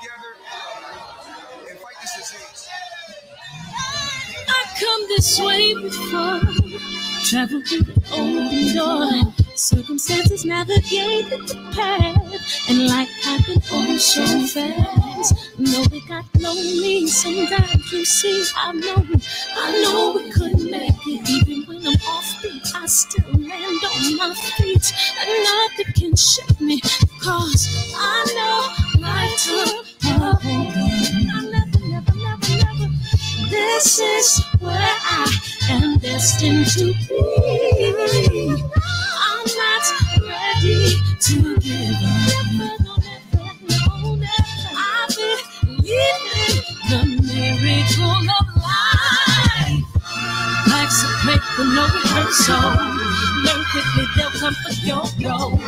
together and fight this disease. I come this way before, through the open door. Circumstances navigated the path, and life happened all so fast. No, it got lonely. Sometimes you see, I know, I know we couldn't make it. Even I still land on my feet, and nothing can shake me. Cause I know life took a hold never, never, never, never. This is where I am destined to be. I'm not ready to give up. For no rehearsal. Learn quickly, they'll come for your role.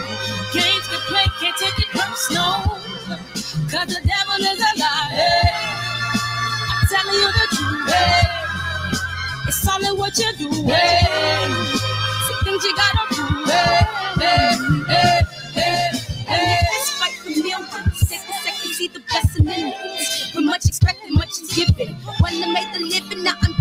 Games can play, can't take it personal. Cause the devil is a liar. I'm telling you the truth. Hey. It's all in what you do. Hey. Some things you gotta do. Hey, hey, hey, hey, hey. It's fight for millions. Second, second, see the best in minutes. For much expected, much is given. When I made the living, now I'm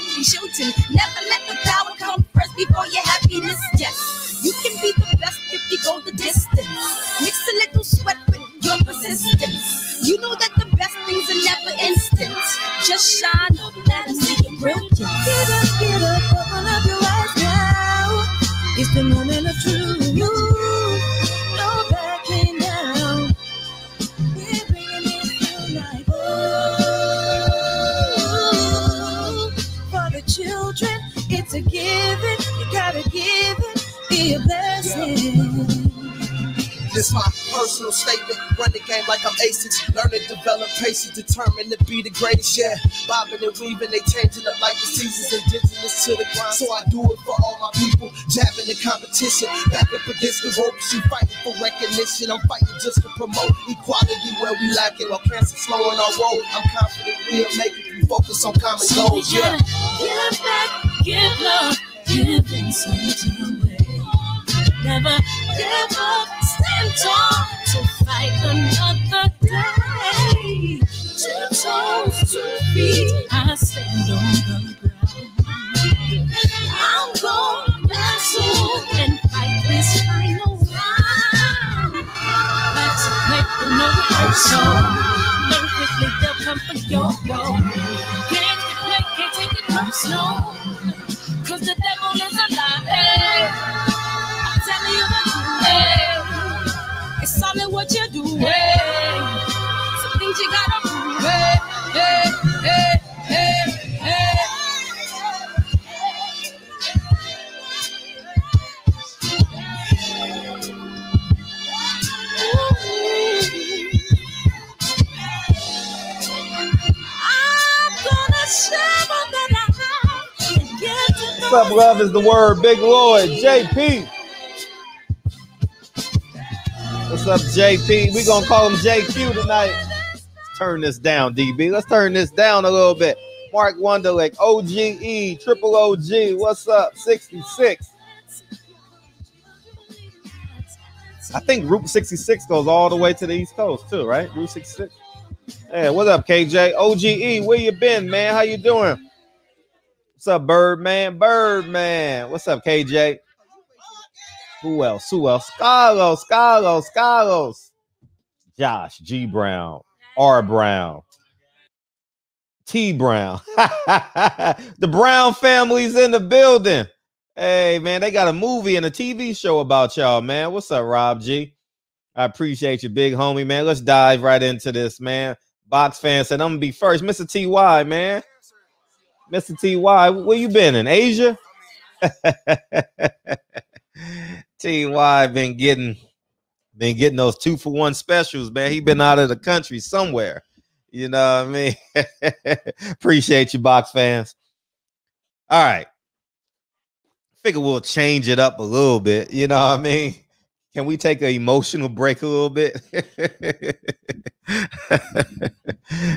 Never let the power come first before your happiness. Yes, you can be the best if you go the distance. Mix a little sweat with your persistence. You know that the best things are never instant. Just shine let them see your brilliance. Get up, get up, open up your eyes now. It's the moment be a blessing. This my personal statement. Run the game like I'm aces. Learn to develop patience, determined to be the greatest. Yeah, bobbing and weaving, they changing up like the seasons. Indigenous to the grind, so I do it for all my people. Jabbing the competition, back up against the ropes. You fighting for recognition. I'm fighting just to promote equality where we lack it. While cancer slowing our road, I'm confident we'll make it. We focus on common So goals. Yeah. give back, give love, give in some way. Never give up, stand tall to fight another day. Two toes, two feet, I stand on the ground. I'm gonna wrestle and fight this final round. Let's make the no rehearsal. Learn quickly, they'll come for your role. Can't play, can't take it personal. Cause the devil Gotta What's up, love is the word. Big Lloyd, JP. What's up, JP? we going to call him JQ tonight. Let's turn this down, DB. Let's turn this down a little bit. Mark Wonderlick, OGE, Triple OG. What's up? 66. I think Route 66 goes all the way to the East Coast, too, right? Route 66. Hey, what's up, KJ? OGE, where you been, man? How you doing? What's up, Birdman? Birdman. What's up, KJ? Who else? Who else? Scarlos, Scarlos, Scarlos. Josh, G Brown, R Brown, T Brown. the Brown family's in the building. Hey, man, they got a movie and a TV show about y'all, man. What's up, Rob G? I appreciate you, big homie, man. Let's dive right into this, man. Box fan said, I'm gonna be first. Mr. TY, man. Mr. TY, where you been in Asia? TY been getting been getting those two for one specials, man. He been out of the country somewhere. You know what I mean? Appreciate you, box fans. All right. Figure we'll change it up a little bit. You know what I mean? Can we take an emotional break a little bit?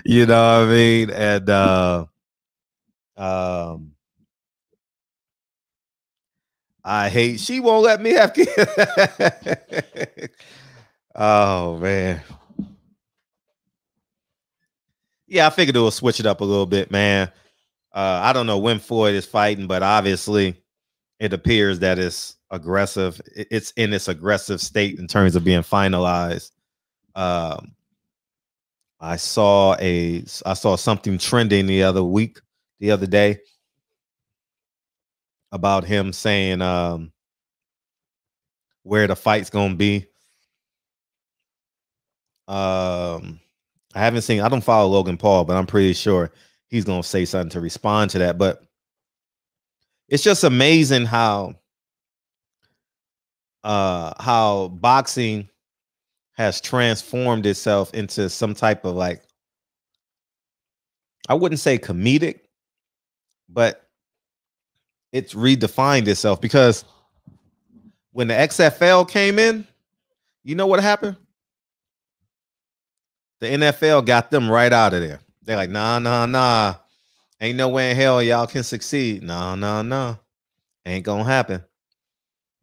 you know what I mean? And uh um I hate she won't let me have kids. oh man. Yeah, I figured it will switch it up a little bit, man. Uh, I don't know when Floyd is fighting, but obviously it appears that it's aggressive. It's in its aggressive state in terms of being finalized. Um, I saw a I saw something trending the other week, the other day, about him saying um, where the fight's gonna be. Um, I haven't seen. I don't follow Logan Paul, but I'm pretty sure he's gonna say something to respond to that. But it's just amazing how uh how boxing has transformed itself into some type of like I wouldn't say comedic, but it's redefined itself because when the XFL came in, you know what happened? The NFL got them right out of there. They're like, nah, nah, nah. Ain't no way in hell y'all can succeed. No, no, no. Ain't gonna happen.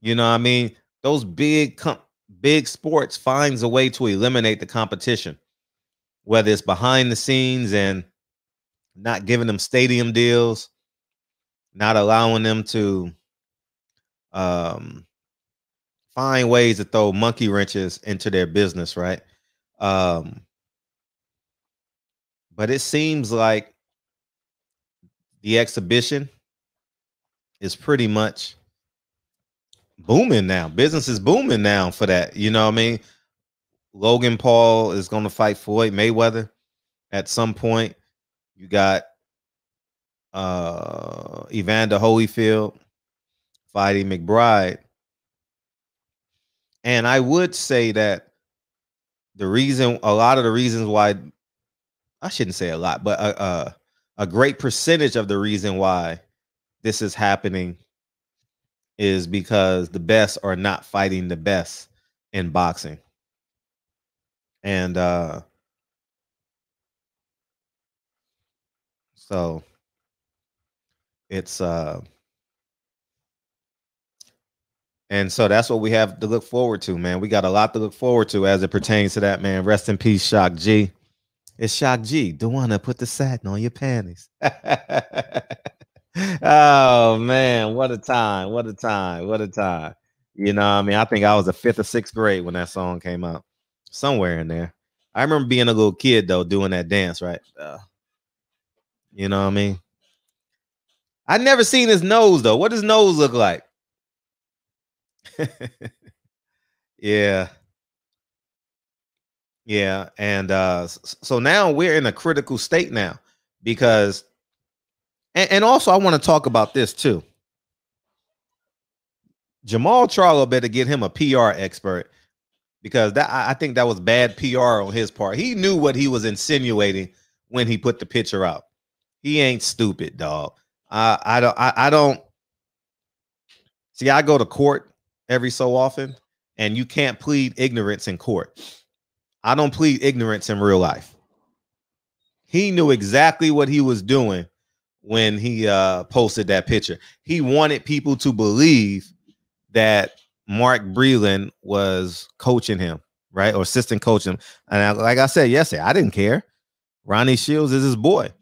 You know what I mean? Those big com- big sports finds a way to eliminate the competition, whether it's behind the scenes and not giving them stadium deals, not allowing them to um find ways to throw monkey wrenches into their business, right? Um but it seems like the exhibition is pretty much booming now. Business is booming now for that. You know what I mean? Logan Paul is going to fight Floyd Mayweather at some point. You got uh Evander Holyfield fighting McBride. And I would say that the reason a lot of the reasons why I shouldn't say a lot, but a, a, a great percentage of the reason why this is happening is because the best are not fighting the best in boxing. And uh so it's uh and so that's what we have to look forward to, man. We got a lot to look forward to as it pertains to that, man. Rest in peace, Shock G. It's Shock G. Don't want to put the satin on your panties. oh man, what a time! What a time! What a time! You know, what I mean, I think I was a fifth or sixth grade when that song came out, somewhere in there. I remember being a little kid though, doing that dance, right? Uh, you know what I mean? I never seen his nose though. What does nose look like? yeah. Yeah, and uh so now we're in a critical state now because and, and also I want to talk about this too. Jermall Charlo better get him a PR expert because that I think that was bad PR on his part. He knew what he was insinuating when he put the picture out. He ain't stupid, dog. I don't I, I don't see I go to court every so often and you can't plead ignorance in court. I don't plead ignorance in real life. He knew exactly what he was doing when he uh posted that picture. He wanted people to believe that Mark Breland was coaching him, right? Or assistant coaching him. And I, like I said yesterday, I didn't care. Ronnie Shields is his boy.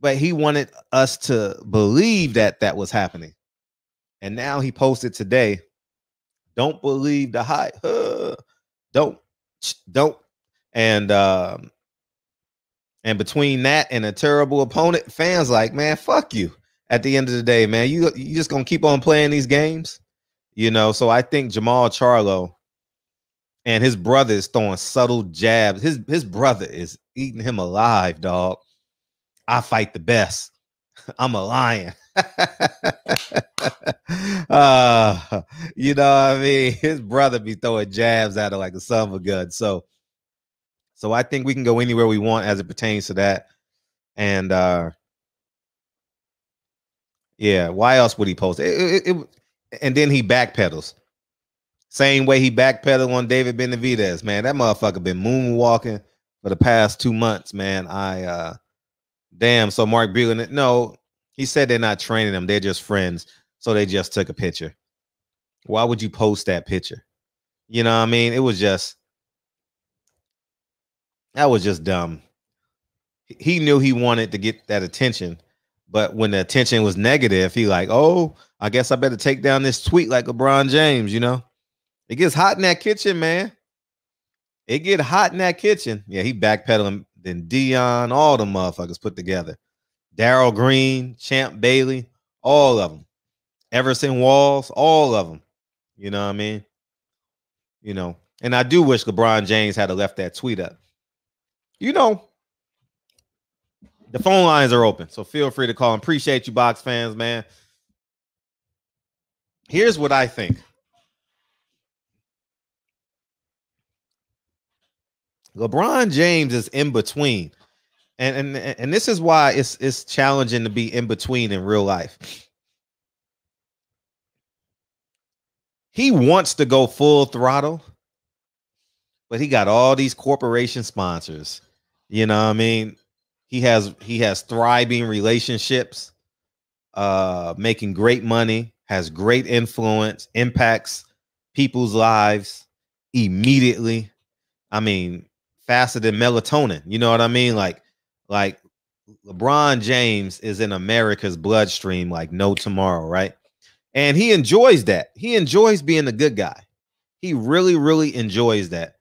But he wanted us to believe that that was happening. And now he posted today, don't believe the hype. Uh, don't don't and um and between that and a terrible opponent, fans like, man, fuck you. At the end of the day, man, you you just gonna keep on playing these games, you know. So I think Jermall Charlo and his brother is throwing subtle jabs. His his brother is eating him alive, dog. I fight the best. I'm a lion. uh, you know what I mean? His brother be throwing jabs at him like a son of a gun. So so I think we can go anywhere we want as it pertains to that. And uh yeah, why else would he post? It- it- it- and then he backpedals. Same way he backpedaled on David Benavidez, man. That motherfucker been moonwalking for the past two months, man. I uh damn. So Mark Breland, no, he said they're not training them, they're just friends. So they just took a picture. Why would you post that picture? You know what I mean? It was just that was just dumb. he knew he wanted to get that attention, but when the attention was negative, he like, oh, I guess I better take down this tweet like LeBron James. You know, it gets hot in that kitchen, man. It get hot in that kitchen. Yeah, he backpedaling. Then Deion, all the motherfuckers put together. Darrell Green, Champ Bailey, all of them. Everson Walls, all of them. You know what I mean? You know, and I do wish LeBron James had left that tweet up. You know, the phone lines are open, so feel free to call. Appreciate you, box fans, man. Here's what I think. LeBron James is in between. And, and and this is why it's it's challenging to be in between in real life. He wants to go full throttle, but he got all these corporation sponsors. You know what I mean? He has he has thriving relationships, uh making great money, has great influence, impacts people's lives immediately. I mean, faster than melatonin. You know what I mean? Like, like LeBron James is in America's bloodstream like no tomorrow, right? And he enjoys that. He enjoys being a good guy. He really, really enjoys that.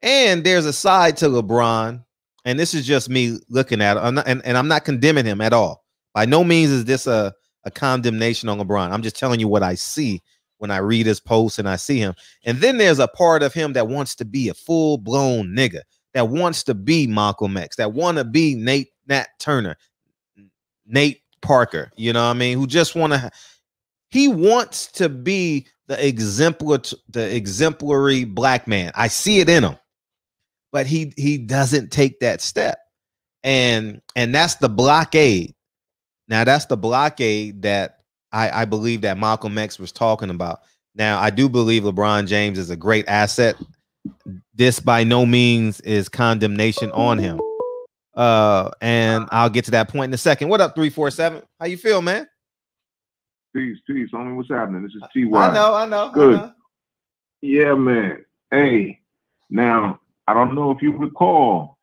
And there's a side to LeBron, and this is just me looking at it, I'm not, and, and I'm not condemning him at all. By no means is this a, a condemnation on LeBron. I'm just telling you what I see when I read his posts and I see him. And then there's a part of him that wants to be a full blown nigga, that wants to be Malcolm X, that want to be Nate Nat Turner, Nate Parker. You know what I mean? Who just want to. He wants to be the exemplar, the exemplary black man. I see it in him, but he he doesn't take that step, and and that's the blockade. Now that's the blockade that I, I believe that Malcolm X was talking about. Now, I do believe LeBron James is a great asset. This by no means is condemnation on him. Uh, and I'll get to that point in a second. What up, 347? How you feel, man? Peace, peace. Homie, what's happening? This is Ty. I know, I know. Good. I know. Yeah, man. Hey, now I don't know if you recall,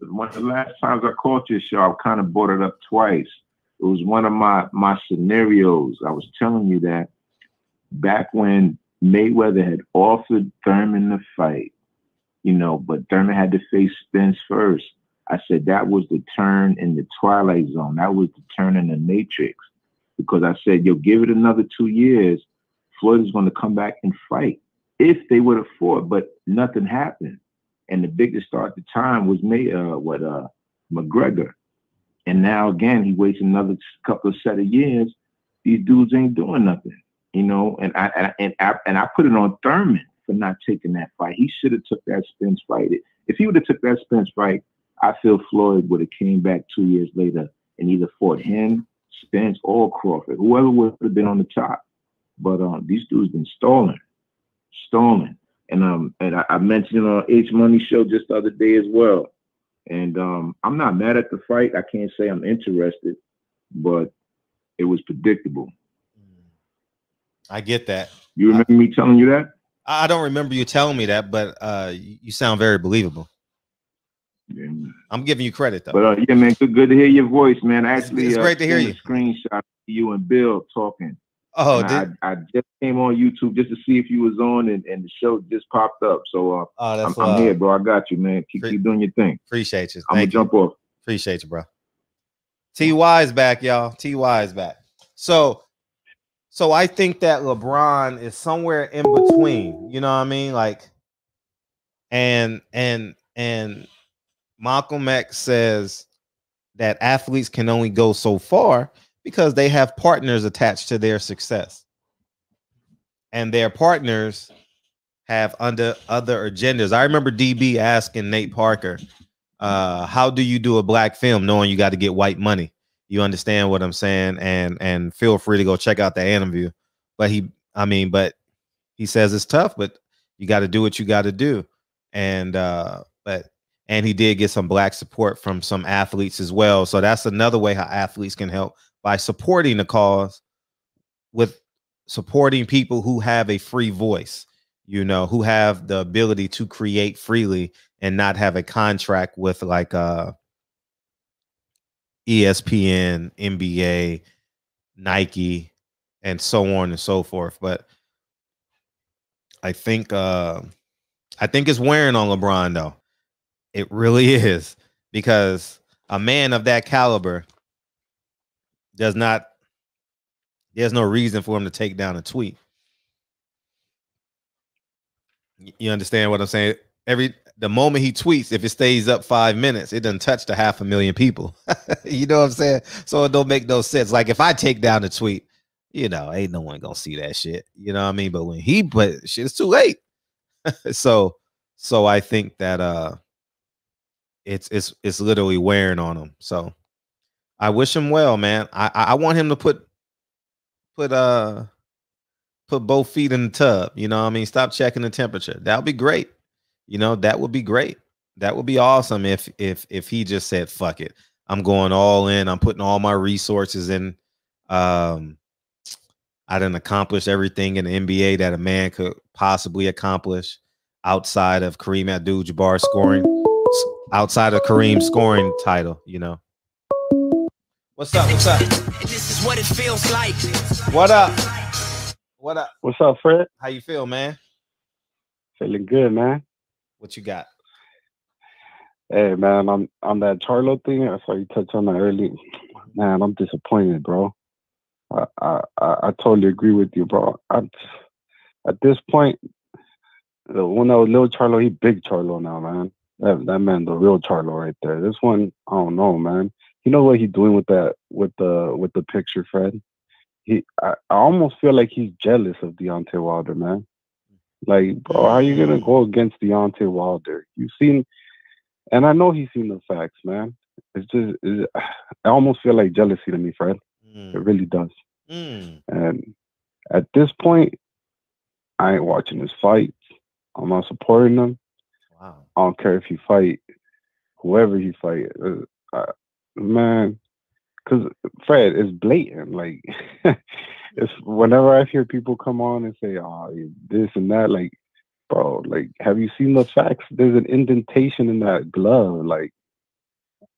but one of the last times I called your show, I kind of brought it up twice. It was one of my my scenarios. I was telling you that back when Mayweather had offered Thurman the fight, you know, but Thurman had to face Spence first. I said that was the turn in the Twilight Zone. That was the turn in the Matrix. Because I said, yo, give it another two years, Floyd is going to come back and fight if they would have fought, but nothing happened. And the biggest star at the time was May, uh, what, uh, McGregor. And now again, he waits another couple of set of years. These dudes ain't doing nothing, you know. And I and I, and I put it on Thurman for not taking that fight. He should have took that Spence fight. If he would have took that Spence fight, I feel Floyd would have came back two years later and either fought him, Spence, or Crawford, whoever would have been on the top. But um, these dudes been stalling, stalling. And um, and I, I mentioned on H Money show just the other day as well. And um, I'm not mad at the fight. I can't say I'm interested, but it was predictable. I get that. You remember me telling you that? I don't remember you telling me that, but uh, you sound very believable. Yeah. I'm giving you credit though. But uh, yeah, man, good, good to hear your voice, man. Actually, it's uh, great to hear a Screenshot of you and Bill talking. Oh, I, I just came on YouTube just to see if you was on, and, and the show just popped up. So uh, oh, I'm, I'm here, bro. I got you, man. Keep, Pre- keep doing your thing. Appreciate you. I'm gonna you. jump off. Appreciate you, bro. Ty is back, y'all. Ty is back. So, so I think that LeBron is somewhere in between. You know what I mean? Like, and and and Malcolm X says that athletes can only go so far because they have partners attached to their success, and their partners have under other agendas. I remember DB asking Nate Parker, uh, "How do you do a black film knowing you got to get white money?" You understand what I'm saying? And and feel free to go check out the interview. But he, I mean, but he says it's tough, but you got to do what you got to do. And uh, but and he did get some black support from some athletes as well. So that's another way how athletes can help by supporting the cause with supporting people who have a free voice, you know, who have the ability to create freely and not have a contract with like uh E ESPN, NBA, Nike, and so on and so forth. But I think uh I think it's wearing on LeBron though. It really is because a man of that caliber does not there's no reason for him to take down a tweet. You understand what I'm saying? Every the moment he tweets, if it stays up five minutes, it doesn't touch the half a million people. you know what I'm saying? So it don't make no sense. Like if I take down a tweet, you know, ain't no one gonna see that shit. You know what I mean? But when he put shit, it's too late. so so I think that uh it's it's it's literally wearing on him. So I wish him well, man. I I want him to put put uh put both feet in the tub. You know I mean? Stop checking the temperature. That would be great. You know, that would be great. That would be awesome if if if he just said, fuck it. I'm going all in. I'm putting all my resources in. Um I didn't accomplish everything in the NBA that a man could possibly accomplish outside of Kareem Abdul-Jabbar scoring, outside of Kareem scoring title. You know. What's up? What's up? This is what it feels like. What up? What up? What's up, Fred? How you feel, man? Feeling good, man. What you got? Hey, man, on on that Charlo thing, I saw you touch on that early. Man, I'm disappointed, bro. I I I I totally agree with you, bro. I, at this point, the one that was little Charlo, he big Charlo now, man. That that man, the real Charlo right there. This one, I don't know, man. You know what he's doing with that with the with the picture, Fred? He, I, I almost feel like he's jealous of Deontay Wilder, man. Like, bro, how you gonna go against Deontay Wilder? You've seen, and I know he's seen the facts, man. It's just, it's, I almost feel like jealousy to me, Fred. It Mm, really does. mm, And at this point, I ain't watching his fights. I'm not supporting him. wow. I don't care if he fight whoever he fight. Uh, uh, man, because Fred is blatant. Like, it's whenever I hear people come on and say, "Oh, this and that," like, bro, like, have you seen the facts? There's an indentation in that glove. Like,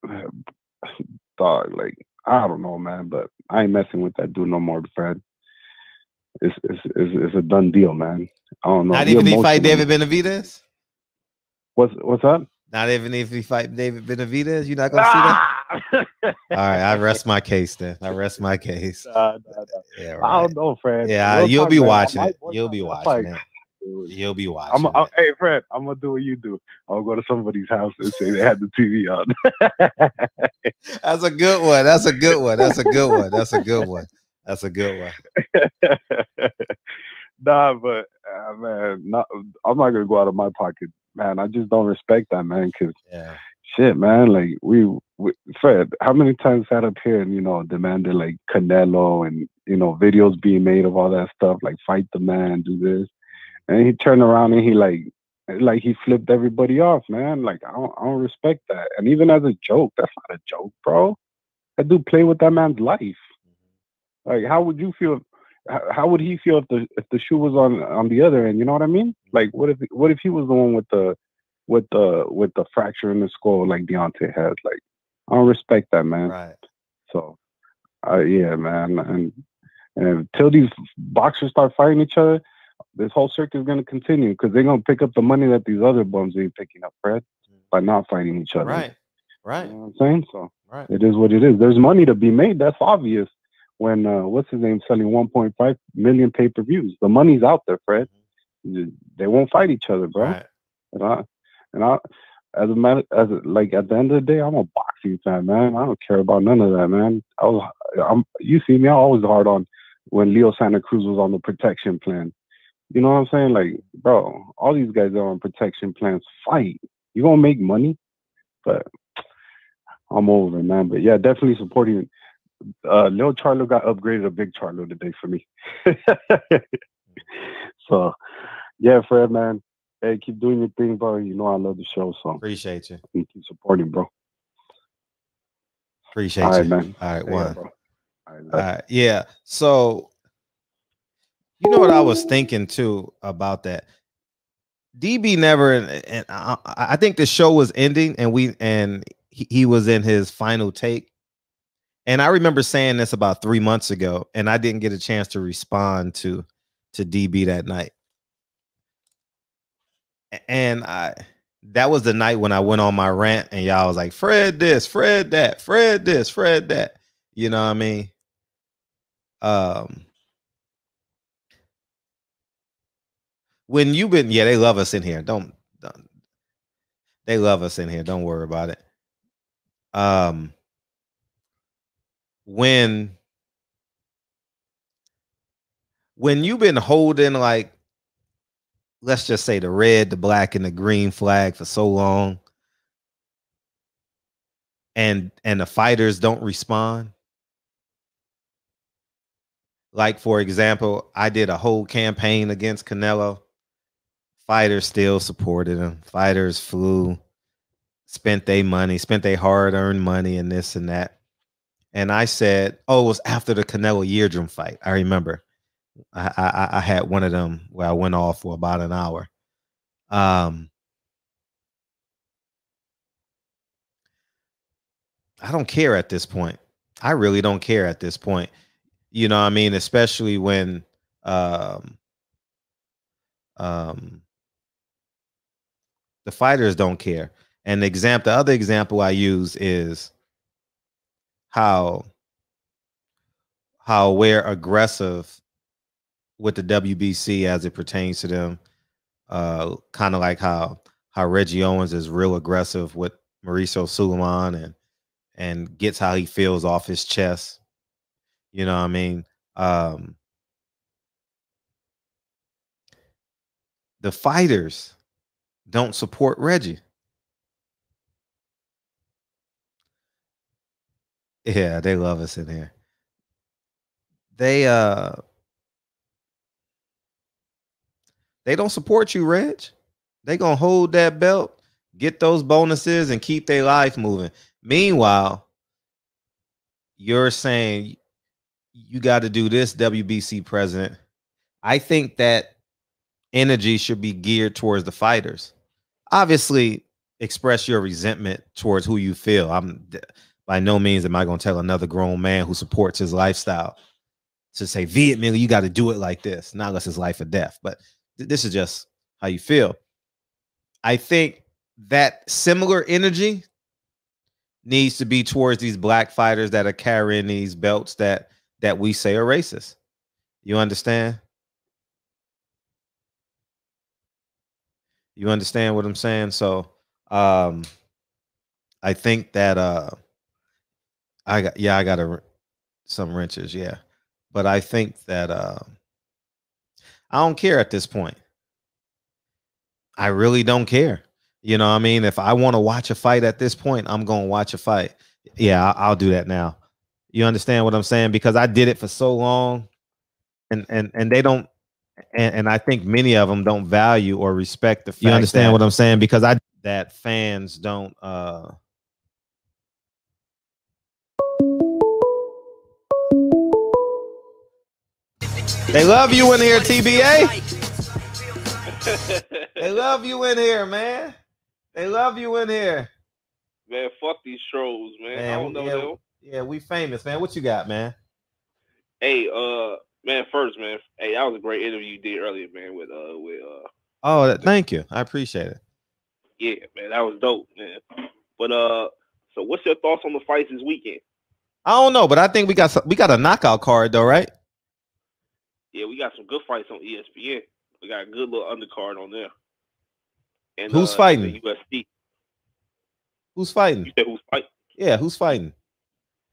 dog. Like, I don't know, man, but I ain't messing with that dude no more, Fred. It's it's it's, it's a done deal, man. I don't know. Not He even if he fight. David Benavidez. What's what's up? Not even if he fight David Benavidez. You're not gonna see ah! that. All right, I rest my case then. I rest my case. Nah, nah, nah. Yeah, I don't know, Fred. Yeah, Real you'll talk, be man. Watching might You'll be watching. Dude. You'll be watching. I'm, I'm, hey, Fred, I'm gonna do what you do. Gonna go to somebody's house and say they had the TV on. That's a good one. That's a good one. That's a good one. That's a good one. That's a good one. nah, but uh, man, not, I'm not gonna go out of my pocket, man. I just don't respect that, man. Cause Yeah. Shit, man, like we, we, Fred, how many times sat up here and you know demanded like Canelo and you know videos being made of all that stuff, like fight the man, do this, and he turned around and he like, like he flipped everybody off, man. Like I don't, I don't respect that. And even as a joke, that's not a joke, bro. That dude play with that man's life. Like, how would you feel? How, how would he feel if the if the shoe was on on the other end? You know what I mean? Mm-hmm. Like, what if what if he was the one with the with the with the fracture in the skull like Deontay has? Like, I don't respect that, man. Right. So, uh, yeah, man, and and until these boxers start fighting each other, this whole circuit is gonna continue because they're gonna pick up the money that these other bums ain't picking up, Fred, by not fighting each other. Right. Right. You know what I'm saying? So Right. it is what it is. There's money to be made. That's obvious. When uh, what's his name selling 1.5 million pay per views, the money's out there, Fred. They won't fight each other, bro. Right. And I, and I, as a matter, as a, like at the end of the day, I'm a boxing fan, man. I don't care about none of that, man. I was, I'm, you see me, I always hard on when Leo Santa Cruz was on the protection plan. You know what I'm saying? Like, bro, all these guys are on protection plans. Fight. You gonna make money, but I'm over, man. But yeah, definitely supporting. Uh, Lil Charlo got upgraded to Big Charlo today for me. so, yeah, Fred, man. Hey, keep doing your thing, bro. You know I love the show, so Appreciate you. keep supporting, bro. Appreciate All right, you. man. All right, Yeah, one. bro. All right, All right, yeah. So, you know what I was thinking too about that. DB never, and I, I think the show was ending, and we and he, he was in his final take, And I remember saying this about three months ago, and I didn't get a chance to respond to to DB that night. And I that was the night when I went on my rant, and y'all was like, Fred this, Fred that, Fred this, Fred that. You know what I mean? Um when you've been, yeah, they love us in here. Don't, don't they love us in here? Don't worry about it. Um when when you've been holding like let's just say the red the black and the green flag for so long and and the fighters don't respond like for example i did a whole campaign against canelo fighters still supported him fighters flew spent their money spent their hard-earned money and this and that and I said, "Oh, it was after the Canelo Yildirim fight." I remember. I, I I had one of them where I went off for about an hour. Um, I don't care at this point. I really don't care at this point. You know what I mean? Especially when um um the fighters don't care. And the example, the other example I use is how how we're aggressive with the WBC as it pertains to them. Uh, kind of like how how Reggie Owens is real aggressive with Mauricio Sulaiman and and gets how he feels off his chest. You know what I mean? Um, the fighters don't support Reggie. Yeah, they love us in here. They uh they don't support you, Reg. They gonna hold that belt, get those bonuses, and keep their life moving. Meanwhile, you're saying you got to do this, WBC president. I think that energy should be geared towards the fighters. Obviously, express your resentment towards who you feel. I'm by no means am I going to tell another grown man who supports his lifestyle to say vehemently, you got to do it like this, not unless it's life or death. But this is just how you feel. I think that similar energy needs to be towards these black fighters that are carrying these belts that that we say are racist. You understand? You understand what I'm saying? So um I think that uh I got yeah, I got a, some wrenches, yeah. But I think that uh I don't care at this point. I really don't care. You know what I mean? If I want to watch a fight at this point, I'm going to watch a fight. Yeah, I'll do that now. You understand what I'm saying? Because I did it for so long and and and they don't and, and I think many of them don't value or respect the You understand what I'm saying? Because I that fans don't uh They love you in here, TBA. They love you in here, man. They love you in here. Man, fuck these trolls, man. I don't know yeah, them. yeah, we famous, man. What you got, man? Hey, uh, man, first, man. Hey, that was a great interview you did earlier, man. With uh, with uh, Oh, that- thank you. I appreciate it. yeah, man, that was dope, man. But uh, so what's your thoughts on the fights this weekend? I don't know, but I think we got some, we got a knockout card though, right? Yeah, we got some good fights on ESPN. We got a good little undercard on there. And Who's uh, fighting? The UFC. Who's fighting? You said who's fighting? Yeah, who's fighting?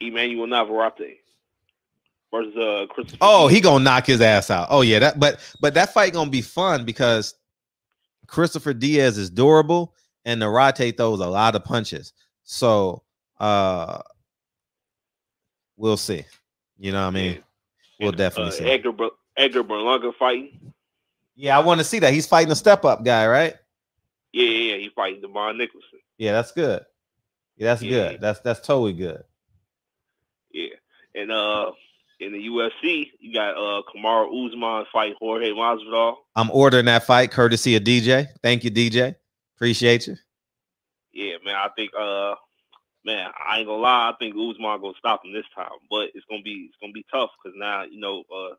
Emmanuel Navarrete versus uh Christopher. Oh, he gonna knock his ass out. Oh yeah, that but but that fight gonna be fun because Christopher Diaz is durable and Navarrete throws a lot of punches. So uh we'll see. You know what I mean? We'll And, definitely uh, see. Edgar Edgar Berlanga fighting. Yeah, I want to see that. He's fighting a step up guy, right? Yeah, yeah, yeah. He fighting Demond Nicholson. Yeah, that's good. Yeah, that's Yeah. good. That's that's totally good. Yeah. And uh in the UFC, you got uh Kamaru Usman fighting Jorge Masvidal. I'm ordering that fight courtesy of DJ. Thank you, DJ. Appreciate you. Yeah, man. I think uh man, I ain't gonna lie. I think Usman gonna stop him this time, but it's gonna be it's gonna be tough because now you know uh,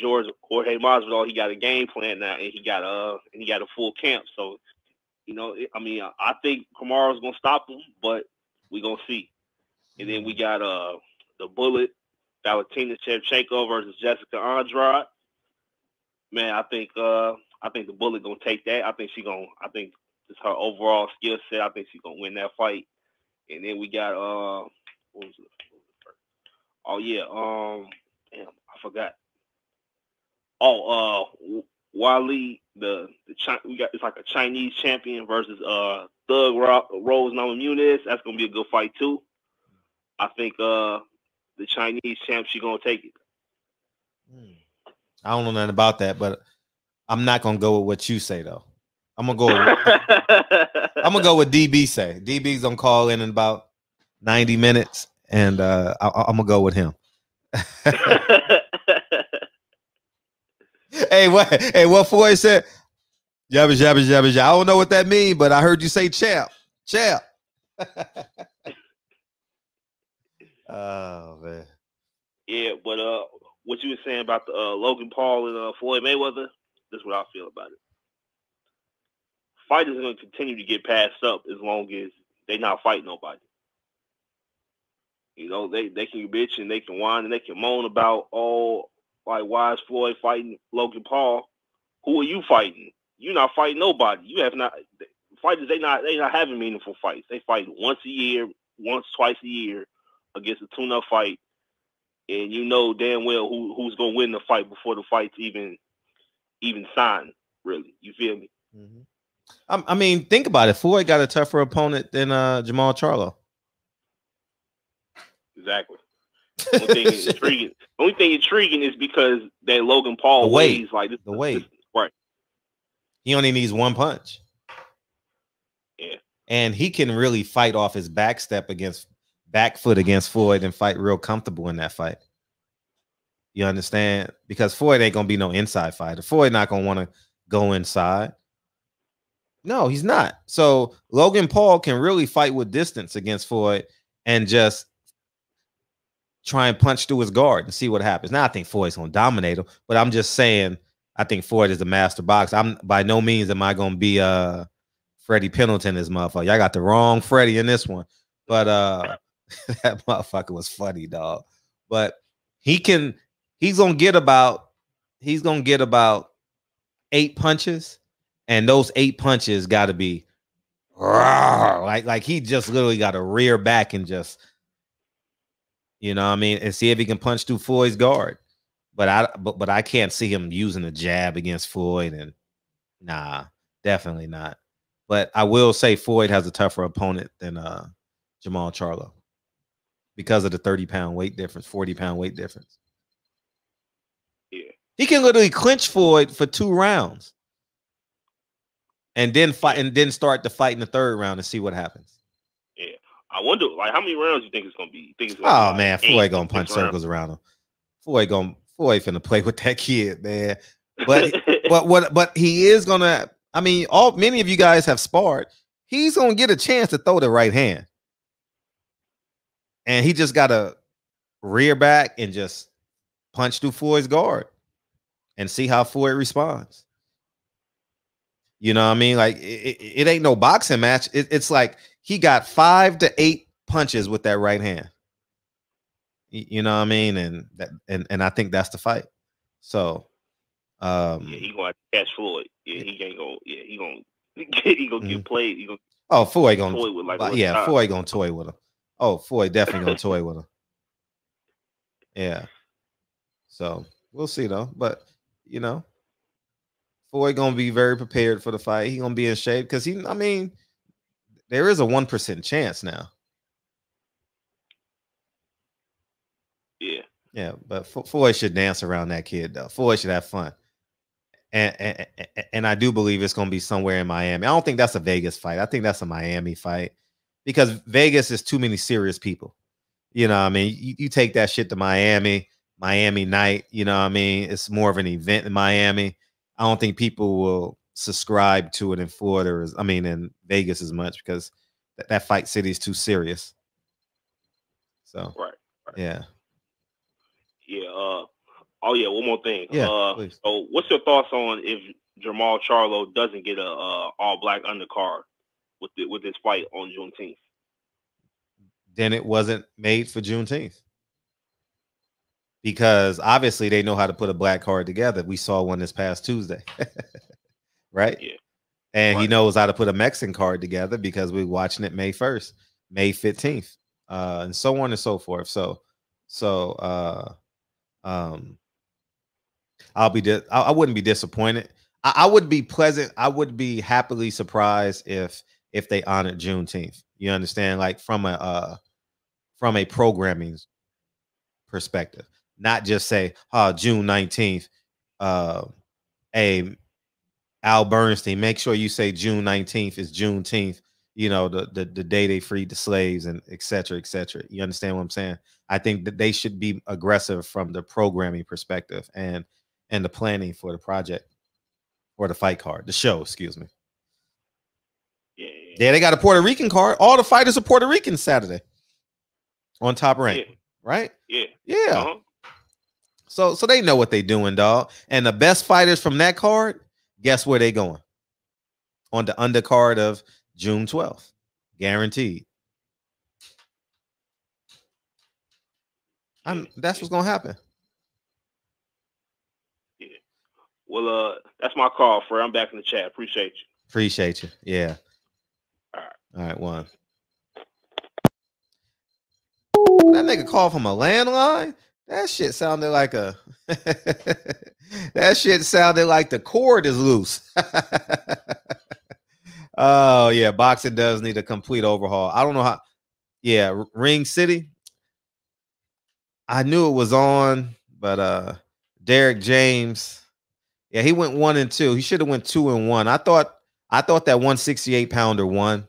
George Jorge Masvidal he got a game plan now, and he got uh and he got a full camp. So you know, I mean, I think Kamaru's gonna stop him, but we are gonna see. And then we got uh the Bullet, Valentina Shevchenko versus Jessica Andrade. Man, I think uh I think the Bullet gonna take that. I think she gonna. I think just her overall skill set. I think she's gonna win that fight. And then we got uh, what was it? Oh yeah, um, damn, I forgot. Oh, uh, Weili, the the Chi- we got it's like a Chinese champion versus uh Thug Ro- Rose Namajunas. That's gonna be a good fight too. I think uh the Chinese champ she gonna take it. I don't know nothing about that, but I'm not gonna go with what you say though. I'm gonna go. With, I'm gonna go with DB say. DB's gonna call in in about 90 minutes, and uh, I, I'm gonna go with him. hey, what? Hey, what Floyd said? Yabba yabba yabba yabba. I don't know what that means, but I heard you say champ, champ. oh man. Yeah, but uh, what you were saying about the uh, Logan Paul and uh, Floyd Mayweather, that's what I feel about it. Fighters are going to continue to get passed up as long as they not fight nobody. You know, they they can bitch and they can whine and they can moan about, oh, like why is Floyd fighting Logan Paul? Who are you fighting? You're not fighting nobody. You have not fighters. They not they not having meaningful fights. They fight once a year, once twice a year against a tune-up fight and you know damn well who who's gonna win the fight before the fight's even even signed. Really, you feel me? I, I mean, think about it. Floyd got a tougher opponent than uh, Jermall Charlo. Exactly. Only thing intriguing. Only thing intriguing is because that Logan Paul The weight. weighs like this, The weight. right? He only needs one punch. Yeah. And he can really fight off his back step against back foot against Floyd and fight real comfortable in that fight. You understand? Because Floyd ain't gonna be no inside fighter. Floyd not gonna want to go inside. No, he's not. So Logan Paul can really fight with distance against Floyd and just try and punch through his guard and see what happens. Now I think Floyd's gonna dominate him, but I'm just saying I think Floyd is a master boxer. I'm by no means am I gonna be uh Freddie Pendleton this motherfucker. Y'all got the wrong Freddie in this one. But uh that motherfucker was funny, dog. But he can he's gonna get about he's gonna get about eight punches, and those eight punches gotta be rawr, like like he just literally got to rear back and just you know what I mean and see if he can punch through Floyd's guard. But I but but I can't see him using a jab against Floyd and nah, definitely not. But I will say Floyd has a tougher opponent than uh Jermall Charlo because of the 30 pound weight difference, 40 pound weight difference. Yeah. He can literally clinch Floyd for two rounds and then fight and then start the fight in the third round and see what happens. I wonder, like, how many rounds you think it's gonna be? Think it's gonna Oh be man, Floyd gonna punch rounds? circles around him. Floyd gonna Floyd finna play with that kid, man. But but what but he is gonna I mean, all many of you guys have sparred. He's gonna get a chance to throw the right hand. And he just gotta rear back and just punch through Floyd's guard and see how Floyd responds. You know what I mean? Like it, it, it ain't no boxing match. It- it's like he got five to eight punches with that right hand. You know what I mean? And that and, and I think that's the fight. So um yeah, he gonna catch Floyd. Yeah, he ain't gonna. Yeah, he gonna. he gonna Mm-hmm. get played. He gonna oh Floyd gonna toy with like. yeah, time. Floyd gonna toy with him. Oh, Floyd definitely gonna toy with him. Yeah. So we'll see though. But you know, Floyd gonna be very prepared for the fight. He gonna be in shape because he. I mean, there is a one percent chance now. Yeah. Yeah, but Floyd should dance around that kid though. Floyd should have fun. And, and and- I do believe it's going to be somewhere in Miami. I don't think that's a Vegas fight. I think that's a Miami fight because Vegas is too many serious people. You know, what I mean, you, you take that shit to Miami, Miami night. You know, what I mean, it's more of an event in Miami. I don't think people will subscribe to it in Florida. As, I mean, in Vegas as much because that, that fight city is too serious. So Right. yeah. Yeah. Uh. Oh yeah. One more thing. Yeah, Uh. So, what's your thoughts on if Jermall Charlo doesn't get a uh, all black undercard with the, with this fight on Juneteenth? then it wasn't made for Juneteenth. Because obviously they know how to put a black card together. We saw one this past Tuesday. right? Yeah. And he knows how to put a Mexican card together because we're watching it May 1st, May 15th, uh, and so on and so forth. So, so uh um I'll be di- I, I wouldn't be disappointed. I, I would be pleasant, I would be happily surprised if if they honored Juneteenth. You understand? Like from a uh from a programming perspective, not just say, oh, June 19th, uh a Al Bernstein, make sure you say June 19th is Juneteenth, you know, the, the the day they freed the slaves and et cetera, et cetera. You understand what I'm saying? I think that they should be aggressive from the programming perspective and and the planning for the project or the fight card, the show, excuse me. Yeah. Yeah. Yeah, they got a Puerto Rican card. All the fighters are Puerto Rican Saturday on top rank, Yeah. right? Yeah. Yeah. Uh-huh. So so they know what they're doing, dog. And the best fighters from that card, guess where they going? On the undercard of June 12th. Guaranteed. I'm that's what's gonna happen. Yeah. Well, uh, that's my call, Fred. I'm back in the chat. Appreciate you. Appreciate you. Yeah. All right. All right, one. That nigga called from a landline. That shit sounded like a. that shit sounded like the cord is loose. oh yeah, boxing does need a complete overhaul. I don't know how. Yeah, Ring City. I knew it was on, but uh Derrick James. Yeah, he went one and two. He should have went two and one. I thought I thought that 168 pounder won.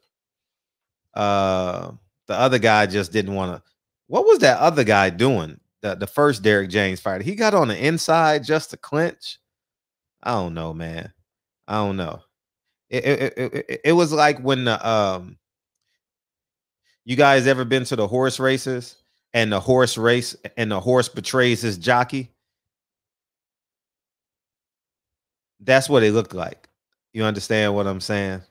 Uh the other guy just didn't want to. What was that other guy doing? The the first Derrick James fighter. He got on the inside just to clinch. I don't know, man. I don't know. It it, it, it, it was like when the um you guys ever been to the horse races and the horse race and the horse betrays his jockey? That's what it looked like. You understand what I'm saying?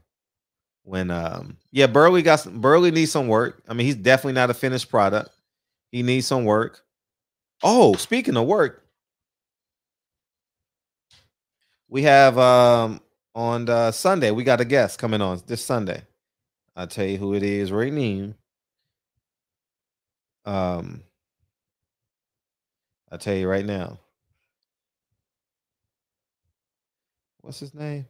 When um yeah, Burley got some Burley needs some work. I mean, he's definitely not a finished product. He needs some work. Oh, speaking of work, we have um on Sunday, we got a guest coming on this Sunday. I'll tell you who it is right now. Um I'll tell you right now. What's his name?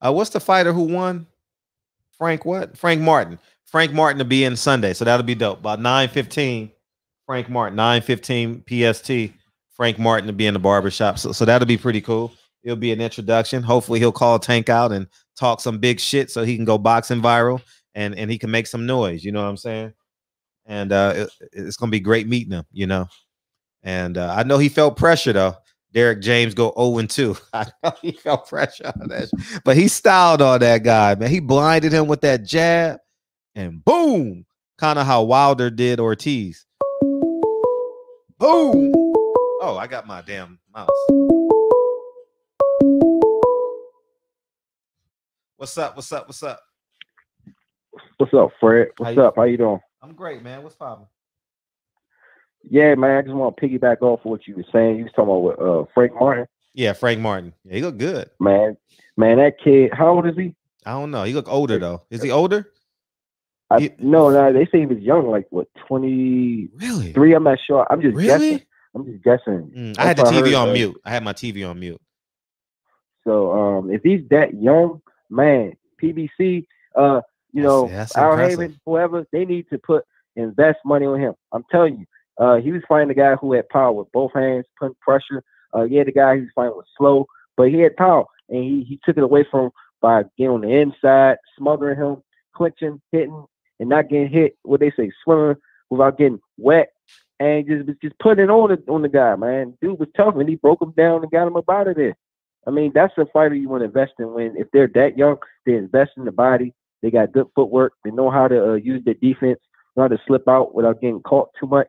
Uh, what's the fighter who won? Frank what? Frank Martin. Frank Martin to be in Sunday, so that'll be dope. About nine fifteen, Frank Martin, nine fifteen PST. Frank Martin to be in the barbershop, so so that'll be pretty cool. It'll be an introduction. Hopefully, he'll call Tank out and talk some big shit so he can go boxing viral and and he can make some noise. You know what I'm saying? And uh, it- it's gonna be great meeting him. You know, and uh, I know he felt pressure though. Derrick James go 0 and 2. I know he felt pressure on that. But he styled on that guy, man. He blinded him with that jab and boom. Kind of how Wilder did Ortiz. Boom. Oh, I got my damn mouse. What's up? What's up? What's up? What's up, Fred? What's you- up? How you doing? I'm great, man. What's poppin'? Yeah, man. I just want to piggyback off of what you were saying. You was talking about with, uh, Frank Martin. Yeah, Frank Martin. Yeah, he look good. Man, man, that kid. How old is he? I don't know. He look older though. Is he older? I, He- no, no. They say he was young, like what, twenty Really? three? I'm not sure. I'm just Really? guessing. I'm just guessing. Mm, I had the That's what I TV heard, on uh, mute. I had my TV on mute. So um, if he's that young, man, PBC, uh, you know, Al. Haven, whoever, they need to put invest money on him. I'm telling you, uh, he was fighting the guy who had power with both hands, putting pressure. Uh, yeah, the guy he was fighting was slow, but he had power, and he he took it away from him by getting on the inside, smothering him, clinching, hitting, and not getting hit. What they say, swimming without getting wet. And just just putting it on the on the guy, man. Dude was tough, and he broke him down and got him up out of there. I mean, that's a fighter you want to invest in when if they're that young, they invest in the body. They got good footwork. They know how to uh, use their defense, know how to slip out without getting caught too much.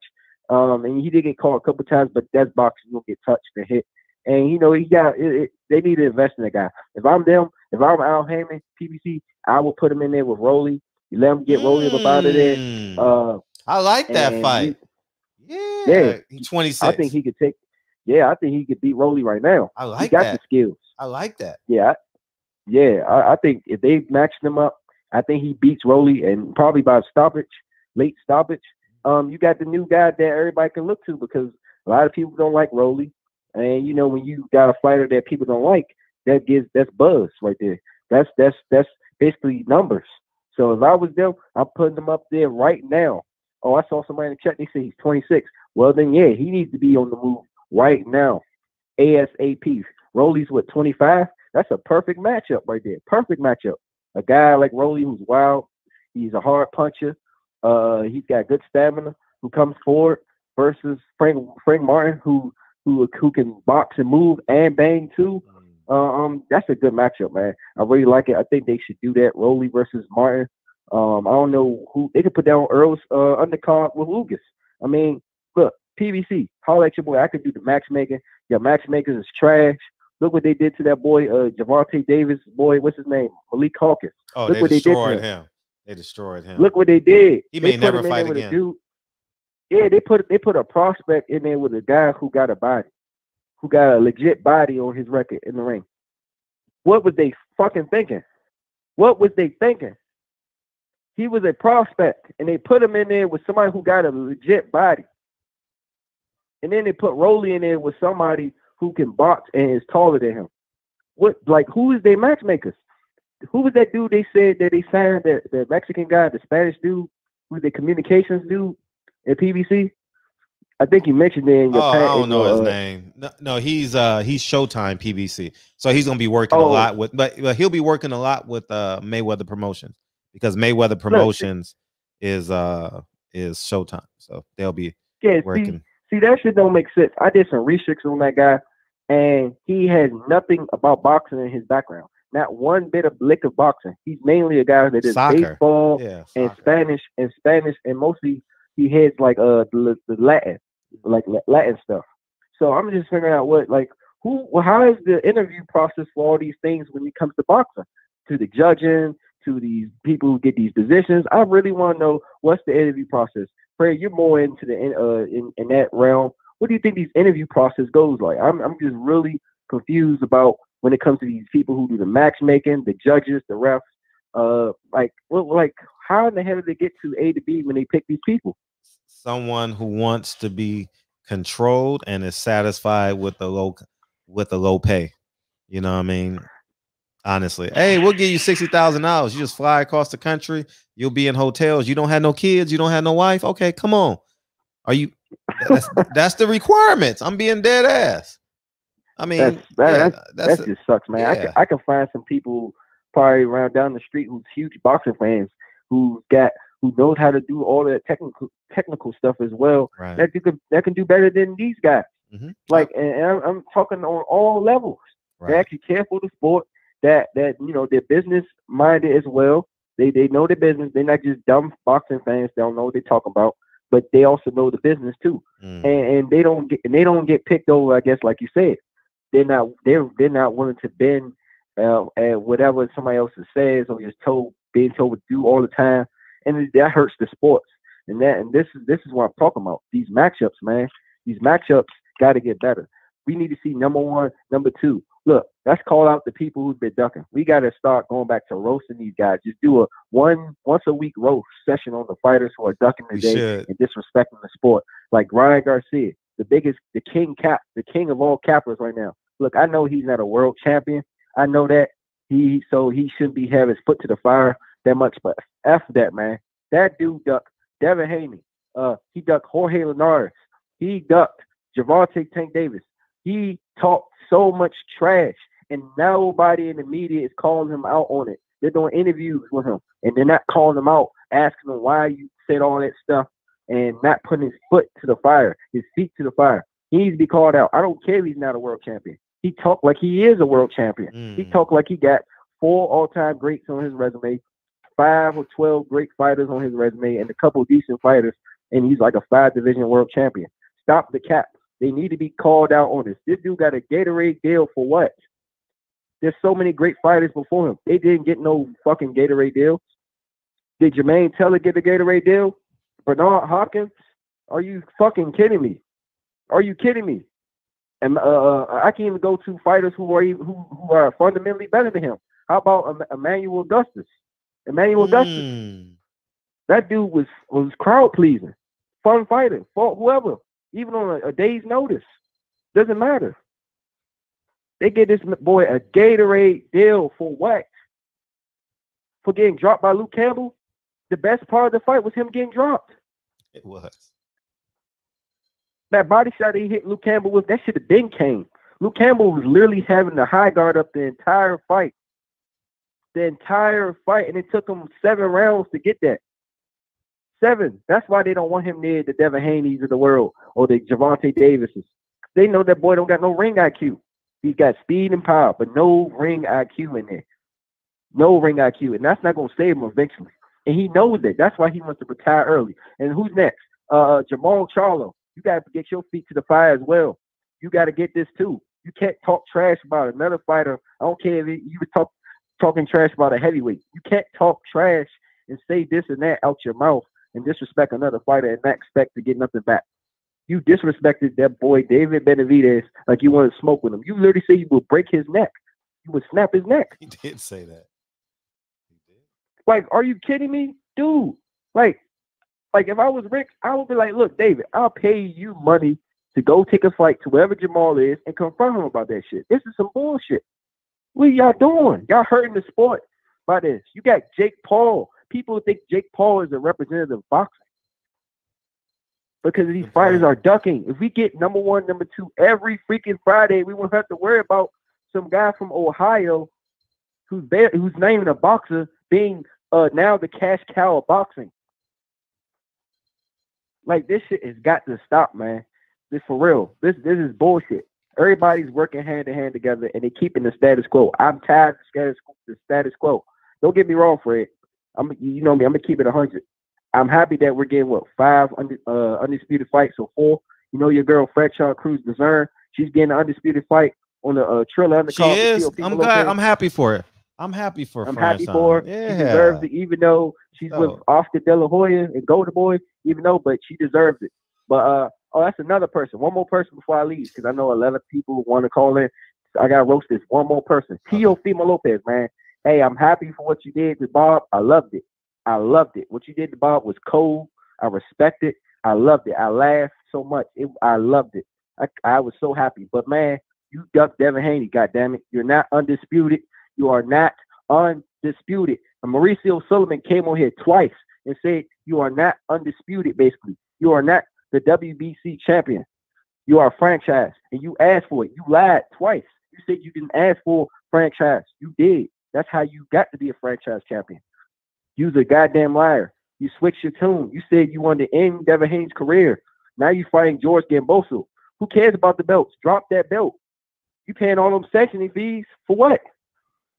Um, and he did get caught a couple times, but that's boxing. You'll get touched and hit. And you know he got. It, it, they need to invest in the guy. If I'm them, if I'm Al Haymon, PBC, I will put him in there with Rolly. You let him get Rolly up out of there. Mm. Uh, I like that fight. he- yeah, yeah. he's 26. I think he could take. Yeah, I think he could beat Rolly right now. I he like got that. the skills. I like that. Yeah, I- yeah. I, I think if they match them up, I think he beats Rolly and probably by stoppage, late stoppage. Um, you got the new guy that everybody can look to because a lot of people don't like Rolly, and you know when you got a fighter that people don't like, that gives that's buzz right there. That's that's that's basically numbers. So if I was them, I'm putting them up there right now. Oh, I saw somebody in the chat. They say he's 26. Well, then yeah, he needs to be on the move right now, ASAP. Rolly's what 25. That's a perfect matchup right there. Perfect matchup. A guy like Rolly who's wild. He's a hard puncher. Uh, he's got good stamina. Who comes forward versus Frank Frank Martin, who who who can box and move and bang too. Uh, um, that's a good matchup, man. I really like it. I think they should do that. Rolly versus Martin. Um, I don't know who they could put down Earl's uh, undercard with Lucas. I mean, look, PBC, holla at your boy. I could do the matchmaking. Your matchmakers is trash. Look what they did to that boy, uh, Gervonta Davis. Boy, what's his name? Malik Hawkins. Oh, Look they what they did to destroyed him. him. They destroyed him. Look what they did. He may never fight there with a again. Yeah, they put they put a prospect in there with a guy who got a body, who got a legit body on his record in the ring. What was they fucking thinking? What was they thinking? He was a prospect, and they put him in there with somebody who got a legit body. And then they put Rolly in there with somebody who can box and is taller than him. What like who is their matchmakers? Who was that dude they said that they signed the, the Mexican guy, the Spanish dude, who's the communications dude at PBC? I think you mentioned it in your Oh, I don't know his uh, name. No, no, he's uh he's Showtime PBC. So he's gonna be working a Oh. lot with, but, but he'll be working a lot with uh Mayweather Promotions because Mayweather Promotions is uh is Showtime. So they'll be Yeah, see, working. see that shit don't make sense. I did some research on that guy, and he has nothing about boxing in his background. Not one bit of lick of boxing. He's mainly a guy that did Soccer. baseball Yeah, and. Spanish and Spanish, and mostly he heads like uh the, the Latin, like Latin stuff. So I'm just figuring out what like who how is the interview process for all these things when it comes to boxing, to the judging, to these people who get these positions. I really want to know what's the interview process. Fred, you're more into the in- uh in, in that realm. What do you think these interview process goes like? I'm I'm just really confused about when it comes to these people who do the matchmaking, the judges, the refs. Uh, like well, like how in the hell did they get to A to B when they pick these people? Someone who wants to be controlled and is satisfied with the low with the low pay. You know what I mean? Honestly, hey, we'll give you sixty thousand dollars. You just fly across the country. You'll be in hotels. You don't have no kids. You don't have no wife. Okay, come on. Are you? That's, that's the requirements. I'm being dead ass. I mean, That's that, yeah, that's, that's that a- just sucks, man. I can I can find some people probably around down the street who's huge boxing fans who got who knows how to do all that technical technical stuff as well. right. That you could that can do better than these guys. Mhm. Like, and, and I'm, I'm talking on all levels. They actually care for the sport. That that you know they're business minded as well. They they know the business. They're not just dumb boxing fans. They don't know what they're talking about, but they also know the business too. Mm. And, and they don't get and they don't get picked over. I guess like you said, they're not they're they're not willing to bend uh, at whatever somebody else says or just told being told to do all the time, and that hurts the sports. And that and this is this is what I'm talking about. These matchups, man. These matchups got to get better. We need to see number one, number two. Look, let's call out the people who've been ducking. We got to start going back to roasting these guys. Just do a one once a week roast session on the fighters who are ducking today and disrespecting the sport. Like Ryan Garcia, the biggest, the king cap, the king of all cappers right now. Look, I know he's not a world champion. I know that he so he shouldn't be having his foot to the fire that much. But f that man, that dude ducked Devin Haney. Uh, he ducked Jorge Linares. He ducked Gervonta Tank Davis. He talked so much trash, and nobody in the media is calling him out on it. They're doing interviews with him, and they're not calling him out, asking him why you said all that stuff, and not putting his foot to the fire, his feet to the fire. He needs to be called out. I don't care if he's not a world champion. He talked like he is a world champion. He Mm. talked like he got four all-time greats on his resume, five or twelve great fighters on his resume, and a couple decent fighters, and he's like a five-division world champion. Stop the cap. They need to be called out on this. This dude got a Gatorade deal for what? There's so many great fighters before him. They didn't get no fucking Gatorade deal. Did Jermain Taylor get the Gatorade deal? Bernard Hopkins? Are you fucking kidding me? Are you kidding me? And uh, I can even go to fighters who are even, who, who are fundamentally better than him. How about Emmanuel Augustus? Emmanuel. Mm. That dude was was crowd pleasing, fun fighter, fought whoever, even on a, a day's notice. Doesn't matter. They get this boy a Gatorade deal for what? For getting dropped by Luke Campbell. The best part of the fight was him getting dropped. It was. That body shot he hit Luke Campbell with, that should have been came. Luke Campbell was literally having the high guard up the entire fight. The entire fight, and it took him seven rounds to get that. Seven. That's why they don't want him near the Devin Haney's of the world or the Gervonta Davises. They know that boy don't got no ring IQ. He's got speed and power, but no ring IQ in there. No ring IQ, and that's not gonna save him eventually. And he knows that. That's why he wants to retire early. And who's next? Uh, Jermall Charlo. You got to get your feet to the fire as well. You got to get this too. You can't talk trash about another fighter. I don't care if you were talk, talking trash about a heavyweight. You can't talk trash and say this and that out your mouth and disrespect another fighter and not expect to get nothing back. You disrespected that boy David Benavidez like you wanted to smoke with him. You literally say you would break his neck. You would snap his neck. He did say that. He did. Like, are you kidding me, dude? Like, like if I was Rick, I would be like, look, David, I'll pay you money to go take a flight to wherever Jermall is and confront him about that shit. This is some bullshit. What y'all doing? Y'all hurting the sport by this. You got Jake Paul. People think Jake Paul is a representative of boxing because these fighters are ducking. If we get number one, number two every freaking Friday, we won't have to worry about some guy from Ohio who's ba- who's not even a boxer being uh now the cash cow of boxing. Like this shit has got to stop, man. This for real. This this is bullshit. Everybody's working hand in hand together and they're keeping the status quo. I'm tired of the status the status quo. Don't get me wrong, Fred. I'm you know me. I'm gonna keep it hundred. I'm happy that we're getting what five under, uh, undisputed fights or four. You know your girl Franchón Crews-Dern. She's getting an undisputed fight on the uh, Triller undercard. She is. I'm glad. I'm happy for it. I'm happy for. I'm happy for her. Yeah. She deserves it, even though she's with Oscar De La Hoya and Golden Boy, even though, but she deserves it. But uh, oh, that's another person. One more person before I leave, because I know a lot of people want to call in. I got to roast this. One more person. Teofimo Lopez, man. Hey, I'm happy for what you did to Bob. I loved it. I loved it. What you did to Bob was cold. I respect it. I loved it. I laughed so much. It, I loved it. I, I was so happy. But man, you ducked Devin Haney. God damn it. You're not undisputed. You are not undisputed. And Mauricio Sulaiman came on here twice and said you are not undisputed. Basically, you are not the WBC champion. You are a franchise, and you asked for it. You lied twice. You said you didn't ask for franchise. You did. That's how you got to be a franchise champion. You's a goddamn liar. You switched your tune. You said you wanted to end Devin Haney's career. Now you're fighting George Kambosos. Who cares about the belts? Drop that belt. You paying all them sanctioning fees for what?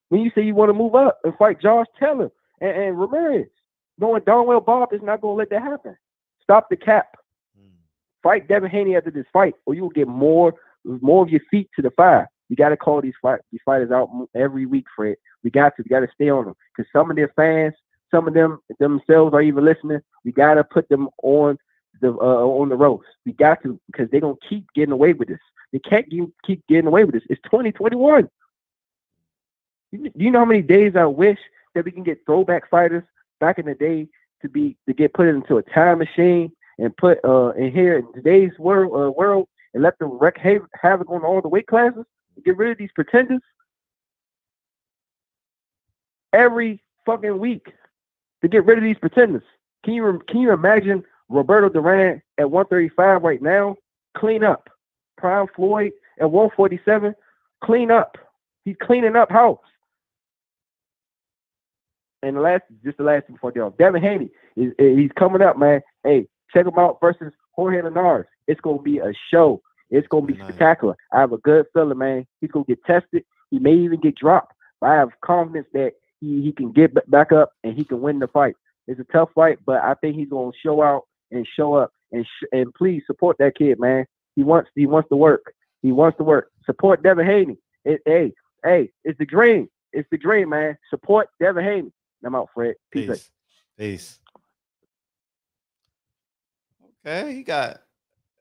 When you say you want to move up and fight Josh Taylor and, and Ramirez, knowing darn Bob is not going to let that happen. Stop the cap. Fight Devin Haney after this fight, or you will get more more of your feet to the fire. You got to call these fight these fighters out every week, Fred. We got to. We got to stay on them because some of their fans, some of them themselves are even listening. We got to put them on the uh, on the roast. We got to because they're gonna keep getting away with this. They can't keep keep getting away with this. It's 2021. You, you know how many days I wish that we can get throwback fighters back in the day to be to get put into a time machine and put uh in here in today's world uh, world and let them wreak hav- havoc on all the weight classes. Get rid of these pretenders every fucking week to get rid of these pretenders. Can you can you imagine Roberto Duran at 135 right now? Clean up. Prime Floyd at 147. Clean up. He's cleaning up house. And the last, just the last thing before off, Devin Haney is- he's coming up, man. Hey, check him out versus Jorge Linares. It's gonna be a show. It's gonna be Nice. spectacular. I have a good feeling, man. He's gonna get tested. He may even get dropped, but I have confidence that he, he can get back up and he can win the fight. It's a tough fight, but I think he's gonna show out and show up and sh- and please support that kid, man. He wants he wants to work. He wants to work. Support Devin Haney. It, hey, hey, it's the dream. It's the dream, man. Support Devin Haney. I'm out, Fred. Peace. Peace. Peace. Okay, he got.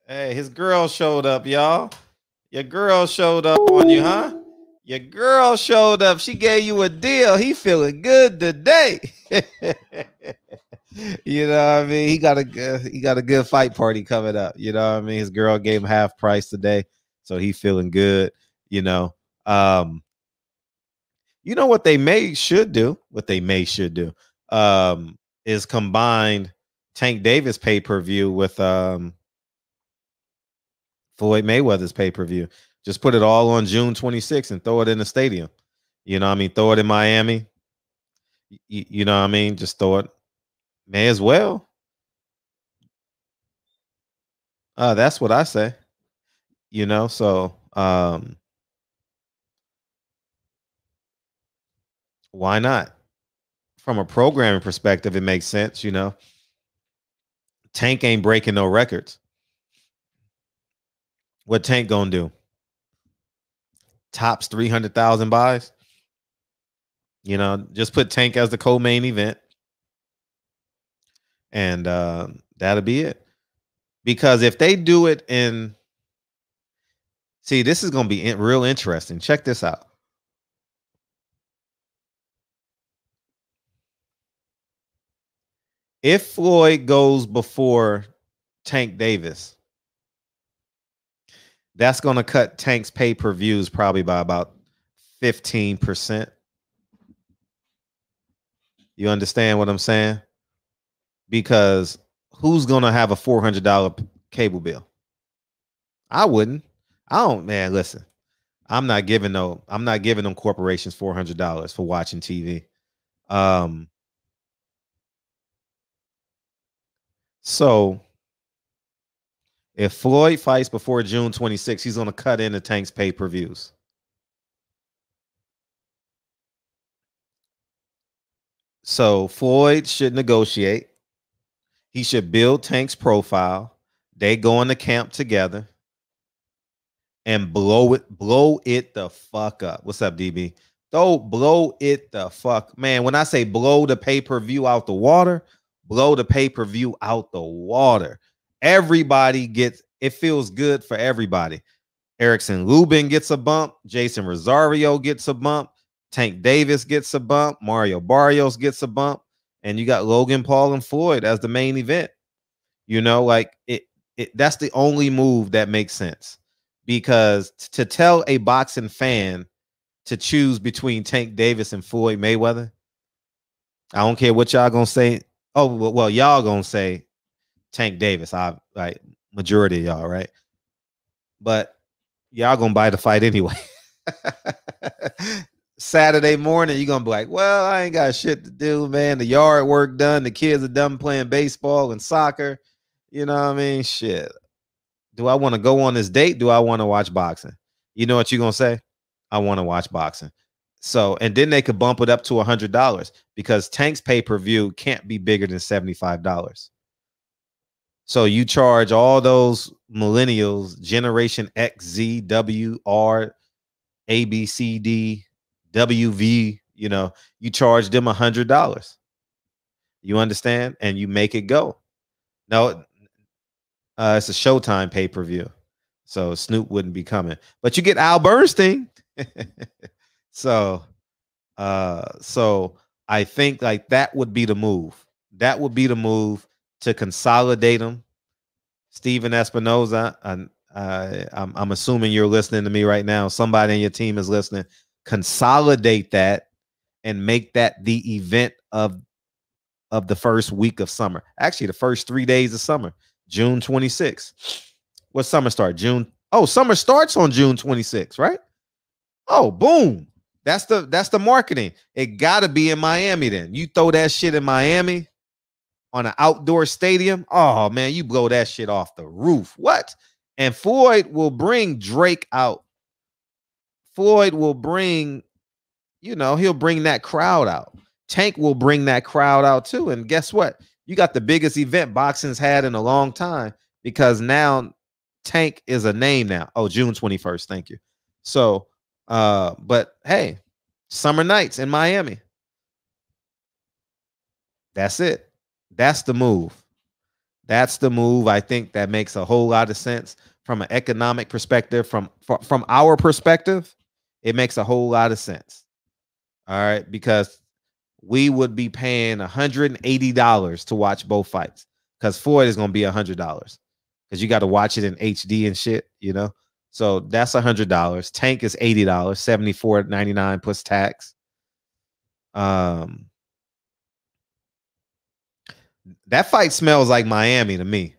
Hey, his girl showed up, y'all. Your girl showed up on you, huh? Your girl showed up. She gave you a deal. He feeling good today. you know what I mean? He got a good, he got a good fight party coming up. You know what I mean? His girl gave him half price today, so he feeling good. You know, um, you know what they may should do. What they may should do um, is combined Tank Davis pay per view with um, Floyd Mayweather's pay per view. Just put it all on June 26th and throw it in the stadium. You know what I mean? Throw it in Miami. Y- you know what I mean? Just throw it. May as well. Uh, that's what I say. You know, so um why not? From a programming perspective, it makes sense, you know. Tank ain't breaking no records. What Tank gonna do? Tops 300,000 buys? You know, just put Tank as the co-main event. And uh, that'll be it. Because if they do it in See, this is going to be real interesting. Check this out. If Floyd goes before Tank Davis, that's going to cut Tank's pay per views probably by about 15%. You understand what I'm saying? Because who's going to have a $400 cable bill? I wouldn't. I don't, man. Listen, I'm not giving no, I'm not giving them corporations four hundred dollars for watching TV. Um, so if Floyd fights before June 26, he's gonna cut into Tank's pay per views. So Floyd should negotiate. He should build Tank's profile. They go into camp together and blow it, blow it the fuck up. What's up, DB? Throw blow it the fuck. Man, when I say blow the pay-per-view out the water, blow the pay-per-view out the water. Everybody gets it feels good for everybody. Erickson Lubin gets a bump, Jason Rosario gets a bump, Tank Davis gets a bump, Mario Barrios gets a bump, and you got Logan Paul and Floyd as the main event. You know, like it, it that's the only move that makes sense because to tell a boxing fan to choose between Tank Davis and Floyd Mayweather, I don't care what y'all gonna say. Oh well, y'all gonna say Tank Davis. I like majority of y'all, right? But y'all gonna buy the fight anyway. Saturday morning, you're gonna be like, Well, I ain't got shit to do, man. The yard work done, the kids are done playing baseball and soccer. You know what I mean? Shit. Do I want to go on this date? Do I want to watch boxing? You know what you're gonna say? I want to watch boxing. So, and then they could bump it up to a hundred dollars because Tank's pay-per-view can't be bigger than $75. So you charge all those millennials, Generation X, Z, W, R, A, B, C, D, W, V, you know, you charge them a hundred dollars. You understand? And you make it go. No, uh, it's a Showtime pay-per-view. So Snoop wouldn't be coming. But you get Al Bernstein. so uh so I think like that would be the move. That would be the move to consolidate them. Stephen Espinoza, and uh, I'm, I'm assuming you're listening to me right now. Somebody in your team is listening. Consolidate that and make that the event of of the first week of summer. Actually, the first three days of summer, June 26th. What summer start? June. Oh, summer starts on June 26th, right? Oh, boom. That's the that's the marketing. It gotta be in Miami then. You throw that shit in Miami on an outdoor stadium. Oh man, you blow that shit off the roof. What? And Floyd will bring Drake out. Floyd will bring, you know, he'll bring that crowd out. Tank will bring that crowd out too. And guess what? You got the biggest event boxing's had in a long time because now Tank is a name now. Oh, June 21st. Thank you. So, uh, but hey, summer nights in Miami. That's it. That's the move. That's the move. I think that makes a whole lot of sense from an economic perspective. From from our perspective, it makes a whole lot of sense. All right, because we would be paying $180 to watch both fights because Floyd is going to be a $100 because you got to watch it in HD and shit, you know? So that's a $100. Tank is $80, $74.99 plus tax. Um, that fight smells like Miami to me.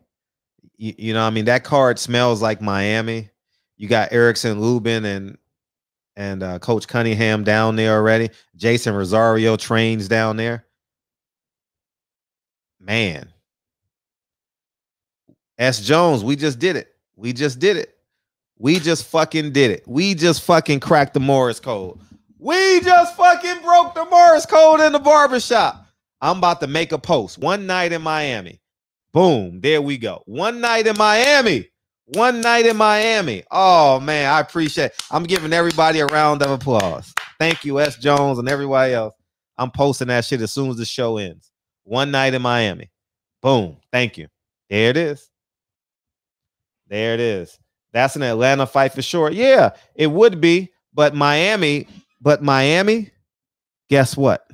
You, you know, I mean, that card smells like Miami. You got Erickson Lubin and and uh, Coach Cunningham down there already. Jason Rosario trains down there. Man, S. Jones, we just did it. We just did it. We just fucking did it. We just fucking cracked the Morse code. We just fucking broke the Morse code in the barbershop. I'm about to make a post. One night in Miami. Boom. There we go. One night in Miami. One night in Miami. Oh man, I appreciate. It. I'm giving everybody a round of applause. Thank you, S. Jones and everybody else. I'm posting that shit as soon as the show ends. One night in Miami. Boom. Thank you. There it is. There it is. That's an Atlanta fight for sure. Yeah, it would be, but Miami, but Miami, guess what?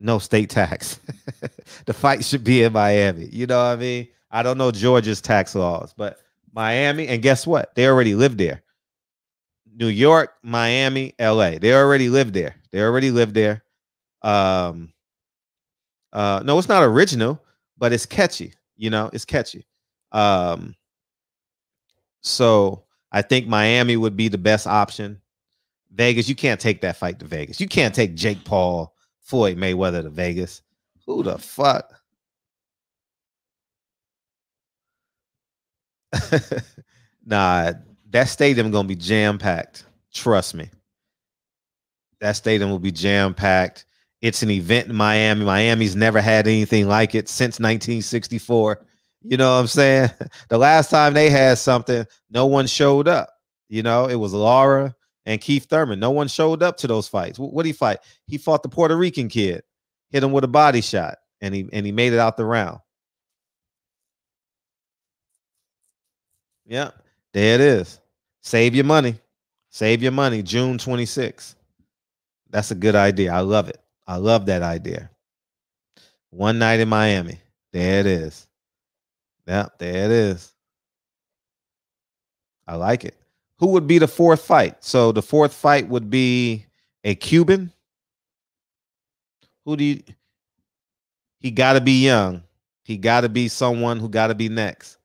No state tax. the fight should be in Miami. You know what I mean? I don't know Georgia's tax laws, but Miami, and guess what? They already live there. New York, Miami, LA. They already live there. They already live there. Um uh no, it's not original, but it's catchy. You know, it's catchy. Um so I think Miami would be the best option. Vegas, you can't take that fight to Vegas. You can't take Jake Paul, Floyd Mayweather to Vegas. Who the fuck? nah, that stadium gonna be jam packed. Trust me. That stadium will be jam packed. It's an event in Miami. Miami's never had anything like it since 1964. You know what I'm saying? The last time they had something, no one showed up. You know, it was Laura and Keith Thurman. No one showed up to those fights. What did he fight? He fought the Puerto Rican kid, hit him with a body shot, and he and he made it out the round. Yeah, there it is. Save your money. Save your money. June 26th. That's a good idea. I love it. I love that idea. One night in Miami. There it is. Yeah, there it is. I like it. Who would be the fourth fight? So the fourth fight would be a Cuban. Who do you he got to be young. He got to be someone who got to be next.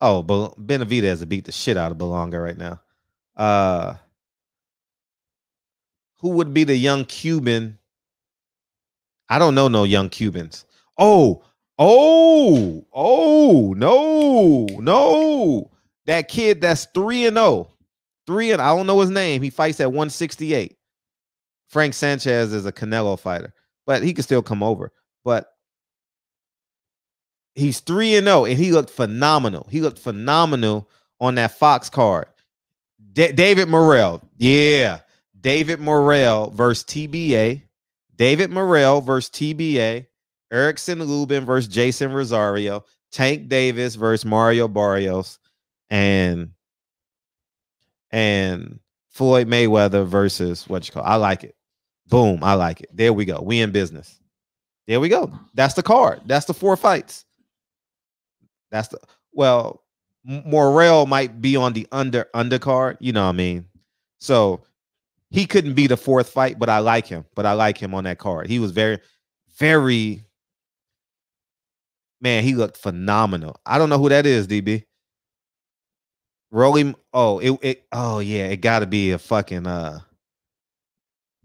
Oh, Benavidez beat the shit out of Berlanga right now. Uh, who would be the young Cuban? I don't know no young Cubans. Oh, oh, oh, no, no. That kid that's 3 and 0. 3 and I don't know his name. He fights at 168. Frank Sanchez is a Canelo fighter, but he could still come over. But He's 3 and 0 and he looked phenomenal. He looked phenomenal on that Fox card. D- David Morrell. Yeah. David Morrell versus TBA. David Morrell versus TBA. Erickson Lubin versus Jason Rosario. Tank Davis versus Mario Barrios. And and Floyd Mayweather versus what you call. I like it. Boom. I like it. There we go. We in business. There we go. That's the card. That's the four fights. That's the well, Morrell might be on the under undercard. You know what I mean? So he couldn't be the fourth fight, but I like him. But I like him on that card. He was very, very man. He looked phenomenal. I don't know who that is, DB. Rolling. Oh, it, it. Oh yeah, it got to be a fucking. uh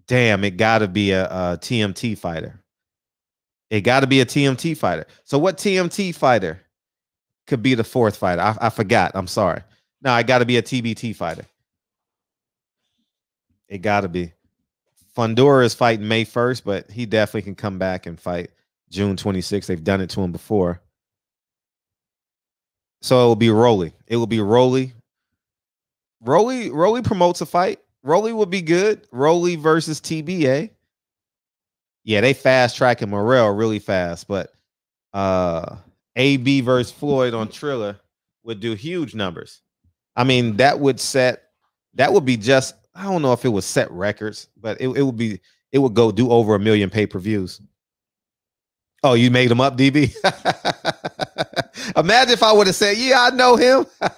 Damn, it got to be a, a TMT fighter. It got to be a TMT fighter. So what TMT fighter could be the fourth fighter. I, I forgot. I'm sorry. No, I got to be a TBT fighter. It got to be. Fundora is fighting May 1st, but he definitely can come back and fight June 26th. They've done it to him before. So it will be Rolly. It will be Rolly. Rolly, Rolly promotes a fight. Rolly will be good. Rolly versus TBA. Yeah, they fast tracking Morrell really fast, but uh AB versus Floyd on Triller would do huge numbers. I mean, that would set that would be just I don't know if it would set records, but it, it would be it would go do over a million pay-per-views. Oh, you made him up, DB? Imagine if I would have said, Yeah, I know him.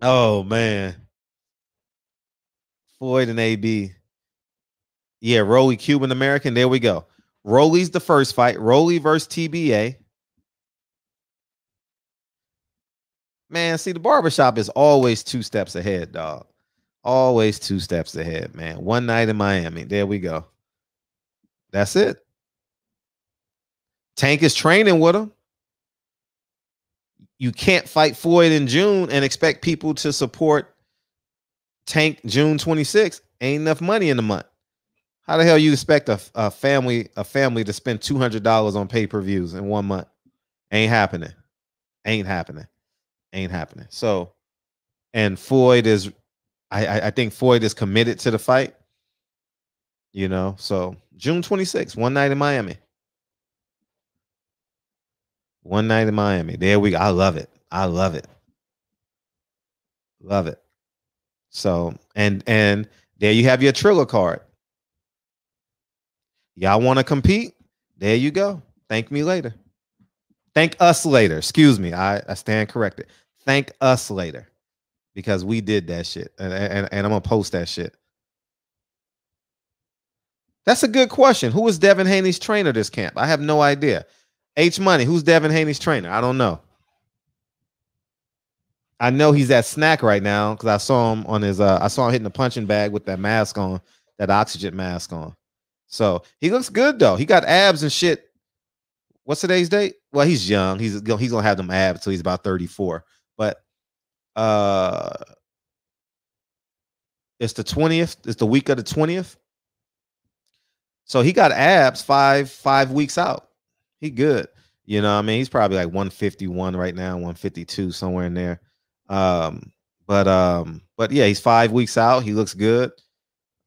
oh man. Floyd and AB. Yeah, Rolly Cuban American. There we go. Rolly's the first fight. Rolly versus TBA. Man, see, the barbershop is always two steps ahead, dog. Always two steps ahead, man. One night in Miami. There we go. That's it. Tank is training with him. You can't fight Floyd in June and expect people to support Tank June 26th. Ain't enough money in the month. How the hell you expect a, a family a family to spend two hundred dollars on pay per views in one month? Ain't happening. Ain't happening. Ain't happening. So, and Floyd is, I I think Floyd is committed to the fight. You know, so June 26th, one night in Miami. One night in Miami. There we go. I love it. I love it. Love it. So, and and there you have your Triller card. Y'all want to compete? There you go. Thank me later. Thank us later. Excuse me. I, I stand corrected. Thank us later because we did that shit. And, and, and I'm going to post that shit. That's a good question. Who was Devin Haney's trainer this camp? I have no idea. H Money, who's Devin Haney's trainer? I don't know. I know he's at snack right now because I saw him on his uh I saw him hitting the punching bag with that mask on, that oxygen mask on. So he looks good though. He got abs and shit. What's today's date? Well, he's young. He's he's gonna have them abs until he's about 34. But uh it's the 20th, it's the week of the 20th. So he got abs five five weeks out. He good. You know, I mean, he's probably like 151 right now, 152, somewhere in there. Um, but um, but yeah, he's five weeks out. He looks good.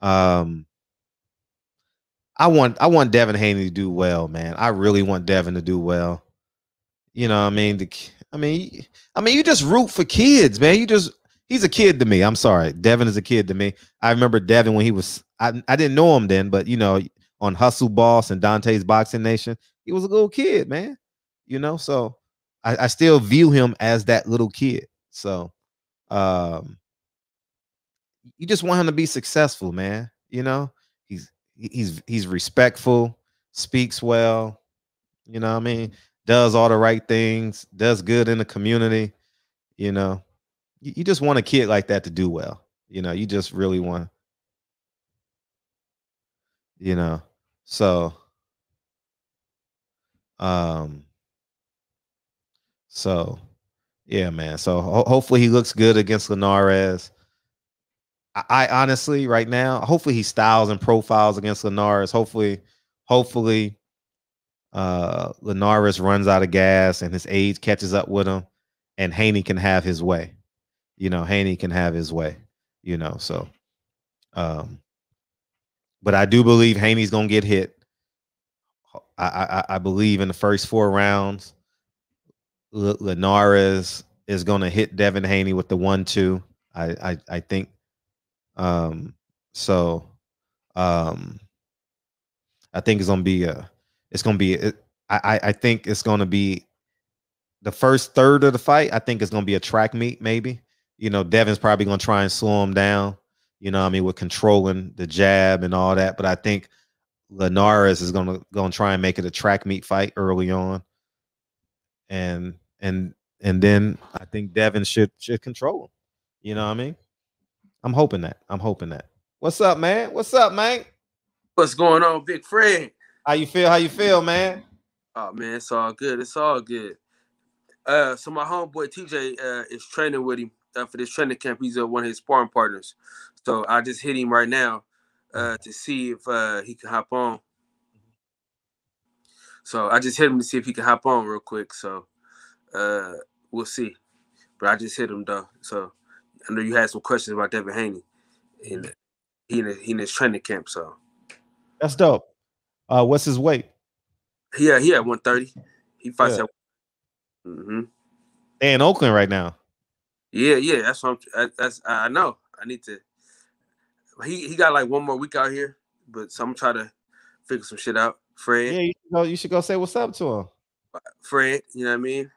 Um, I want I want Devin Haney to do well, man. I really want Devin to do well. You know, I mean, the, I mean, I mean, you just root for kids, man. You just he's a kid to me. I'm sorry, Devin is a kid to me. I remember Devin when he was I I didn't know him then, but you know, on Hustle Boss and Dante's Boxing Nation, he was a little kid, man. You know, so I, I still view him as that little kid. So, um, you just want him to be successful, man. You know, he's he's he's respectful, speaks well, you know I mean, does all the right things, does good in the community, you know. You, you just want a kid like that to do well. You know, you just really want you know. So um so yeah, man. So ho- hopefully he looks good against Linares. I, honestly, right now, hopefully he styles and profiles against Linares. Hopefully, hopefully, uh, Linares runs out of gas and his age catches up with him, and Haney can have his way. You know, Haney can have his way. You know, so, um, but I do believe Haney's gonna get hit. I I, believe in the first four rounds, L- Linares is gonna hit Devin Haney with the one-two. I I, I think um, so um, I think it's gonna be a, it's gonna be. It, I I think it's gonna be the first third of the fight. I think it's gonna be a track meet, maybe. You know, Devin's probably gonna try and slow him down. You know, I mean, with controlling the jab and all that. But I think Linares is gonna gonna try and make it a track meet fight early on, and and and then I think Devin should should control him. You know what I mean? I'm hoping that. I'm hoping that. What's up, man? What's up, man? What's going on, Big Fred? How you feel? How you feel, man? Oh man, it's all good. It's all good. Uh, so my homeboy TJ uh, is training with him uh, for this training camp. He's uh, one of his sparring partners. So I just hit him right now uh, to see if uh, he can hop on. So I just hit him to see if he can hop on real quick. So uh, we'll see. But I just hit him though. So I know you had some questions about Devin Haney, and he in, he in his training camp. So That's dope. Uh, what's his weight? yeah, he at one thirty. He fights Yeah. at. hmm They in Oakland right now. Yeah, yeah, that's what I'm, I- that's I know. I need to. He he got like one more week out here, but so I'm trying to try to figure some shit out. Fred, Yeah, you should go, you should go say what's up to him. Fred, you know what I mean?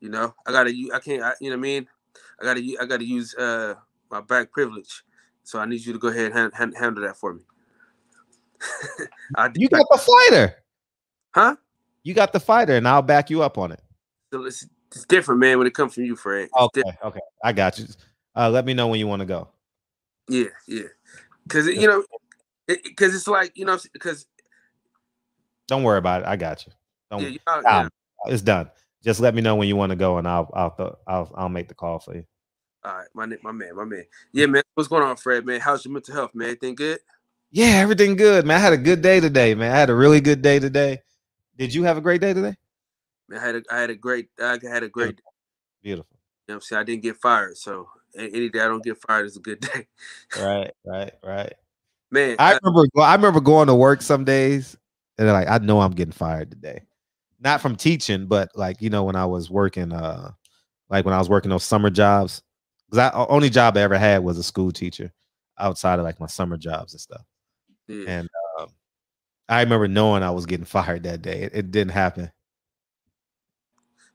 You know, I gotta I can't I, you know what I mean? I gotta I gotta use uh my back privilege. So I need you to go ahead and hand, hand, handle that for me. I, You got the fighter. Huh? You got the fighter, and I'll back you up on it. it's, it's different, man, when it comes from you, Fred. It's Okay, okay, I got you. Uh, let me know when you want to go. Yeah, yeah. Because you know, because it's like you know, because Don't worry about it. I got you. Don't. Yeah, Ah, yeah. It's done. Just let me know when you want to go, and I'll I'll th- I'll I'll make the call for you. all right, my my man, my man. Yeah, man. What's going on, Fred? Man, how's your mental health, man? Everything good? Yeah, everything good, man. I had a good day today, man. I had a really good day today. Did you have a great day today? Man, I had a I had a great I had a great. Beautiful. You know what I'm saying? I didn't get fired, so any day I don't get fired is a good day. Right, right, right. Man, I remember I remember going to work some days and like I know I'm getting fired today. Not from teaching, but like you know when I was working uh like when I was working those summer jobs. Cuz I only job I ever had was a school teacher outside of like my summer jobs and stuff. Yeah. And um I remember knowing I was getting fired that day. It, it didn't happen.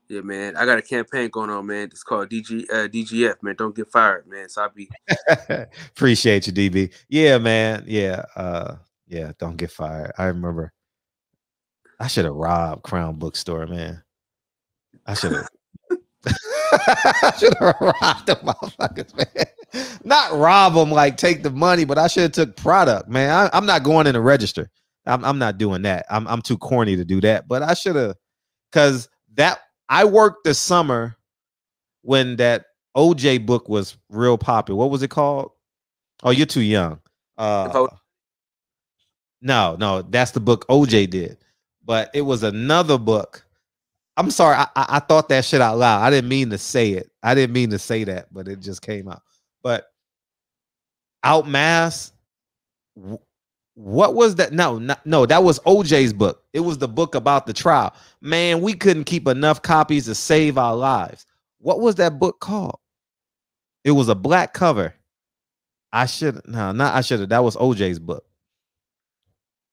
Yeah, man. I got a campaign going on, man. It's called DG uh, DGF, man. Don't get fired, man. So I be Appreciate you, DB. Yeah, man. Yeah. Uh yeah, don't get fired. I remember I should have robbed Crown Bookstore, man. I should have I should have robbed the motherfuckers, man. Not rob them like take the money, but I should have took product, man. I, I'm not going in the register. I'm, I'm not doing that. I'm I'm too corny to do that. But I should have, cause that I worked the summer when that OJ book was real popular. What was it called? Oh, you're too young. Uh, no, no, that's the book OJ did. But it was another book. I'm sorry, I, I, I thought that shit out loud. I didn't mean to say it. I didn't mean to say that, but it just came out. But Outmass, what was that? No, no, no, that was OJ's book. It was the book about the trial. Man, we couldn't keep enough copies to save our lives. What was that book called? It was a black cover. I should no, not I should have. That was OJ's book.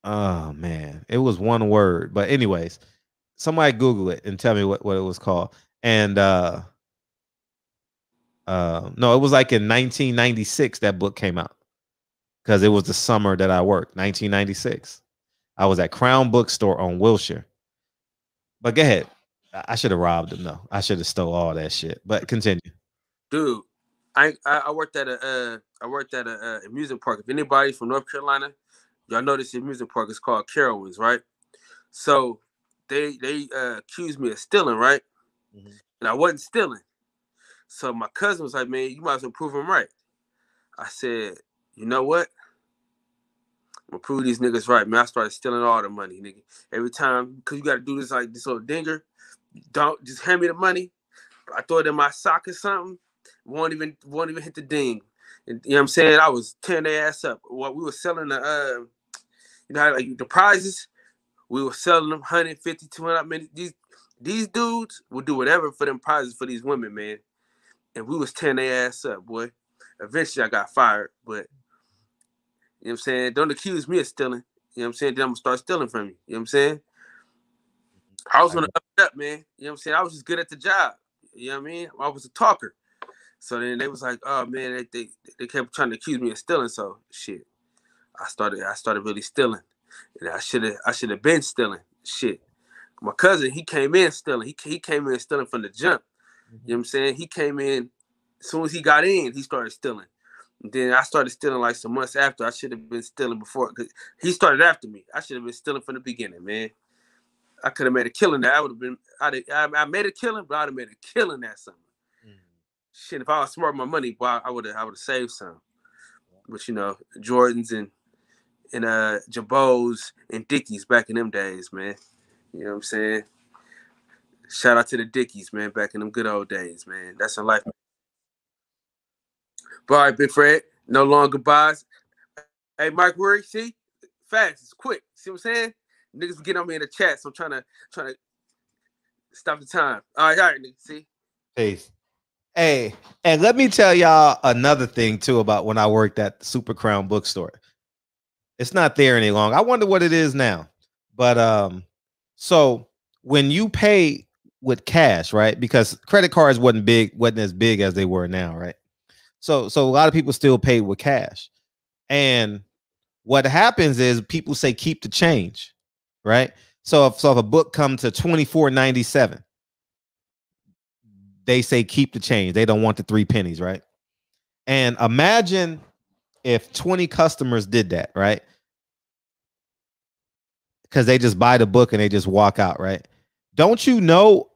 Oh man, it was one word. But anyways, somebody Google it and tell me what, what it was called. And uh uh no, it was like in 1996 that book came out. Because it was the summer that I worked, 1996. I was at Crown Bookstore on Wilshire. But go ahead. I should have robbed them though. I should have stole all that shit. But continue. dude. I I, worked at a uh, I worked at a uh, amusement park. If anybody from North Carolina, y'all know this amusement park is called Carowinds, right? So they they uh, accused me of stealing, right? And I wasn't stealing. So my cousin was like, "Man, you might as well prove him right." I said, "You know what? I'm gonna prove these niggas right, man." I started stealing all the money, nigga. Every time, cause you got to do this like this little dinger. Don't just hand me the money. I throw it in my sock or something. Won't even won't even hit the ding. And you know what I'm saying? I was tearing their ass up. What we were selling the uh, you know, like the prizes, we were selling them 150, 200. I mean, these these dudes would do whatever for them prizes for these women, man. And we was tearing their ass up, boy. Eventually I got fired, but you know what I'm saying? Don't accuse me of stealing. You know what I'm saying? Then I'm gonna start stealing from you. You know what I'm saying? I was gonna up it up, man. You know what I'm saying? I was just good at the job. You know what I mean? I was a talker. So then they was like, oh man, they, they they kept trying to accuse me of stealing. So shit. I started I started really stealing. And I should have I should have been stealing. Shit. My cousin, he came in stealing. He, he came in stealing from the jump. You mm-hmm. know what I'm saying? He came in as soon as he got in, he started stealing. Then I started stealing like some months after. I should have been stealing before because he started after me. I should have been stealing from the beginning, man. I could have made a killing that. I would have been. I, I made a killing, but I'd have made a killing that summer. Shit, if I was smart with my money, boy, I would have. I would have saved some. But you know, Jordans and and uh Jabos and Dickies back in them days, man. You know what I'm saying? Shout out to the Dickies, man, back in them good old days, man. That's a life. Right, Big Fred, no longer goodbyes. Hey, Mike Worry, see? Fast, it's quick. See what I'm saying? Niggas get on me in the chat, so I'm trying to trying to stop the time. All right, all right. See? Peace. Hey, and let me tell y'all another thing too about when I worked at Super Crown bookstore. It's not there any longer. I wonder what it is now. But um, so when you pay with cash, right? Because credit cards wasn't big, wasn't as big as they were now, right? So so a lot of people still pay with cash. And what happens is people say keep the change, right? So if so if a book comes to 24.97, they say keep the change. They don't want the three pennies, right? And imagine if 20 customers did that, right? Because they just buy the book and they just walk out, right? Don't you know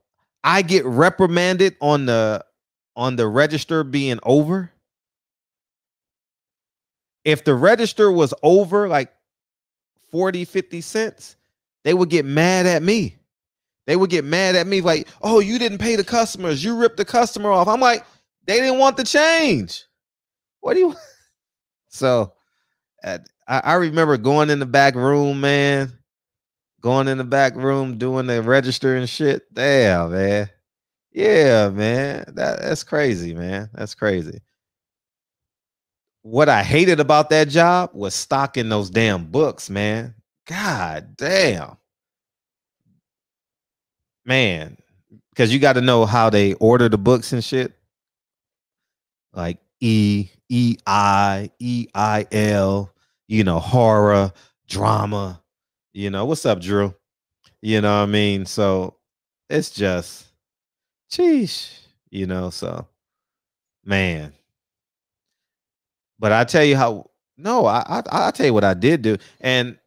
I get reprimanded on the on the register being over? If the register was over like 40, 50 cents, they would get mad at me. They would get mad at me like, "Oh, you didn't pay the customers. You ripped the customer off." I'm like, "They didn't want the change. What do you?" So, I, I remember going in the back room, man. Going in the back room, doing the register and shit. Damn, man. Yeah, man. That that's crazy, man. That's crazy. What I hated about that job was stocking those damn books, man. God damn man, because you got to know how they order the books and shit. Like E, E I, E I L, you know, horror, drama. You know, what's up, Drew? You know what I mean? So it's just, sheesh, you know, so man. But I tell you how, no, I, I I'll tell you what I did do. And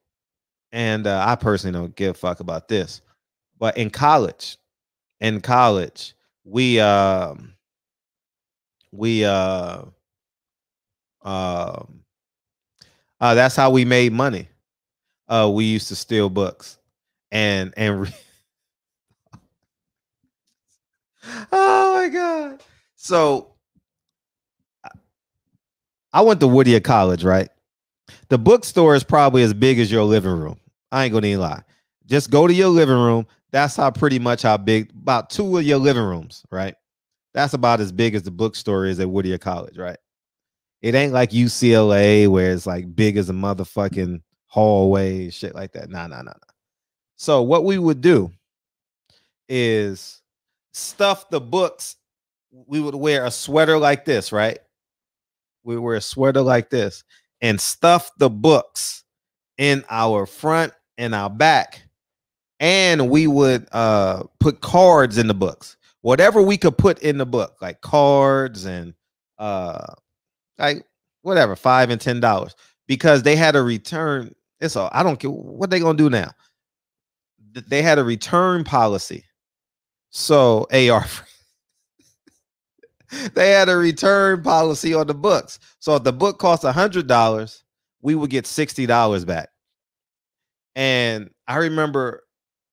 and uh, I personally don't give a fuck about this. But in college, in college, we um we uh um uh that's how we made money. Uh we used to steal books and and re- oh my god. So I went to Whittier College, right? The bookstore is probably as big as your living room. I ain't gonna even lie. Just go to your living room, that's how pretty much how big about two of your living rooms, right? That's about as big as the bookstore is at Whittier College, right? It ain't like UCLA where it's like big as a motherfucking hallway, shit like that. Nah, nah, nah, nah. So what we would do is stuff the books. We would wear a sweater like this, right? We wear a sweater like this and stuff the books in our front and our back. And we would uh put cards in the books. Whatever we could put in the book like cards and uh like whatever five and ten dollars. Because they had a return it's all i don't care what they gonna do now? They had a return policy. So ar they had a return policy on the books so if the book cost a hundred dollars we would get sixty dollars back and i remember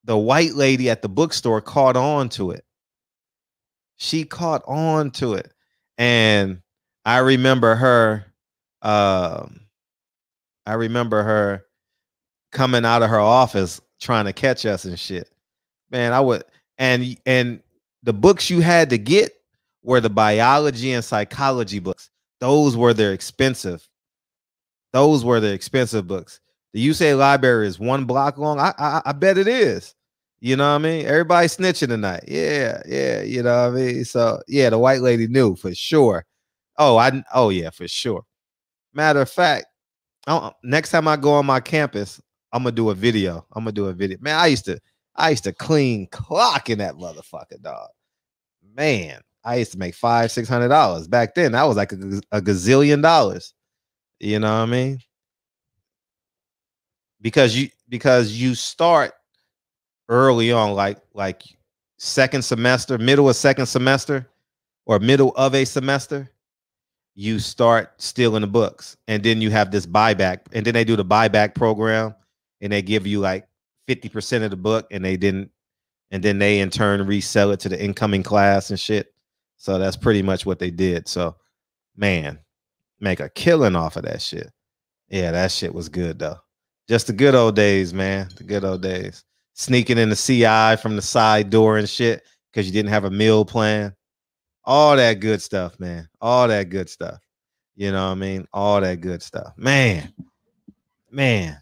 the white lady at the bookstore caught on to it. She caught on to it. And I remember her um I remember her coming out of her office trying to catch us and shit. Man, I would and and the books you had to get were the biology and psychology books. Those were the expensive. Those were the expensive books. The UCA library is one block long. I, I I bet it is. You know what I mean? Everybody snitching tonight. Yeah, yeah. You know what I mean? So yeah, the white lady knew for sure. Oh, I oh yeah, for sure. Matter of fact, I'll, uh, next time I go on my campus, I'm gonna do a video. I'm gonna do a video. Man, I used to I used to clean clock in that motherfucker, dog. Man, I used to make five, six hundred dollars back then. That was like a, a gazillion dollars. You know what I mean? Because you because you start early on, like like second semester, middle of second semester, or middle of a semester, you start stealing the books, and then you have this buyback, and then they do the buyback program, and they give you like fifty percent of the book, and they didn't, and then they in turn resell it to the incoming class and shit. So that's pretty much what they did. So, man, make a killing off of that shit. Yeah, that shit was good though. Just the good old days, man. The good old days. Sneaking in the CI from the side door and shit because you didn't have a meal plan. All that good stuff, man. All that good stuff. You know what I mean? All that good stuff. Man. Man.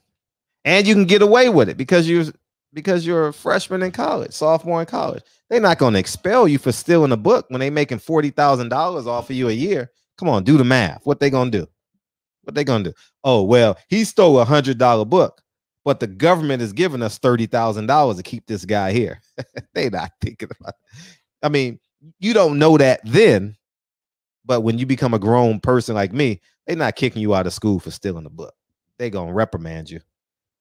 And you can get away with it because you're because you're a freshman in college, sophomore in college. They're not going to expel you for stealing a book when they making forty thousand dollars off of you a year. Come on, do the math. What they gonna do? What they gonna do? Oh well, he stole a hundred dollar book, but the government is giving us thirty thousand dollars to keep this guy here. they not thinking about. It. I mean, you don't know that then, but when you become a grown person like me, they're not kicking you out of school for stealing a book. They gonna reprimand you,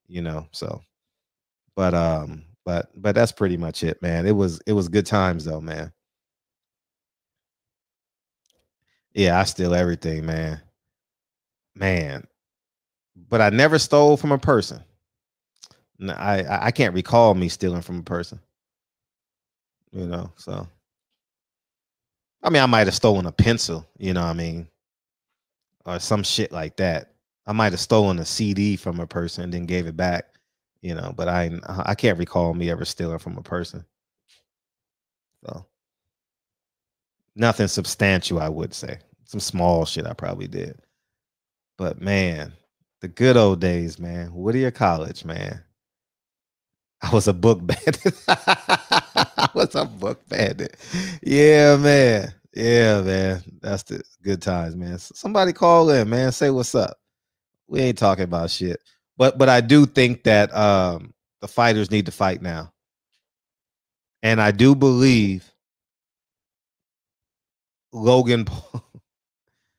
you know. So, but um, but but that's pretty much it, man. It was it was good times though, man. Yeah, I steal everything, man. Man. But I never stole from a person. I I can't recall me stealing from a person. You know, so I mean, I might have stolen a pencil, you know what I mean? Or some shit like that. I might have stolen a CD from a person and then gave it back, you know, but I I can't recall me ever stealing from a person. So nothing substantial, I would say. Some small shit I probably did. But man, the good old days, man. Whittier College, man. I was a book bandit. I was a book bandit. Yeah, man. Yeah, man. That's the good times, man. Somebody call in, man. Say what's up. We ain't talking about shit. But but I do think that um the fighters need to fight now. And I do believe Logan Paul,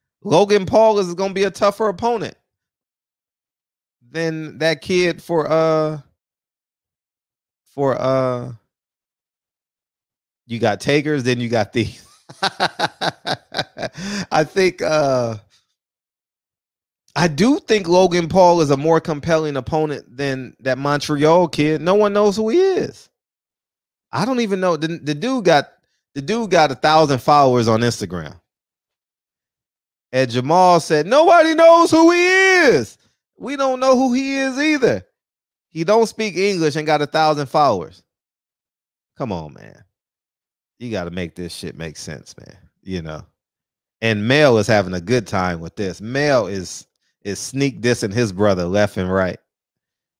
Logan Paul is going to be a tougher opponent than that kid for uh for uh you got takers then you got these I think uh I do think Logan Paul is a more compelling opponent than that Montreal kid. No one knows who he is. I don't even know. The, the dude got the dude got a thousand followers on Instagram. And Jamal said, Nobody knows who he is. We don't know who he is either. He don't speak English and got a thousand followers. Come on, man. You got to make this shit make sense, man. You know. And Mel is having a good time with this. Mel is is sneak dissing his brother left and right.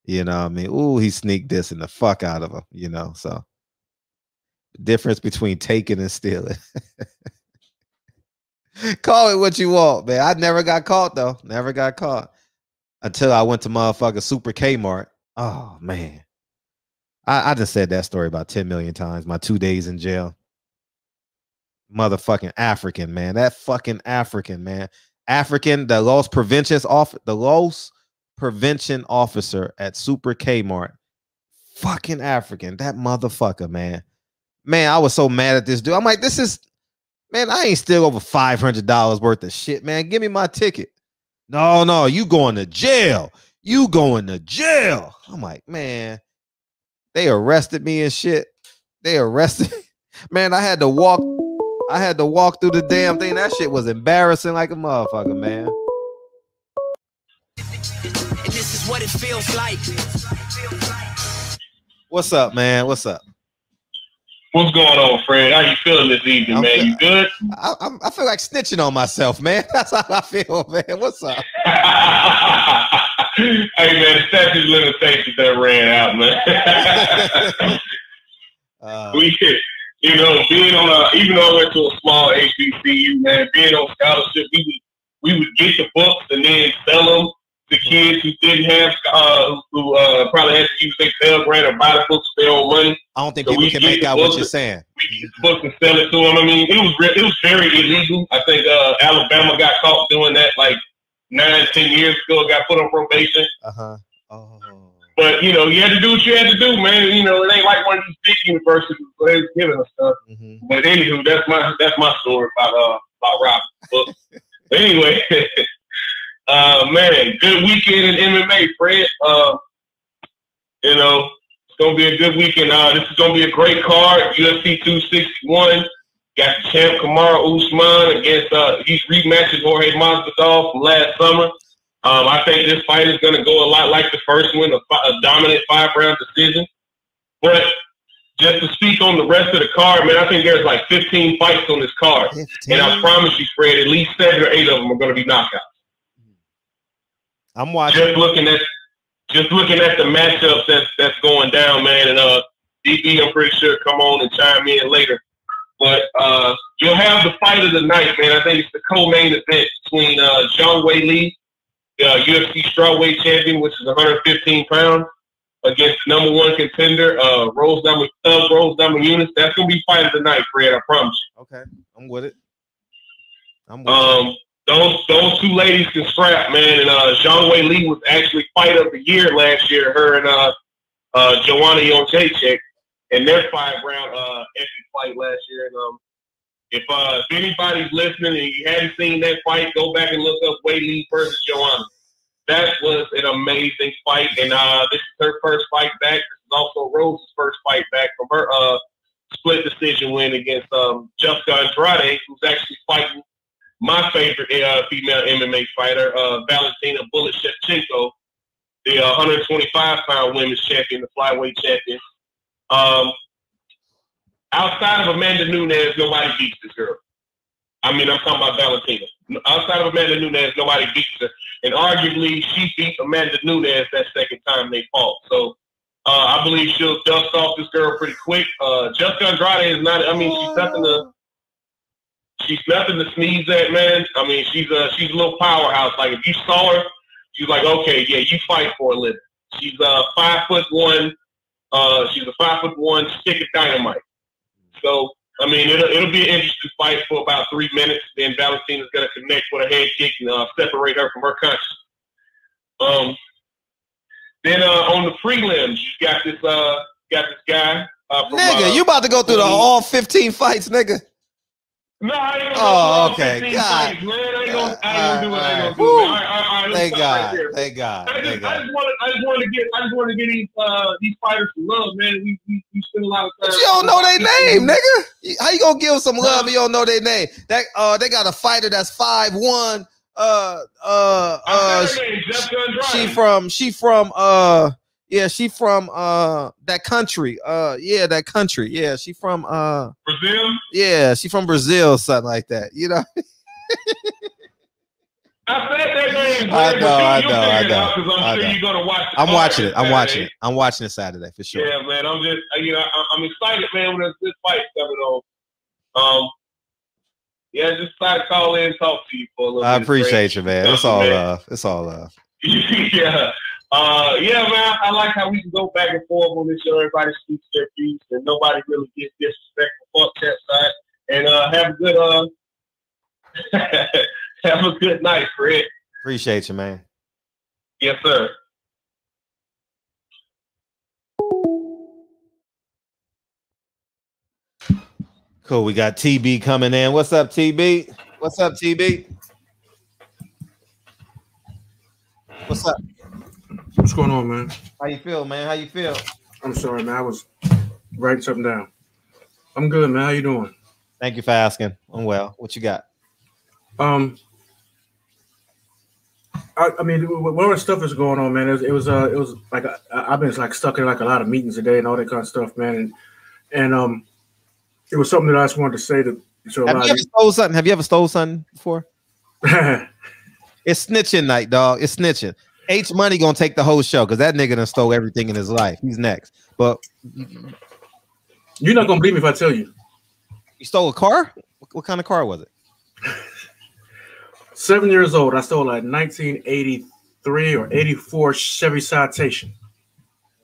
You know I mean? Ooh, he sneak dissing the fuck out of him, you know. So difference between taking and stealing. Call it what you want, man. I never got caught though. Never got caught until I went to motherfucking Super Kmart. Oh man, I, I just said that story about ten million times. My two days in jail. Motherfucking African man, that fucking African man, African, the loss prevention off, the loss prevention officer at Super Kmart, fucking African, that motherfucker, man. Man, I was so mad at this dude. I'm like, this is Man, I ain't still over five hundred dollars worth of shit, man. Give me my ticket. No, no, you going to jail. You going to jail. I'm like, man, they arrested me and shit. They arrested. man, I had to walk. I had to walk through the damn thing. That shit was embarrassing like a motherfucker, man. And this is what it feels like. What's up, man? What's up? What's going on, Fred? How you feeling this evening, I'm man? feel- you good? I, I'm- I feel like snitching on myself, man. That's how I feel, man. What's up? hey, man, the statute limitations that ran out, man. Uh, we, you know, being on a, even though I went to a small HBCU, man, being on scholarship, we would, we would get the books and then sell them to kids who didn't have, uh, who uh, probably had to use their Pell Grant or buy the books for their own money. I don't think So people we can make out what you're saying. We get the books and sell it to them. I mean, it was re- it was very illegal. I think uh, Alabama got caught doing that like nine, ten years ago. Got put on probation. Uh huh. Oh. But you know, you had to do what you had to do, man. You know, it ain't like one of these big universities where they're giving us stuff. Mm-hmm. But anywho, that's my that's my story about uh about Rob. But anyway, uh man, good weekend in MMA, Fred. Uh, you know, it's gonna be a good weekend. Uh, this is gonna be a great card. UFC 261. Got the champ Kamaru Usman against uh he's rematching Jorge Masvidal from last summer. Um, I think this fight is going to go a lot like the first one, a, a dominant five round decision. But just to speak on the rest of the card, man, I think there's like 15 fights on this card, and I promise you, Fred, at least seven or eight of them are going to be knockouts. I'm watching. Just looking at just looking at the matchups that's that's going down, man, and uh, DB, I'm pretty sure come on and chime in later. But uh, you'll have the fight of the night, man. I think it's the co-main event between uh, Zhang Weili, the uh, UFC strawweight champion, which is 115 pounds, against number one contender, uh, Rose Dama, Thug Rose Namajunas. That's gonna be fight of the night, Fred. I promise you. Okay, I'm with it. I'm with Um, those those two ladies can scrap, man. And uh, Zhang Weili was actually fight of the year last year. Her and uh, uh, Joanna Jędrzejczyk in their five round uh, epic fight last year. And um, if uh, if anybody's listening and you haven't seen that fight, go back and look up Weili versus Joanna. That was an amazing fight, and uh, this is her first fight back. This is also Rose's first fight back from her uh, split decision win against um, Jessica Andrade, who's actually fighting my favorite uh, female MMA fighter, uh, Valentina Bullet Shevchenko, the uh, 125 pound women's champion, the flyweight champion. Um, outside of Amanda Nunes, nobody beats this girl. I mean, I'm talking about Valentina. Outside of Amanda Nunes, nobody beats her. And arguably, she beat Amanda Nunes that second time they fought. So uh, I believe she'll dust off this girl pretty quick. Uh, Jessica Andrade is not, I mean, she's nothing to. She's nothing to sneeze at, man. I mean, she's a she's a little powerhouse. Like if you saw her, she's like, okay, yeah, you fight for a living. She's uh five foot one. Uh, she's a five foot one stick of dynamite. So I mean, it'll it'll be an interesting fight for about three minutes. Then Valentina's gonna connect with a head kick and uh, separate her from her conscience. Um. Then uh, on the prelims, you got this uh got this guy. Uh, from, Nigga, uh, you about to go through the all 15 fights, nigga. No, I ain't Oh, okay. God. man. I ain't gonna, I ain't gonna do what I ain't gonna do. Woo. All right, all right, all right, let's Thank right God. Thank God. I Thank just, God. wanted, I just wanted to get, I just wanted to get these, uh, these fighters some love, man. We, we, we spend a lot of time. But you don't know their name, nigga. How you gonna give them some love if you don't know their name? That uh, they got a fighter that's five one. Uh, uh, uh, her name, Jessica Andrade. she from she from uh, yeah, she from uh that country. Uh, yeah, that country. Yeah, she from uh Brazil. yeah, she from Brazil, something like that. You know. I said that name. I know, I know, I figure it out know, I'm I sure know. you're gonna watch. I'm watching it. I'm watching it. I'm watching it Saturday for sure. Yeah, man. I'm just, you know, I, I'm excited, man. When there's good fights coming on. Um, yeah, just decided to call in and talk to you for a little I appreciate you, man. It's all love. It's all love. yeah. Uh, yeah, man. I like how we can go back and forth on this show. Everybody speaks their piece, and nobody really gets disrespectful. Fuck that side, and uh, have a good uh, have a good night, Fred. Appreciate you, man. Yes, sir. Cool. We got TB coming in. What's up, TB? What's up, TB? What's up? What's going on, man? How you feel, man? How you feel? I'm sorry, man. I was writing something down. I'm good, man. How you doing? Thank you for asking. I'm well. What you got? Um, I, I mean, the stuff is going on, man. It was, it was, uh, it was like I, I've been like stuck in like a lot of meetings today and all that kind of stuff, man. And and um, it was something that I just wanted to say to to Have you of ever stole something? Have you ever stole something before? It's snitching night, dog. It's snitching. H Money gonna take the whole show because that nigga done stole everything in his life. He's next. But You're not gonna believe me if I tell you. you stole a car? What, what kind of car was it? Seven years old, I stole a 1983 or 84 Chevy Citation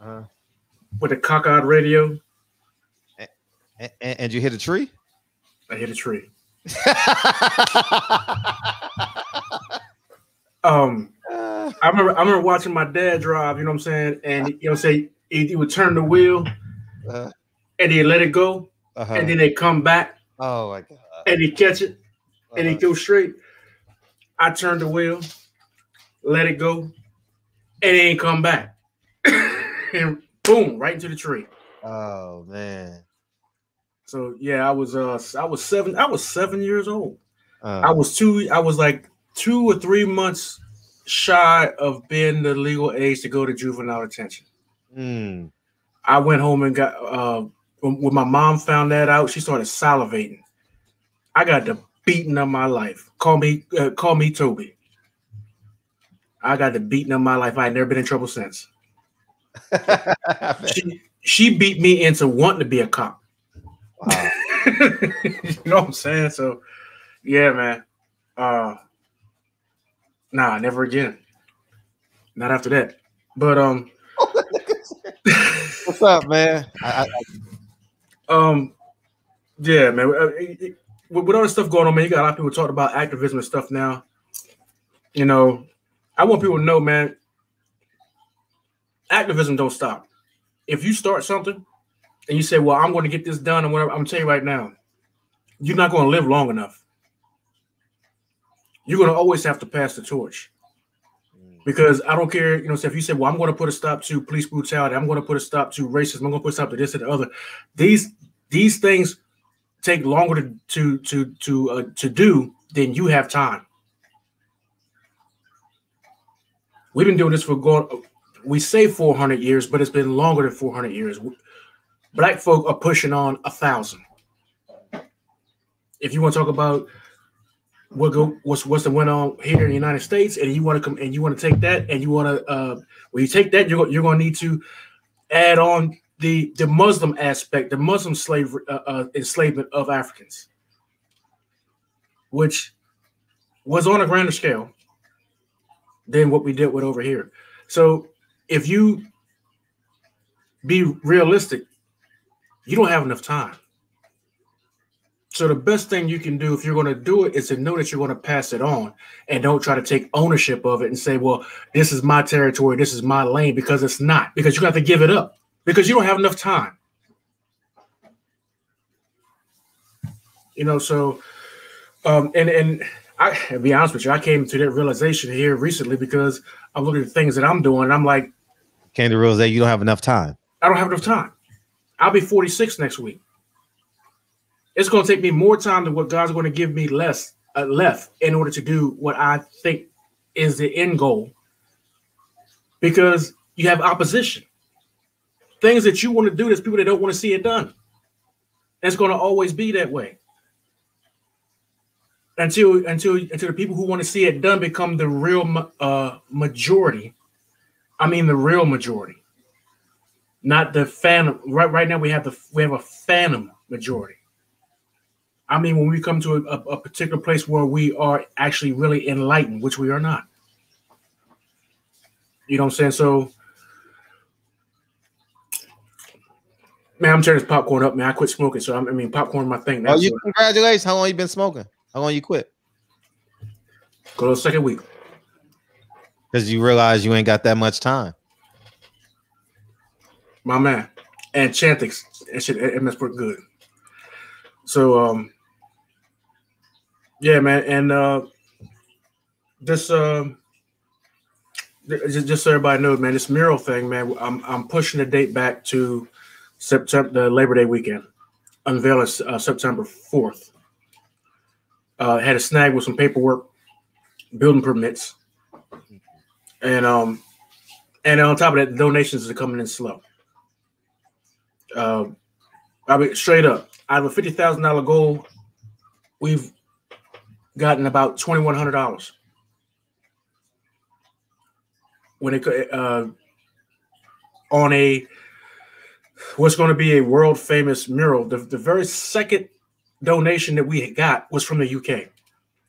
Uh-huh. with a cockeyed radio. And, and you hit a tree? I hit a tree. um, I remember I remember watching my dad drive, you know what I'm saying? And you know, say he, he would turn the wheel Uh, and he'd let it go, uh-huh. and then they come back Oh my god. and he catch it and he Uh-huh. go straight. I turned the wheel, let it go, and it ain't come back. and boom, right into the tree. Oh man. So yeah, I was uh I was seven, I was seven years old. Uh, I was two, I was like two or three months shy of being the legal age to go to juvenile detention. mm, I went home and got uh when, when my mom found that out, she started salivating. I got the beating of my life. Call me uh, call me Toby. I got the beating of my life. I ain't never been in trouble since. she, she beat me into wanting to be a cop. wow. you know what I'm saying? So yeah, man. Uh nah, never again. Not after that. But um What's up, man? I, I, Um, yeah, man. Uh, it- it- With, with all this stuff going on, man, you got a lot of people talking about activism and stuff now. You know, I want people to know, man, activism don't stop. If you start something and you say, "Well, I'm going to get this done," and whatever, I'm telling you right now, you're not going to live long enough. You're going to always have to pass the torch. Because I don't care, you know, so if you say, well, I'm going to put a stop to police brutality, I'm going to put a stop to racism, I'm going to put a stop to this and the other. These these things take longer to to to to uh, to do than you have time. We've been doing this for going. We say 400 years, but it's been longer than 400 years. Black folk are pushing on a thousand. If you want to talk about what go what's what's the went on here in the United States, and you want to come and you want to take that, and you want to uh, when you take that, you're you're going to need to add on the the Muslim aspect, the Muslim slave uh, uh, enslavement of Africans, which was on a grander scale than what we did with over here. So if you be realistic, you don't have enough time. So the best thing you can do if you're going to do it is to know that you're going to pass it on and don't try to take ownership of it and say, well, this is my territory, this is my lane, because it's not, because you have to give it up because you don't have enough time. You know, so um and and I to be honest with you, I came to that realization here recently because I'm looking at the things that I'm doing and I'm like, came to realize that you don't have enough time. I don't have enough time. I'll be 46 next week. It's going to take me more time than what God's going to give me less uh, left in order to do what I think is the end goal. Because you have opposition, things that you want to do. There's people that don't want to see it done. It's going to always be that way until until until the people who want to see it done become the real uh, majority. I mean, the real majority not the phantom. Right, right now we have the we have a phantom majority. I mean, when we come to a, a, particular place where we are actually really enlightened, which we are not. You know what I'm saying? So, man, I'm turning this popcorn up, man. I quit smoking, so I'm, I mean, popcorn my thing. Oh, you what- congratulations. How long you been smoking? How long you quit? go to the second week. Because you realize you ain't got that much time. my man, and Chantix and shit. It, it must work good. So um, yeah, man, and uh, this th- just, just so everybody knows, man, this mural thing, man, I'm I'm pushing the date back to September, the Labor Day weekend, unveiling uh, September fourth. Uh, had a snag with some paperwork, building permits, and um, and on top of that, donations are coming in slow. Um, I mean, straight up, I have a fifty thousand dollar goal, we've gotten about twenty one hundred dollars. When it uh, on a what's going to be a world famous mural, the, the very second donation that we got was from the UK,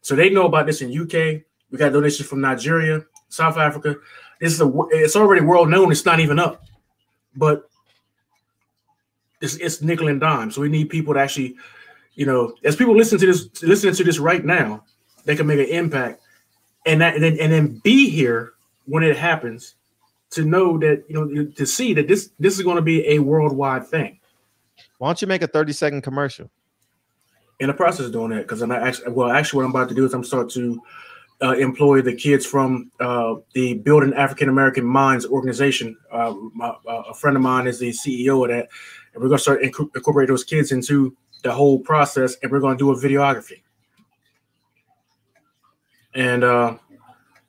so they know about this in UK. We got donations from Nigeria, South Africa. This is a it's already world known. It's not even up, but it's, it's nickel and dime. So we need people to actually, you know, as people listen to this, listening to this right now, they can make an impact, and that and then, and then be here when it happens to know that you know to see that this this is going to be a worldwide thing. Why don't you make a 30 second commercial? In the process of doing that, because I'm actually well, actually, what I'm about to do is I'm start to uh, employ the kids from uh, the Building African American Minds organization. Uh, my, uh, a friend of mine is the CEO of that, and we're going to start inc- incorporate those kids into the whole process, and we're going to do a videography. And uh,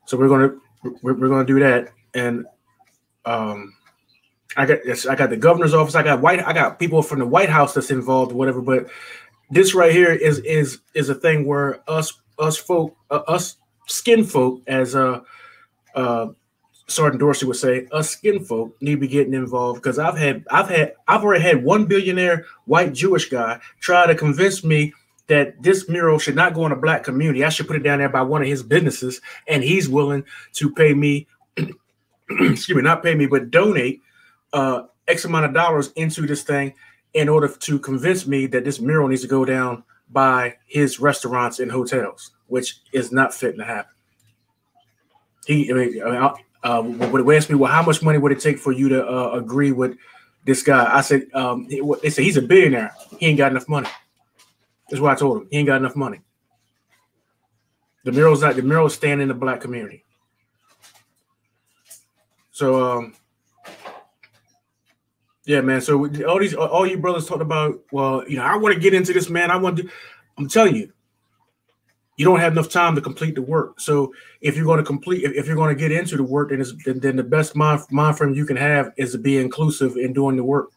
so we're going to we're, we're going to do that, and um, I got I got the governor's office. I got white. I got people from the White House that's involved, whatever. But this right here is is is a thing where us us folk uh, us skin folk, as uh, uh, Sergeant Dorsey would say, us skin folk need to be getting involved because I've had I've had I've already had one billionaire white Jewish guy try to convince me that this mural should not go in a black community. I should put it down there by one of his businesses, and he's willing to pay me, excuse me, not pay me, but donate uh, X amount of dollars into this thing in order to convince me that this mural needs to go down by his restaurants and hotels, which is not fitting to happen. He, I mean, uh, uh, would ask me, well, how much money would it take for you to uh, agree with this guy? I said, um, they said he's a billionaire. He ain't got enough money. That's what I told him. He ain't got enough money. The mural's not the mural's staying in the black community. So um, yeah, man. So all these, all you brothers talking about, well, you know, I want to get into this, man. I want to. I'm telling you, you don't have enough time to complete the work. So if you're going to complete, if, if you're going to get into the work, then, then, then the best mind mind frame you can have is to be inclusive in doing the work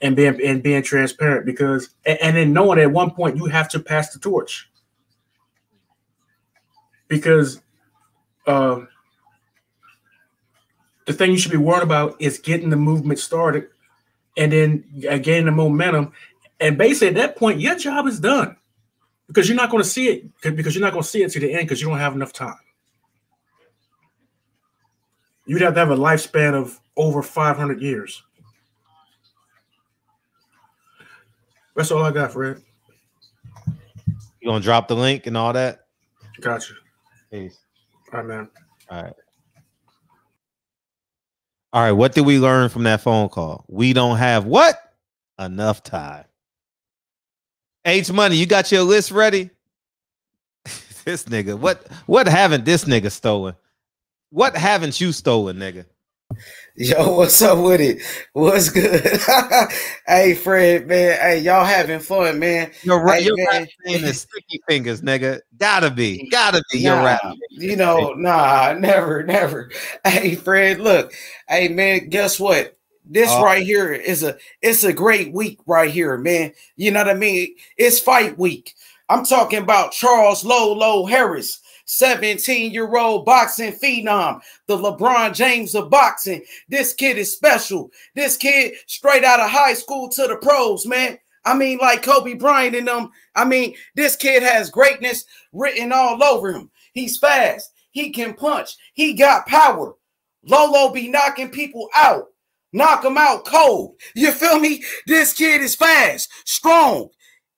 and being and being transparent. Because and, and then knowing at one point you have to pass the torch. Because. Uh, the thing you should be worried about is getting the movement started and then gain the momentum. And basically, at that point, your job is done because you're not going to see it because you're not going to see it to the end because you don't have enough time. You'd have to have a lifespan of over 500 years. That's all I got, Fred. You gonna drop the link and all that? Gotcha. Peace. All right, man. All right. All right, what did we learn from that phone call? We don't have what? Enough time. H Money, you got your list ready? this nigga, what what haven't this nigga stolen? What haven't you stolen, nigga? Yo, what's up with it? What's good? hey, Fred, man. Hey, y'all having fun, man. Your right, hey, your man. name is Sticky Fingers, nigga. Gotta be, gotta be Nah, rap. You know, nah, never, never. Hey, Fred, look. Hey, man, guess what? This Uh, right here is a it's a great week right here, man. You know what I mean? It's fight week. I'm talking about Charles Lolo Harris, 17 year old boxing phenom, the LeBron James of boxing. This kid is special. This kid straight out of high school to the pros, man. I mean, like Kobe Bryant and them. I mean, this kid has greatness written all over him. He's fast. He can punch. He got power. Lolo be knocking people out. Knock him out cold. You feel me? This kid is fast, strong,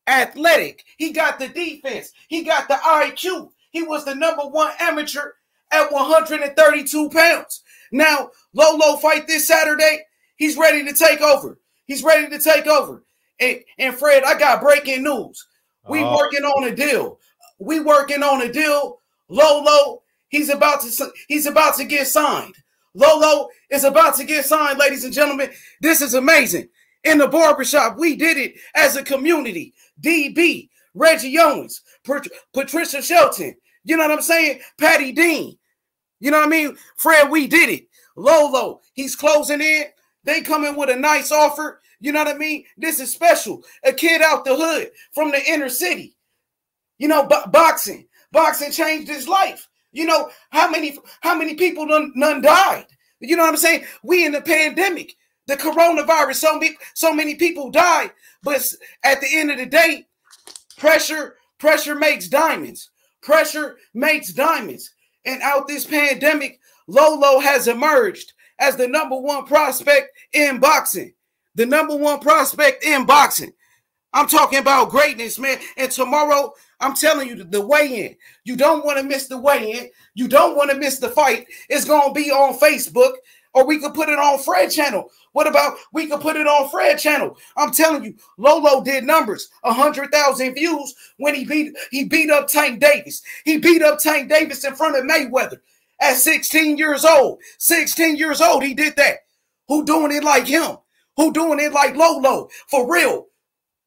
athletic. He got the defense. He got the IQ. He was the number one amateur at 132 pounds. Now, Lolo fight this Saturday. He's ready to take over. He's ready to take over. And, and Fred, I got breaking news. We Oh. working on a deal. We working on a deal. Lolo, he's about to he's about to get signed. Lolo is about to get signed, ladies and gentlemen. This is amazing. In the barbershop, we did it as a community. DB, Reggie Owens, Pat- Patricia Shelton. You know what I'm saying? Patty Dean. You know what I mean? Fred, we did it. Lolo, he's closing in. They coming with a nice offer. You know what I mean? This is special. A kid out the hood from the inner city. You know, bo- boxing. Boxing changed his life. You know how many how many people none, none died. You know what I'm saying? We in the pandemic, the coronavirus. So many so many people died, but at the end of the day, pressure pressure makes diamonds. Pressure makes diamonds. And out this pandemic, Lolo has emerged as the number one prospect in boxing. The number one prospect in boxing. I'm talking about greatness, man. And tomorrow, I'm telling you, the, the weigh-in. You don't want to miss the weigh-in. You don't want to miss the fight. It's gonna be on Facebook, or we could put it on Fred channel. What about we could put it on Fred channel? I'm telling you, Lolo did numbers, a hundred thousand views when he beat he beat up Tank Davis. He beat up Tank Davis in front of Mayweather at 16 years old. 16 years old, he did that. Who doing it like him? Who doing it like Lolo? For real.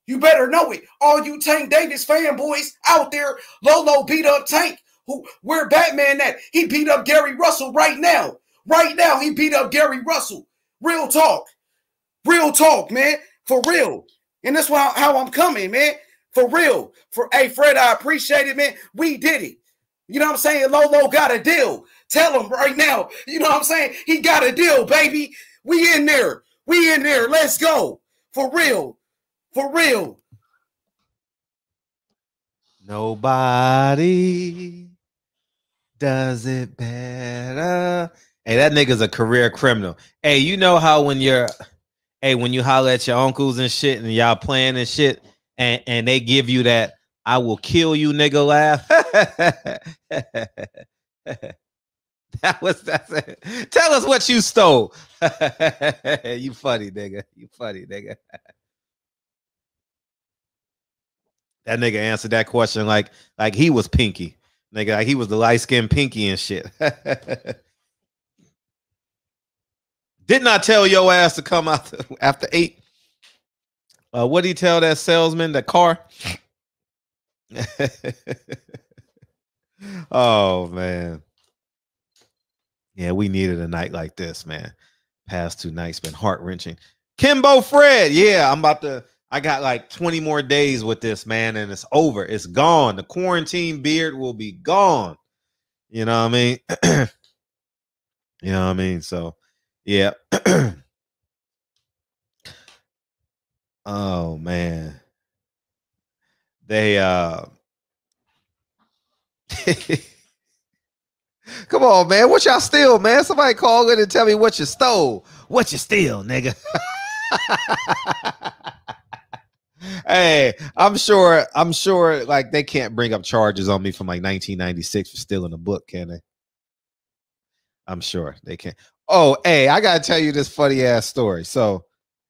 You better know it. All you Tank Davis fanboys out there, Lolo beat up Tank. Who where Batman at? He beat up Gary Russell right now. Right now, he beat up Gary Russell. Real talk. Real talk, man. For real. And that's why how I'm coming, man. For real. For hey, Fred, I appreciate it, man. We did it. You know what I'm saying? Lolo got a deal. Tell him right now. You know what I'm saying? He got a deal, baby. We in there. We in there. Let's go. For real. For real. Nobody does it better. Hey, that nigga's a career criminal. Hey, you know how when you're hey, when you holler at your uncles and shit and y'all playing and shit, and, and they give you that I will kill you nigga laugh. that was that's it. Tell us what you stole. you funny nigga. You funny nigga. That nigga answered that question like like he was Pinky. Nigga, like he was the light skinned Pinky and shit. Didn't I tell your ass to come out after eight? Uh, what did he tell that salesman? The car. oh man. Yeah, we needed a night like this, man. Past two nights been heart wrenching. Kimbo Fred, yeah, I'm about to. I got like 20 more days with this, man, and it's over. It's gone. The quarantine beard will be gone. You know what I mean? you know what I mean? So, yeah. oh man. They uh Come on, man. What y'all steal, man? Somebody call in and tell me what you stole. What you steal, nigga? hey, I'm sure, I'm sure like they can't bring up charges on me from like 1996 for stealing a book, can they? I'm sure they can't. Oh, hey, I gotta tell you this funny ass story. So,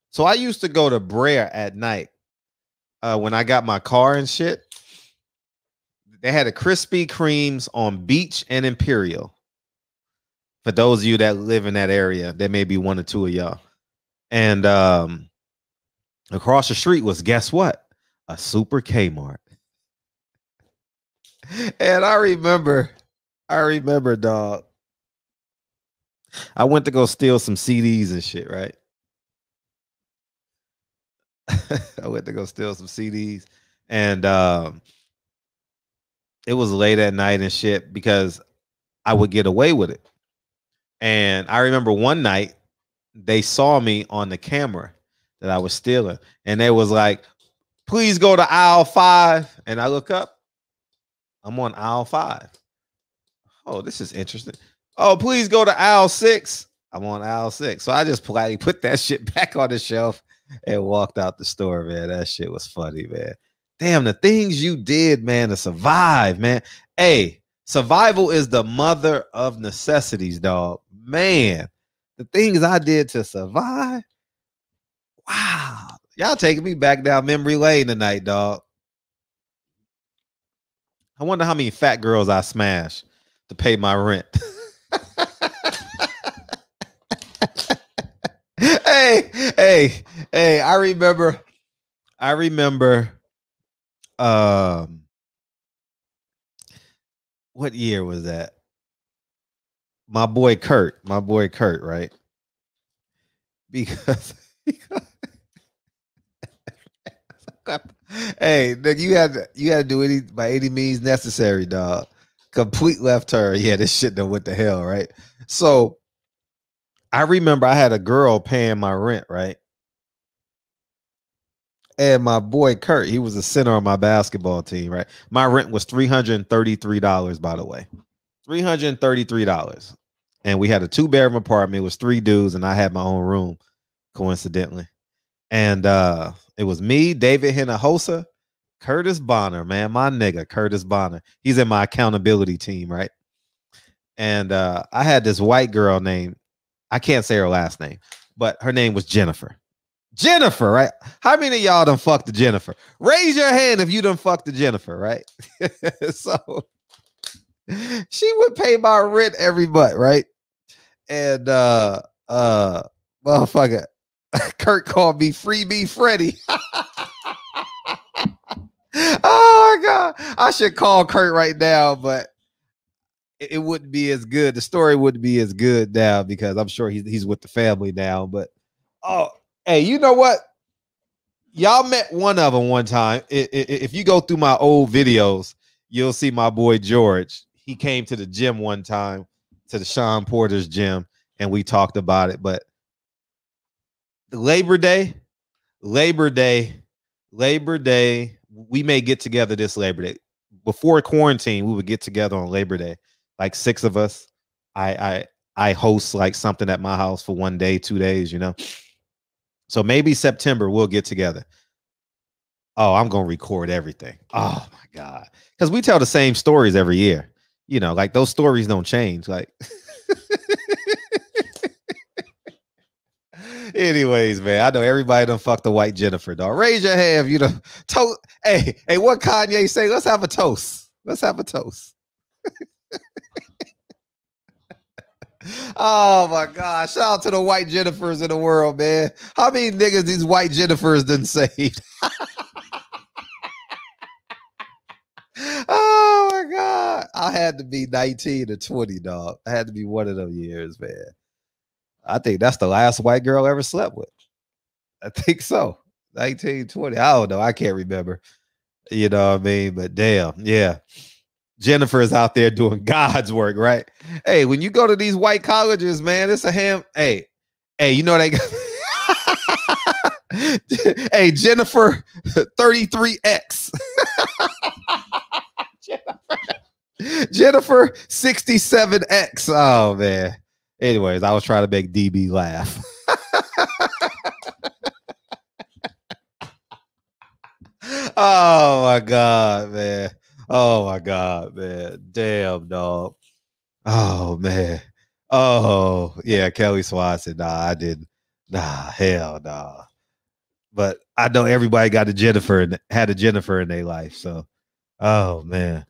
so I used to go to Brer at night uh, when I got my car and shit. They had a Krispy Kremes on Beach and Imperial. For those of you that live in that area, there may be one or two of y'all. And um, across the street was guess what? A super Kmart. And I remember, I remember, dog. I went to go steal some CDs and shit, right? I went to go steal some CDs and um it was late at night and shit because I would get away with it. And I remember one night they saw me on the camera that I was stealing, and they was like, "Please go to aisle five. And I look up, I'm on aisle five. Oh, this is interesting. Oh, please go to aisle six. I'm on aisle six. So I just politely put that shit back on the shelf and walked out the store, man. That shit was funny, man. Damn, the things you did, man, to survive, man. Hey, survival is the mother of necessities, dog. Man, the things I did to survive. Wow. Y'all taking me back down memory lane tonight, dog. I wonder how many fat girls I smashed to pay my rent. hey, hey, hey, I remember, I remember um what year was that? My boy Kurt, my boy Kurt, right? Because, hey, nigga, you had to, you had to do any by any means necessary, dog. Complete left turn. Yeah, this shit done went to hell, right? So I remember I had a girl paying my rent, right? And my boy Kurt, he was a center on my basketball team, right? My rent was $333, by the way. $333. And we had a two bedroom apartment. It was three dudes, and I had my own room, coincidentally. And uh it was me, David Hinojosa, Curtis Bonner, man, my nigga, Curtis Bonner. He's in my accountability team, right? And uh, I had this white girl named, I can't say her last name, but her name was Jennifer. Jennifer, right? How many of y'all done fucked the Jennifer? Raise your hand if you done fucked the Jennifer, right? so she would pay my rent every month, right? And uh uh motherfucker, Kurt called me freebie Freddy. oh my god. I should call Kurt right now, but it, it wouldn't be as good. The story wouldn't be as good now because I'm sure he's he's with the family now. But oh, hey, you know what? Y'all met one of them one time. If you go through my old videos, you'll see my boy George. He came to the gym one time, to the Sean Porter's gym, and we talked about it. But Labor Day, Labor Day, Labor Day, we may get together this Labor Day. Before quarantine, we would get together on Labor Day, like six of us. I I I host like something at my house for one day, two days, you know. So maybe September we'll get together. Oh, I'm gonna record everything. Oh my god, because we tell the same stories every year. You know, like those stories don't change. Like, anyways, man, I know everybody done fucked the white Jennifer. Dog, raise your hand if you done. To- hey, hey, what Kanye say? Let's have a toast. Let's have a toast. Oh my God! Shout out to the white Jennifers in the world, man. How many niggas these white Jennifers done saved? oh my God! I had to be 19 or 20, dog. I had to be one of them years, man. I think that's the last white girl I ever slept with. I think so. 19, 20. I don't know. I can't remember. You know what I mean? But damn, yeah. Jennifer is out there doing God's work, right? Hey, when you go to these white colleges, man, it's a ham. Hey, hey, you know they got hey, Jennifer 33X. Jennifer 67X. Oh man. Anyways, I was trying to make DB laugh. oh my god, man. Oh my god, man. Damn, dog. Oh man. Oh yeah, Kelly Swanson. Nah, I didn't. Nah, hell nah. But I know everybody got a Jennifer and had a Jennifer in their life. So, oh man,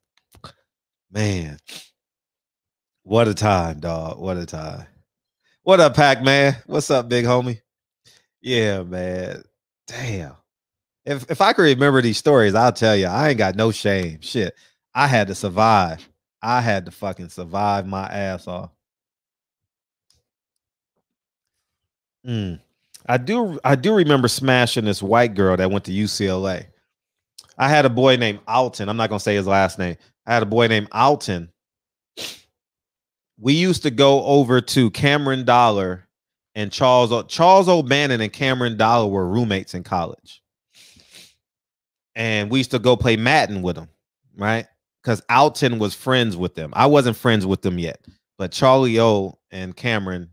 man, what a time, dog. What a time. What up, Pac Man? What's up, big homie? Yeah, man. Damn. If if I could remember these stories, I'll tell you, I ain't got no shame. Shit. I had to survive. I had to fucking survive my ass off. Mm. I do I do remember smashing this white girl that went to UCLA. I had a boy named Alton. I'm not gonna say his last name. I had a boy named Alton. We used to go over to Cameron Dollar and Charles O- Charles O'Bannon and Cameron Dollar were roommates in college. And we used to go play Madden with them, right? Because Alton was friends with them. I wasn't friends with them yet, but Charlie O and Cameron,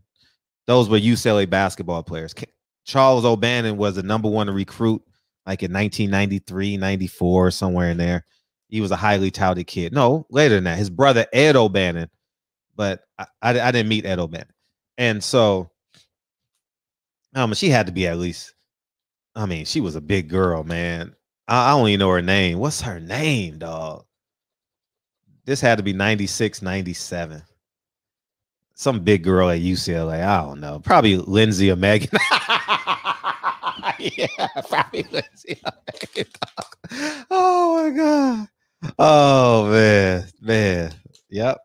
those were UCLA basketball players. Ca- Charles O'Bannon was the number one recruit like in 1993, 94, somewhere in there. He was a highly touted kid. No, later than that. His brother, Ed O'Bannon, but I, I, I didn't meet Ed O'Bannon. And so, um, she had to be at least, I mean, she was a big girl, man. I, I don't even know her name. What's her name, dog? This had to be 96, 97. Some big girl at UCLA. I don't know. Probably Lindsay or Megan. yeah, probably Lindsay. oh my god. Oh man, man. Yep.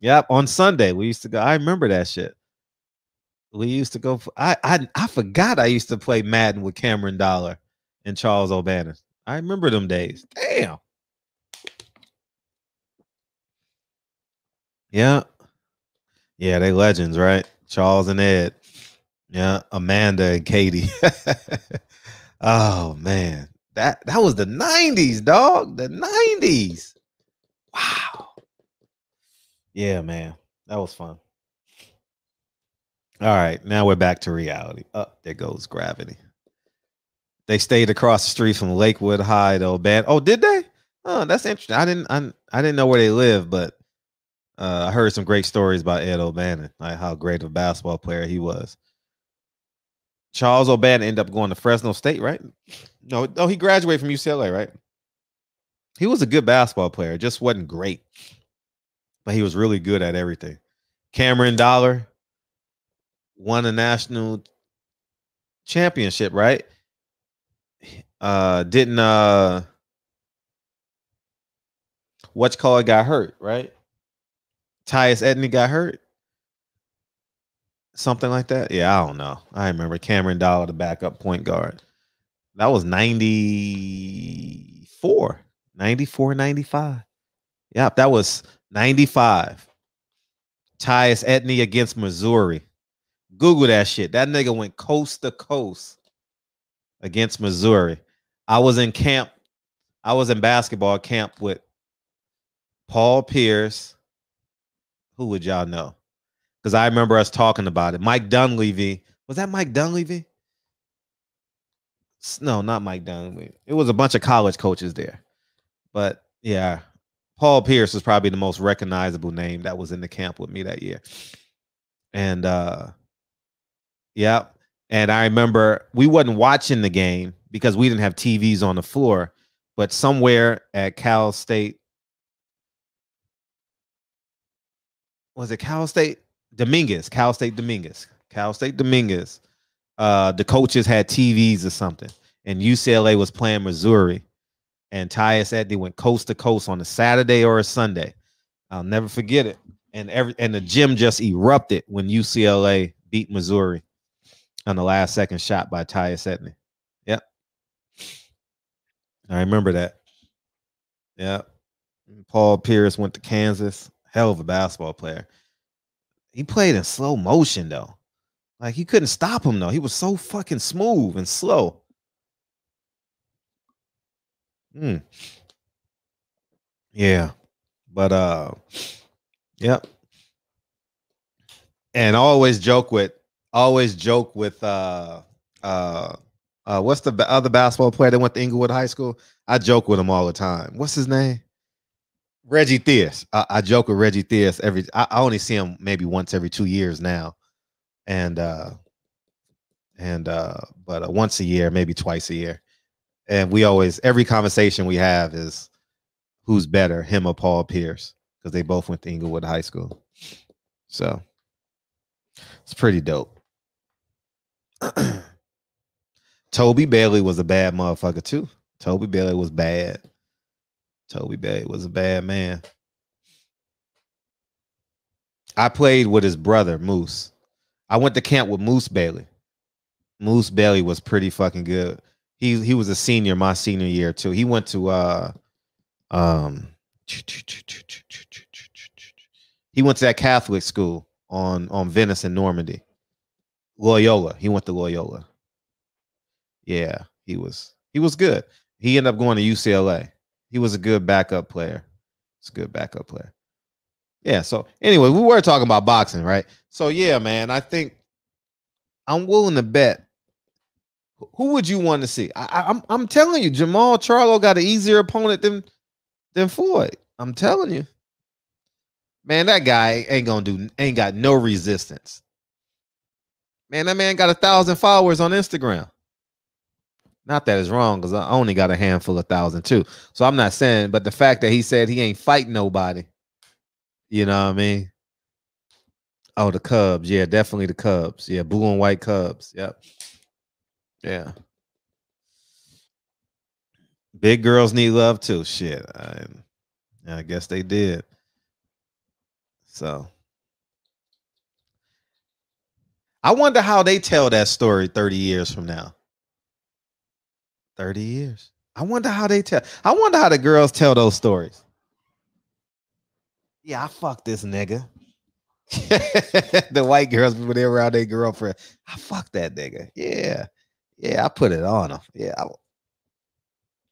Yep. On Sunday, we used to go. I remember that shit. We used to go. I I I forgot I used to play Madden with Cameron Dollar and Charles O'Bannon. I remember them days. Damn. Yeah. Yeah, they legends, right? Charles and Ed. Yeah, Amanda and Katie. oh man. That that was the 90s, dog. The 90s. Wow. Yeah, man. That was fun. All right, now we're back to reality. Up there goes gravity. They stayed across the street from Lakewood High, though. Band. Oh, did they? Oh, that's interesting. I didn't. I, I didn't know where they live, but uh, I heard some great stories about Ed O'Bannon, like how great of a basketball player he was. Charles O'Bannon ended up going to Fresno State, right? No, no, he graduated from UCLA, right? He was a good basketball player, just wasn't great, but he was really good at everything. Cameron Dollar won a national championship, right? Uh, didn't uh, what's called got hurt, right? Tyus Edney got hurt. Something like that. Yeah, I don't know. I remember Cameron Dollar, the backup point guard. That was 94, 94, 95. Yep, that was 95. Tyus Edney against Missouri. Google that shit. That nigga went coast to coast against Missouri. I was in camp. I was in basketball camp with Paul Pierce. Who would y'all know? Because I remember us talking about it. Mike Dunleavy. Was that Mike Dunleavy? No, not Mike Dunleavy. It was a bunch of college coaches there. But yeah, Paul Pierce was probably the most recognizable name that was in the camp with me that year. And uh yeah. And I remember we wasn't watching the game because we didn't have TVs on the floor, but somewhere at Cal State was it Cal State Dominguez, Cal State Dominguez, Cal State Dominguez. Uh, the coaches had TVs or something, and UCLA was playing Missouri, and Tyus Edney went coast to coast on a Saturday or a Sunday. I'll never forget it. And every and the gym just erupted when UCLA beat Missouri on the last second shot by Tyus Edney. Yep, I remember that. Yep. Paul Pierce went to Kansas. Hell of a basketball player. He played in slow motion though. Like he couldn't stop him though. He was so fucking smooth and slow. Hmm. Yeah. But uh yep. And always joke with always joke with uh uh uh what's the other basketball player that went to Inglewood High School? I joke with him all the time. What's his name? Reggie Theus. I, I joke with Reggie Theus every. I, I only see him maybe once every two years now, and uh, and uh, but uh, once a year, maybe twice a year, and we always every conversation we have is who's better, him or Paul Pierce, because they both went to Inglewood High School. So it's pretty dope. Toby Bailey was a bad motherfucker too. Toby Bailey was bad. Toby Bailey was a bad man. I played with his brother, Moose. I went to camp with Moose Bailey. Moose Bailey was pretty fucking good. He he was a senior my senior year too. He went to uh um he went to that Catholic school on on Venice in Normandie. Loyola. He went to Loyola. Yeah, he was he was good. He ended up going to UCLA. He was a good backup player. It's a good backup player. Yeah. So anyway, we were talking about boxing, right? So yeah, man, I think I'm willing to bet. Who would you want to see? I, I, I'm I'm telling you, Jermall Charlo got an easier opponent than than Floyd. I'm telling you, man, that guy ain't gonna do ain't got no resistance. Man, that man got a thousand followers on Instagram. Not that it's wrong, because I only got a handful of thousand too. So I'm not saying, but the fact that he said he ain't fighting nobody, you know what I mean? Oh, the Cubs. Yeah, definitely the Cubs. Yeah, blue and white Cubs. Yep. Yeah. Big girls need love too. Shit. I, I guess they did. So I wonder how they tell that story 30 years from now. 30 years. I wonder how they tell. I wonder how the girls tell those stories. Yeah, I fucked this nigga. the white girls when they're around their girlfriend. I fucked that nigga. Yeah. Yeah, I put it on. Yeah. I,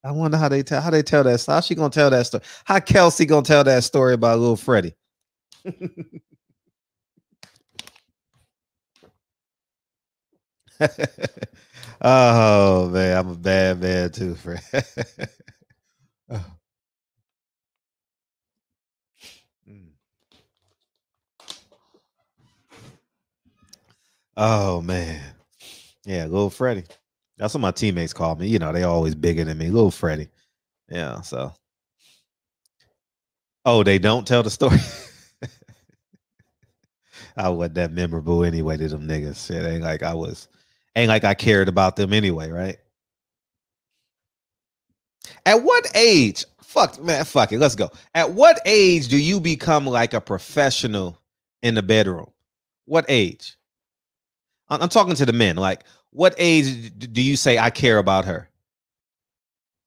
I wonder how they tell how they tell that. How she gonna tell that story? How Kelsey gonna tell that story about little Freddie? Oh man, I'm a bad man too, Fred. Mm. oh man. Yeah, little Freddie. That's what my teammates call me. You know, they always bigger than me. Little Freddie. Yeah, so. Oh, they don't tell the story. I wasn't that memorable anyway to them niggas. It ain't like I was, ain't like I cared about them anyway, right? At what age? Fuck, man, fuck it. Let's go. At what age do you become like a professional in the bedroom? What age? I'm talking to the men. Like, what age do you say I care about her?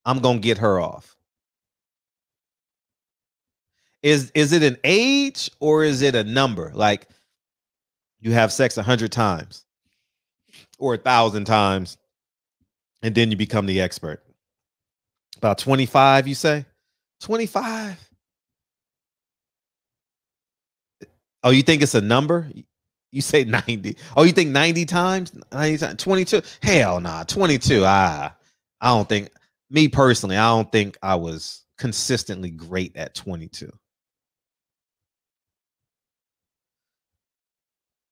I'm gonna get her off. Is is it an age or is it a number? Like you have sex a hundred times or a thousand times, and then you become the expert. About 25, you say? 25. Oh, you think it's a number? You say 90. Oh, you think 90 times? 90 times? 22? Hell nah. 22. Ah, I don't think, me personally, I don't think I was consistently great at 22.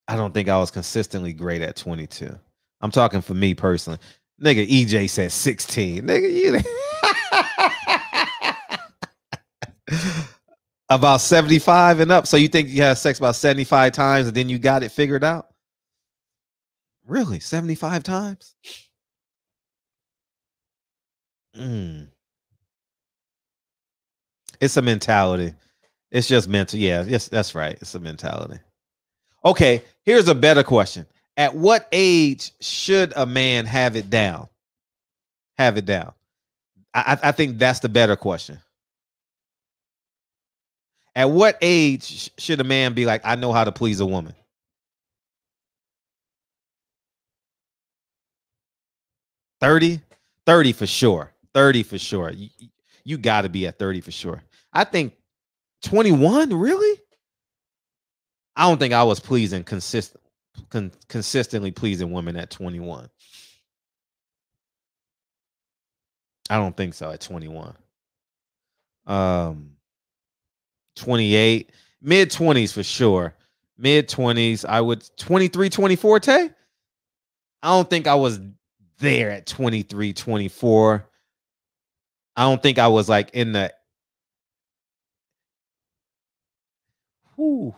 I don't think I was consistently great at 22. I'm talking for me personally. Nigga, EJ said 16. Nigga, you about 75 and up. So you think you had sex about 75 times and then you got it figured out? Really? 75 times? Mm. It's a mentality. It's just mental. Yeah, yes, that's right. It's a mentality. Okay, here's a better question. At what age should a man have it down? Have it down. I, I I think that's the better question. At what age should a man be like, I know how to please a woman? Thirty, thirty for sure. 30 for sure. You, you got to be at 30 for sure. I think 21, really? I don't think I was pleasing consistent con- consistently pleasing women at 21. I don't think so at 21. Um 28, mid 20s for sure. Mid 20s, I would 23, 24 Tay. I don't think I was there at 23, 24. I don't think I was like in the whew,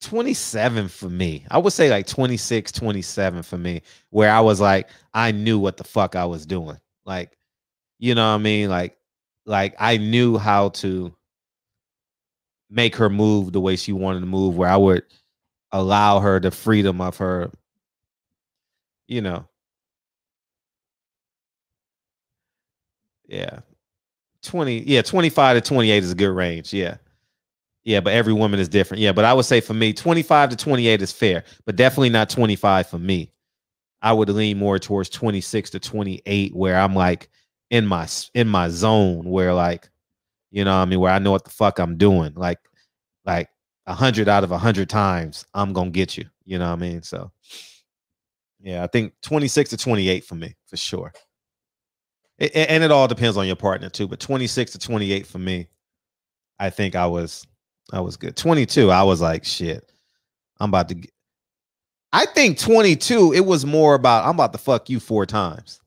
27 for me. I would say like 26, 27 for me, where I was like, I knew what the fuck I was doing. Like, you know what I mean? Like, like I knew how to make her move the way she wanted to move, where I would allow her the freedom of her, you know. Yeah. 20, yeah, 25 to 28 is a good range. Yeah. Yeah, but every woman is different. Yeah, but I would say for me, 25 to 28 is fair, but definitely not 25 for me. I would lean more towards 26 to 28 where I'm like in my in my zone where like you know I mean where I know what the fuck I'm doing. Like like a 100 out of a 100 times I'm to get you, you know what I mean? So yeah, I think 26 to 28 for me, for sure. A- and it all depends on your partner too, but 26 to 28 for me. I think I was I was good. 22, I was like, shit. I'm about to get I think 22, it was more about I'm about to fuck you four times.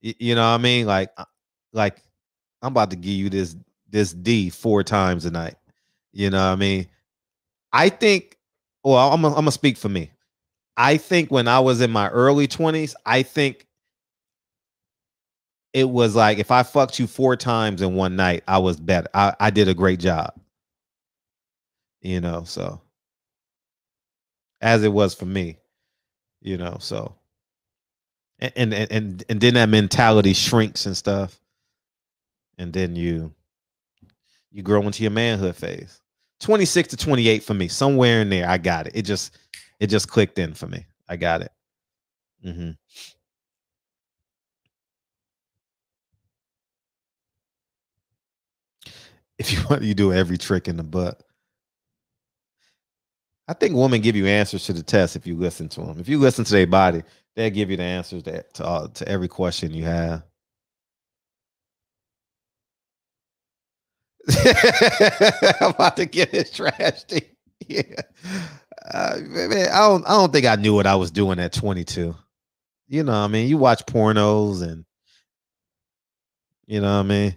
You know what I mean? Like, uh, like I'm about to give you this this D four times a night. You know what I mean? I think. Well, I'm gonna, speak for me. I think when I was in my early 20s, I think it was like if I fucked you four times in one night, I was better. I, I did a great job. You know, so as it was for me, you know, so and and and, and then that mentality shrinks and stuff. And then you you grow into your manhood phase. 26 to 28 for me, somewhere in there. I got it. It just it just clicked in for me. I got it. hmm If you want, you do every trick in the butt. I think women give you answers to the test if you listen to them. If you listen to their body, They'll give you the answers that to to every question you have. I'm about to get his trash. Yeah. Uh, man, I don't I don't think I knew what I was doing at 22. You know, what I mean, you watch pornos and you know what I mean?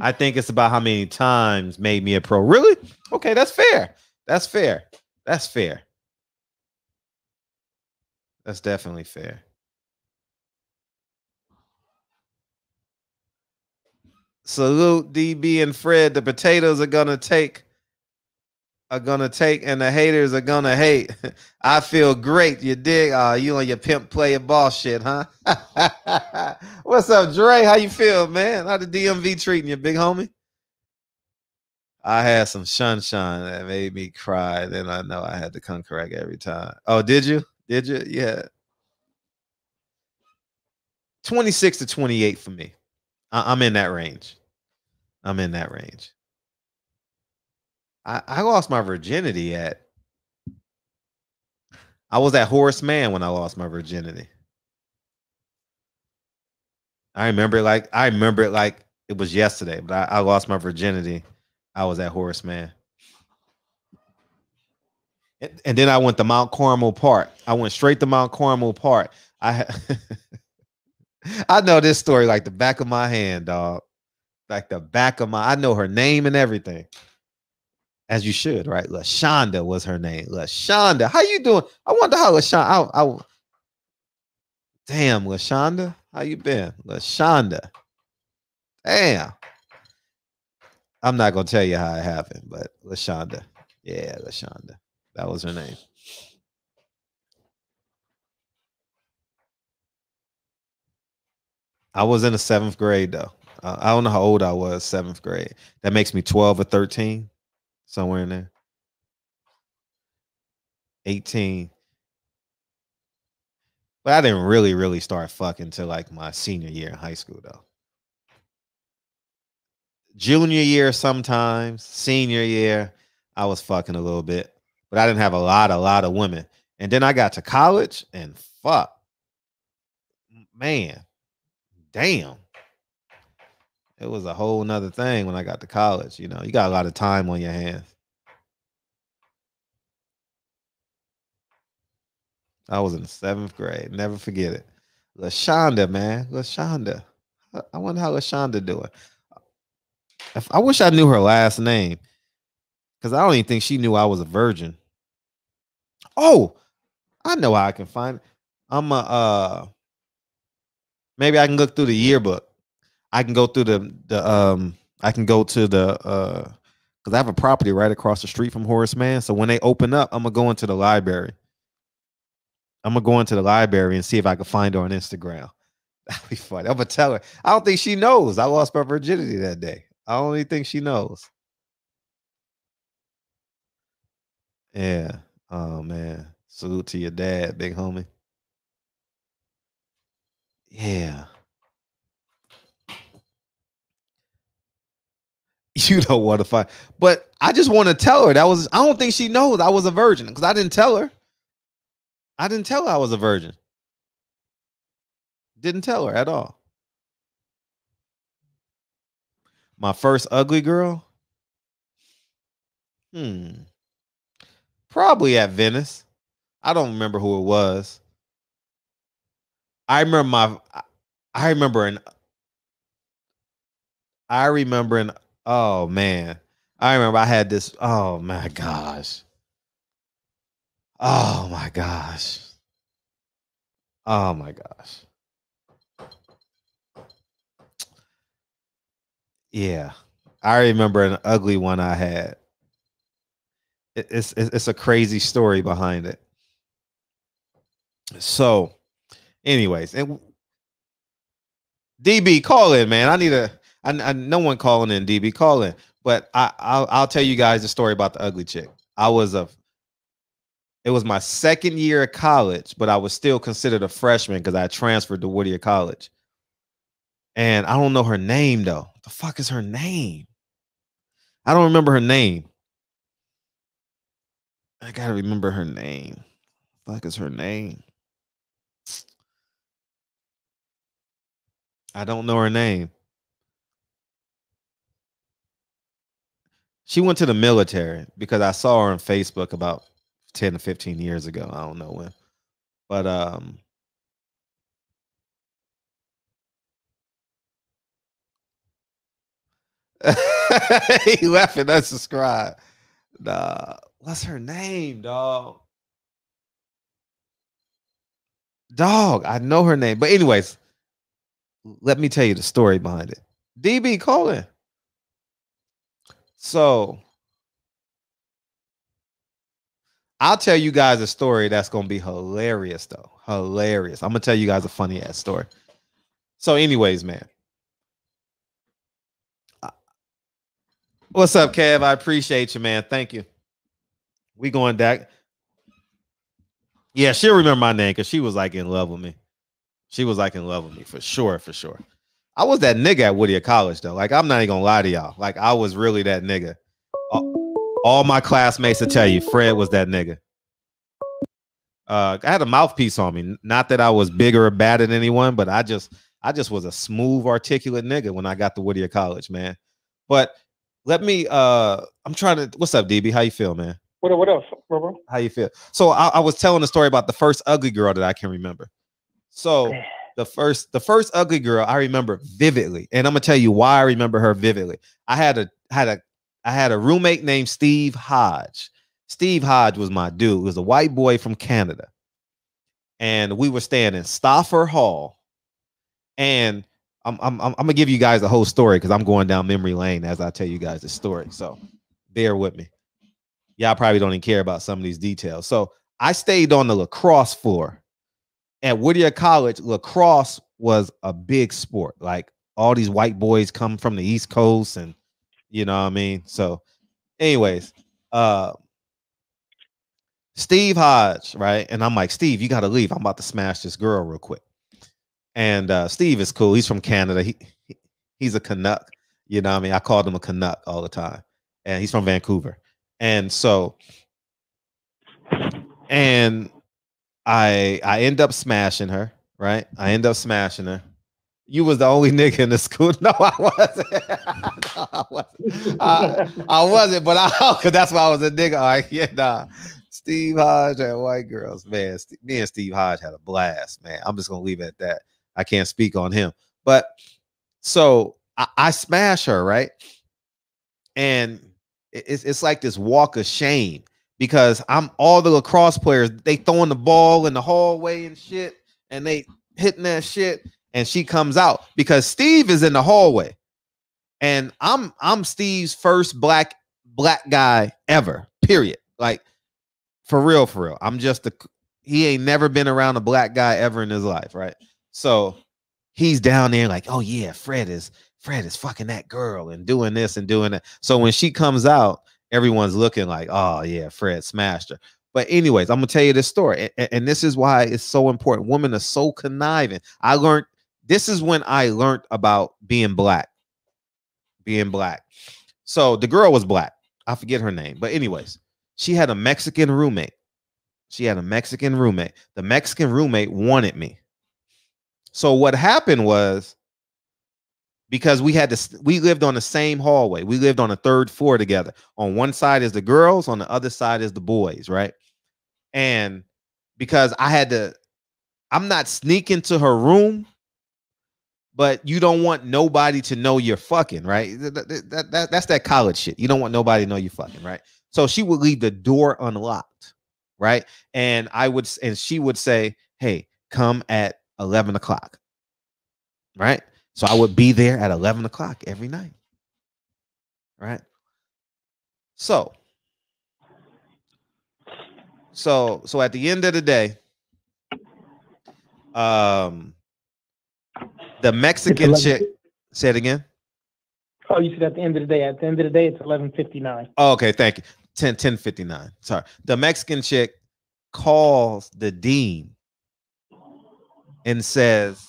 I think it's about how many times made me a pro. Really? Okay, that's fair. That's fair. That's fair. That's definitely fair. Salute DB and Fred. The potatoes are gonna take are gonna take and the haters are gonna hate. I feel great. You dig? Uh you on your pimp player ball shit, huh? What's up, Dre? How you feel, man? How the DMV treating you, big homie? I had some sunshine that made me cry. Then I know I had to come correct every time. Oh, did you? Did you? Yeah. 26 to 28 for me. I- I'm in that range. I'm in that range. I, I lost my virginity at I was at Horace Mann when I lost my virginity. I remember it like I remember it like it was yesterday, but I, I lost my virginity. I was at Horace Mann. And, and then I went to Mount Carmel Park. I went straight to Mount Carmel Park. I I know this story like the back of my hand, dog. Like the back of my I know her name and everything. As you should, right? LaShonda was her name. LaShonda. How you doing? I wonder how LaShonda. I, I, damn, LaShonda. How you been? LaShonda. Damn. I'm not gonna tell you how it happened, but LaShonda. Yeah, LaShonda. That was her name. I was in the seventh grade though. Uh, I don't know how old I was, seventh grade. That makes me 12 or 13, somewhere in there. 18. But I didn't really, really start fucking till like my senior year in high school though. Junior year sometimes, senior year, I was fucking a little bit, but I didn't have a lot, a lot of women. And then I got to college and fuck. Man, damn. It was a whole nother thing when I got to college. You know, you got a lot of time on your hands. I was in the seventh grade. Never forget it. LaShonda, man. LaShonda. I- wonder how LaShonda doing. I wish I knew her last name. Because I don't even think she knew I was a virgin. Oh, I know how I can find it. I'm a uh maybe I can look through the yearbook. I can go through the the um I can go to the uh because I have a property right across the street from Horace Mann. So when they open up, I'm gonna go into the library. I'm gonna go into the library and see if I can find her on Instagram. That'd be funny. I'm gonna tell her. I don't think she knows I lost my virginity that day. I don't think she knows. Yeah. Oh man. Salute to your dad, big homie. Yeah. You don't want to find, but I just want to tell her that was. I don't think she knows I was a virgin because I didn't tell her. I didn't tell her I was a virgin. Didn't tell her at all. My first ugly girl. Hmm. Probably at Venice. I don't remember who it was. I remember my. I remember an. I remember an. Oh man, I remember I had this. Oh my gosh. Oh my gosh. Oh my gosh. Yeah, I remember an ugly one I had. It's it's a crazy story behind it. So, anyways, and DB, call in, man. I need a. I, no one calling in. DB, calling. But I I'll, I'll tell you guys the story about the ugly chick. I was a. It was my second year of college, but I was still considered a freshman because I transferred to Whittier College. And I don't know her name though. What the fuck is her name? I don't remember her name. I gotta remember her name. Fuck is her name? I don't know her name. She went to the military because I saw her on Facebook about 10 to 15 years ago. I don't know when. But um he and unsubscribe. Nah, what's her name, dog? Dog, I know her name. But anyways, let me tell you the story behind it. DB calling. So I'll tell you guys a story that's gonna be hilarious, though. Hilarious. I'm gonna tell you guys a funny ass story. So, anyways, man. What's up, Kev? I appreciate you, man. Thank you. We going back. Yeah, she'll remember my name because she was like in love with me. She was like in love with me for sure, for sure. I was that nigga at Whittier College though. Like I'm not even gonna lie to y'all. Like I was really that nigga. All, all my classmates to tell you, Fred was that nigga. Uh, I had a mouthpiece on me. Not that I was bigger or badder than anyone, but I just, I just was a smooth, articulate nigga when I got to Whittier College, man. But let me, uh, I'm trying to. What's up, DB? How you feel, man? What what bro? bro? How you feel? So I, I was telling the story about the first ugly girl that I can remember. So the first the first ugly girl I remember vividly, and I'm gonna tell you why I remember her vividly. I had a had a I had a roommate named Steve Hodge. Steve Hodge was my dude. He was a white boy from Canada, and we were staying in Stauffer Hall. And I'm I'm I'm, I'm gonna give you guys the whole story because I'm going down memory lane as I tell you guys the story. So bear with me y'all probably don't even care about some of these details. So I stayed on the lacrosse floor at Whittier College. Lacrosse was a big sport. Like all these white boys come from the East Coast, and you know what I mean. So, anyways, uh, Steve Hodge, right? And I'm like, Steve, you got to leave. I'm about to smash this girl real quick. And uh, Steve is cool. He's from Canada. He, he he's a Canuck. You know what I mean? I called him a Canuck all the time. And he's from Vancouver. And so, and I I end up smashing her, right? I end up smashing her. You was the only nigga in the school. No, I wasn't. no, I wasn't. I, I wasn't, but I because that's why I was a nigga. All right, yeah, nah. Steve Hodge and white girls, man. Me and Steve Hodge had a blast, man. I'm just gonna leave it at that. I can't speak on him, but so I, I smash her, right? And it's it's like this walk of shame because I'm all the lacrosse players, they throwing the ball in the hallway and shit, and they hitting that shit, and she comes out because Steve is in the hallway. And I'm I'm Steve's first black black guy ever, period. Like for real, for real. I'm just a he ain't never been around a black guy ever in his life, right? So he's down there like, oh yeah, Fred is Fred is fucking that girl and doing this and doing that. So when she comes out, everyone's looking like, oh yeah, Fred smashed her. But anyways, I'm gonna tell you this story, and, and this is why it's so important. Women are so conniving. I learned this is when I learned about being black, being black. So the girl was black. I forget her name, but anyways, she had a Mexican roommate. She had a Mexican roommate. The Mexican roommate wanted me. So what happened was because we had this we lived on the same hallway. We lived on a third floor together. On one side is the girls on the other side is the boys right? And because i had to i'm not sneaking to her room but you don't want nobody to know you're fucking right? That, that, that, that's that college shit. You don't want nobody to know you're fucking right? So she would leave the door unlocked right? And i would and she would say hey come at 11 o'clock right so I would be there at 11 o'clock every night. Right. So, so, so at the end of the day, um, the Mexican chick said again. Oh, you said at the end of the day. At the end of the day, it's eleven fifty nine. Oh, okay, thank you. 10 10 59. Sorry. The Mexican chick calls the dean and says,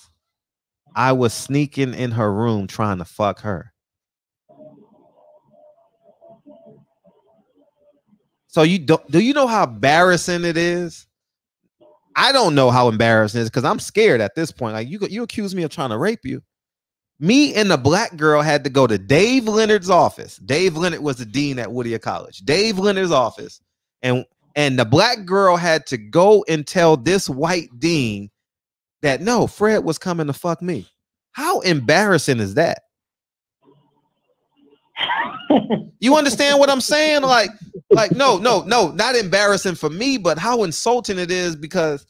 I was sneaking in her room trying to fuck her. So you don't do you know how embarrassing it is? I don't know how embarrassing it is because I'm scared at this point. Like you you accuse me of trying to rape you. Me and the black girl had to go to Dave Leonard's office. Dave Leonard was the dean at Whittier College. Dave Leonard's office, and and the black girl had to go and tell this white dean that no, Fred was coming to fuck me. How embarrassing is that? you understand what I'm saying? Like, like no, no, no, not embarrassing for me, but how insulting it is because,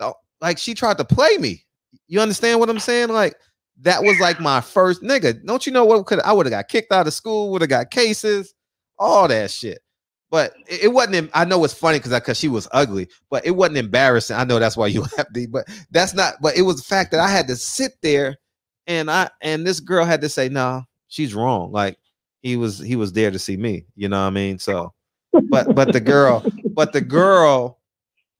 oh, like, she tried to play me. You understand what I'm saying? Like, that was like my first nigga. Don't you know what could I would have got kicked out of school, would have got cases, all that shit. But it, it wasn't. I know it's funny because because she was ugly, but it wasn't embarrassing. I know that's why you laughed, but that's not. But it was the fact that I had to sit there, and I and this girl had to say, "No, nah, she's wrong." Like he was he was there to see me. You know what I mean? So, but but the girl, but the girl,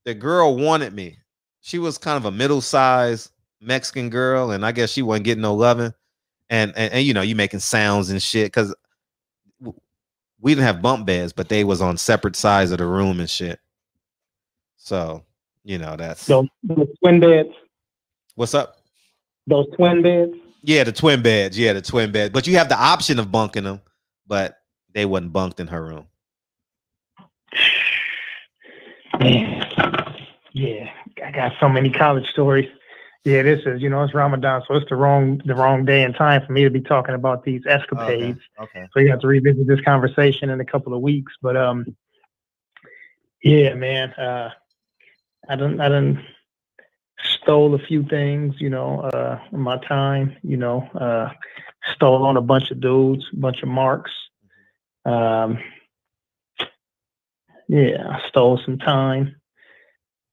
the girl wanted me. She was kind of a middle sized Mexican girl, and I guess she wasn't getting no loving. And and, and you know, you making sounds and shit because we didn't have bump beds, but they was on separate sides of the room and shit. So, you know, that's those, those twin beds. What's up? Those twin beds. Yeah, the twin beds. Yeah, the twin bed. But you have the option of bunking them, but they wasn't bunked in her room. Man. Yeah, I got so many college stories. Yeah, this is, you know, it's Ramadan, so it's the wrong the wrong day and time for me to be talking about these escapades. Okay. okay. So you have to revisit this conversation in a couple of weeks. But um yeah, man. Uh I don't I don't stole a few things, you know, uh my time, you know, uh stole on a bunch of dudes, a bunch of marks. Um yeah, I stole some time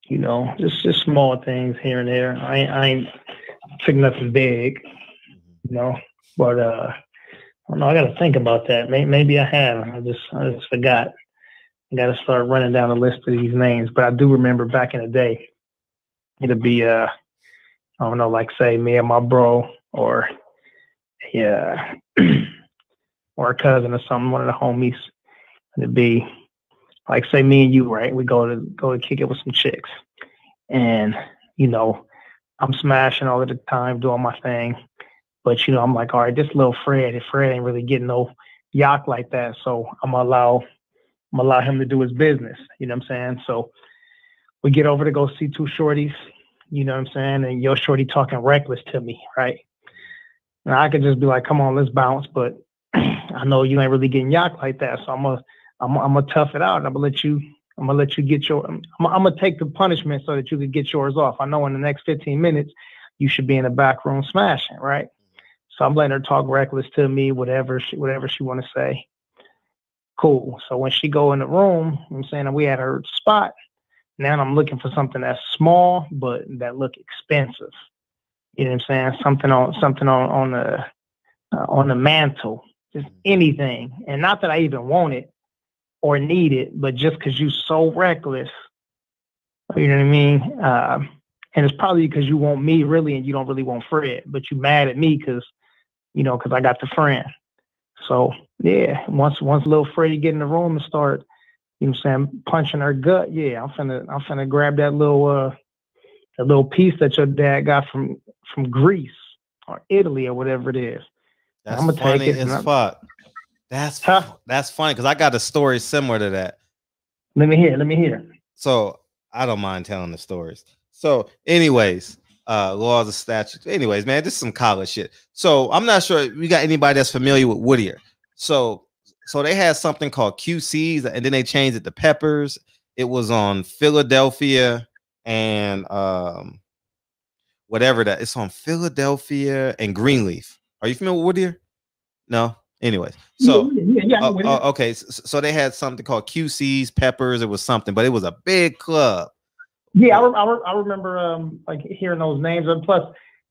you know, just just small things here and there. I, I ain't took nothing big, you know, but uh, I don't know. I got to think about that. Maybe, maybe I have. I just I just forgot. I got to start running down the list of these names. But I do remember back in the day, it'd be uh, I don't know, like say me and my bro or yeah, or a cousin or something, one of the homies. It'd be like say me and you, right? We go to go to kick it with some chicks, and you know, I'm smashing all of the time, doing my thing. But you know, I'm like, all right, this little Fred, Fred ain't really getting no yacht like that, so I'm gonna allow I'm allow him to do his business. You know what I'm saying? So we get over to go see two shorties. You know what I'm saying? And your shorty talking reckless to me, right? And I could just be like, come on, let's bounce. But I know you ain't really getting yacht like that, so I'm gonna I'm, I'm gonna tough it out and I'm gonna let you I'm gonna let you get your I'm, I'm gonna take the punishment so that you can get yours off. I know in the next 15 minutes you should be in the back room smashing, right? So I'm letting her talk reckless to me, whatever she whatever she want to say. Cool. So when she go in the room, I'm saying we at her spot. Now I'm looking for something that's small but that look expensive. You know what I'm saying? Something on something on on the uh, on the mantle, just anything. And not that I even want it, or need it, but just because you're so reckless, you know what I mean? Uh, and it's probably because you want me really and you don't really want Fred, but you mad at me because, you know, because I got the friend. So yeah, once once little Freddie get in the room and start, you know, what I'm saying punching her gut, yeah, I'm finna I'm finna grab that little uh that little piece that your dad got from from Greece or Italy or whatever it is. That's I'm gonna funny take it as fuck. That's huh? that's funny because I got a story similar to that. Let me hear. Let me hear. So I don't mind telling the stories. So, anyways, uh, laws of statutes. Anyways, man, this is some college shit. So I'm not sure we got anybody that's familiar with Whittier. So, so they had something called QCs, and then they changed it to Peppers. It was on Philadelphia and um, whatever that. It's on Philadelphia and Greenleaf. Are you familiar with Whittier? No. Anyways, so yeah, yeah, yeah, uh, uh, okay, so, so, they had something called QC's Peppers. It was something, but it was a big club. Yeah, I, re- I, re- I remember um, like hearing those names, and plus,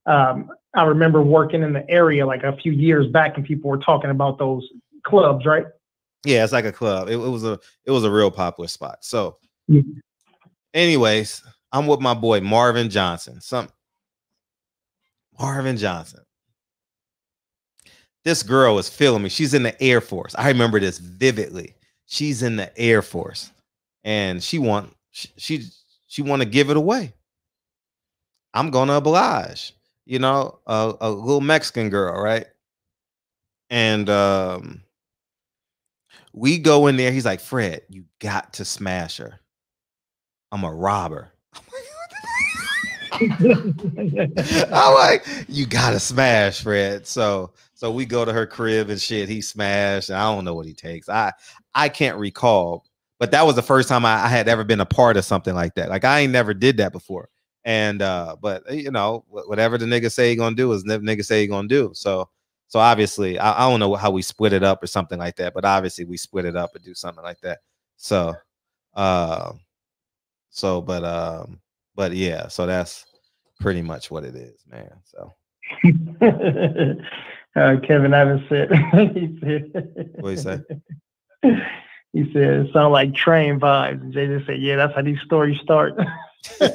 um, I remember working in the area like a few years back, and people were talking about those clubs, right? Yeah, it's like a club. It, it was a it was a real popular spot. So, anyways, I'm with my boy Marvin Johnson. Some Marvin Johnson this girl was feeling me. She's in the Air Force. I remember this vividly. She's in the Air Force, and she want she she, she want to give it away. I'm gonna oblige. you know, a, a little Mexican girl, right? And um, we go in there. He's like, Fred, you got to smash her. I'm a robber. I'm like, you gotta smash, Fred. So so we go to her crib and shit. He smashed. I don't know what he takes. I I can't recall, but that was the first time I, I had ever been a part of something like that. Like I ain't never did that before. And uh, but uh, you know, whatever the nigga say he gonna do is the nigga say he gonna do. So so obviously, I, I don't know how we split it up or something like that, but obviously we split it up and do something like that. So uh so but um but yeah, so that's pretty much what it is, man. So uh, Kevin Evans said, he said, what you say? he said, it sound like train vibes. And Jay just said, yeah, that's how these stories start.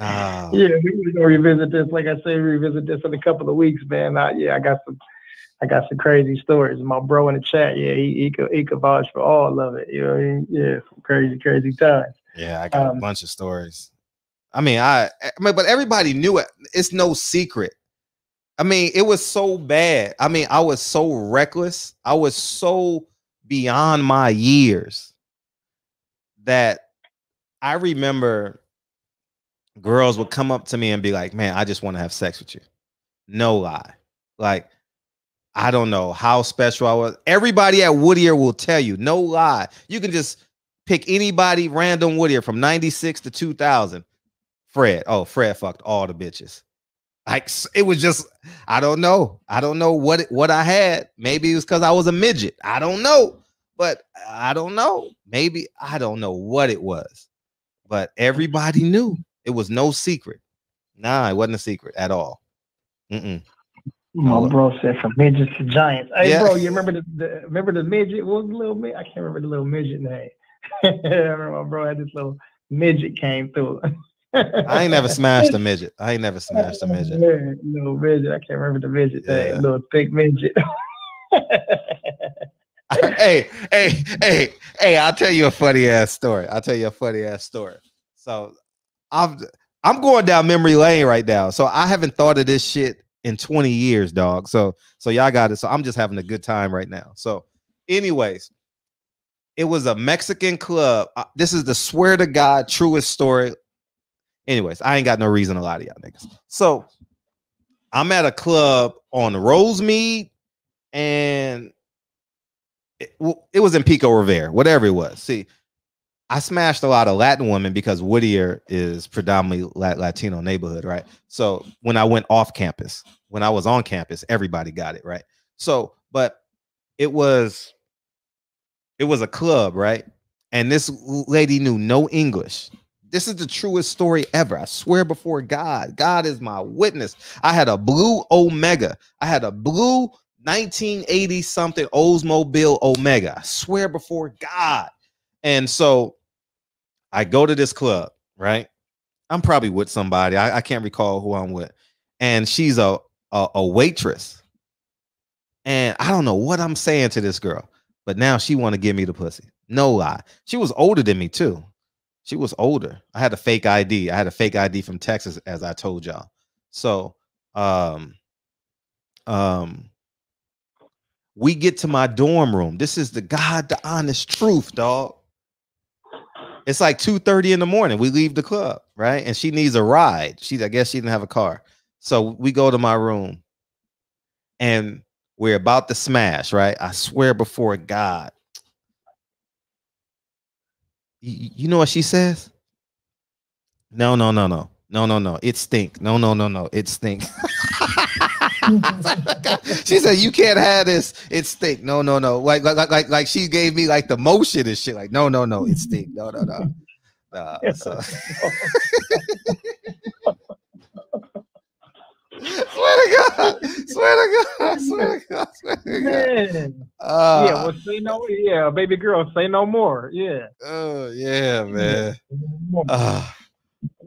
Nah. Yeah, we're gonna revisit this. Like I say, revisit this in a couple of weeks, man. I, yeah, I got some, I got some crazy stories. My bro in the chat, yeah, he he could he could vouch for all of it. You know, what I mean? yeah, crazy, crazy times. Yeah, I got a Um, bunch of stories. I mean, I, I mean, but everybody knew it. It's no secret. I mean, it was so bad. I mean, I was so reckless. I was so beyond my years that I remember girls would come up to me and be like, "Man, I just want to have sex with you." No lie. Like I don't know how special I was. Everybody at Whittier will tell you, no lie. You can just pick anybody random Whittier from 96 to 2000. Fred. Oh, Fred fucked all the bitches. Like it was just, I don't know. I don't know what it, what I had. Maybe it was because I was a midget. I don't know. But I don't know. Maybe I don't know what it was. But everybody knew. It was no secret. Nah, it wasn't a secret at all. Mm-mm. My Oh. bro said from midgets to giants. Hey, Yeah. bro, you remember the, the remember the midget? What was the little midget? I can't remember the little midget name. I remember my bro had this little midget came through. I ain't never smashed a midget. I ain't never smashed a midget. No midget. I can't remember the midget Yeah. name. Little thick midget. hey, hey, hey, hey, I'll tell you a funny ass story. I'll tell you a funny ass story. So I'm I'm going down memory lane right now. So I haven't thought of this shit in 20 years, dog. So so y'all got it. So I'm just having a good time right now. So, anyways, it was a Mexican club. This is the swear to God truest story. Anyways, I ain't got no reason to lie to y'all niggas. So I'm at a club on Rosemead and it, it was in Pico Rivera, whatever it was. See, I smashed a lot of Latin women because Whittier is predominantly Latino neighborhood, right? So when I went off campus, when I was on campus, everybody got it, right? So, but it was it was a club, right? And this lady knew no English. This is the truest story ever. I swear before God. God is my witness. I had a blue Omega. I had a blue 1980 something Oldsmobile Omega. I swear before God. And so I go to this club, right? I'm probably with somebody. I, I can't recall who I'm with. And she's a, a a waitress. And I don't know what I'm saying to this girl, but now she want to give me the pussy. No lie. She was older than me too. She was older. I had a fake ID. I had a fake ID from Texas, as I told y'all. So um um we get to my dorm room. This is the God, the honest truth, dog. It's like 2:30 in the morning. We leave the club, right? And she needs a ride. She, I guess she didn't have a car. So we go to my room and we're about to smash, right? I swear before God. You know what she says? No, no, no, no. No, no, no. It stink. No, no, no, no. It stink. she said, "You can't have this. It stink. No, no, no. Like, like, like, like she gave me like the motion and shit. Like, no, no, no. It stink. No, no, no. Nah, so. swear to God. Swear to God. Swear to God. Swear to God. Man. Ah. yeah, well, say no. Yeah, baby girl, say no more. Yeah. Oh yeah, man. Ah.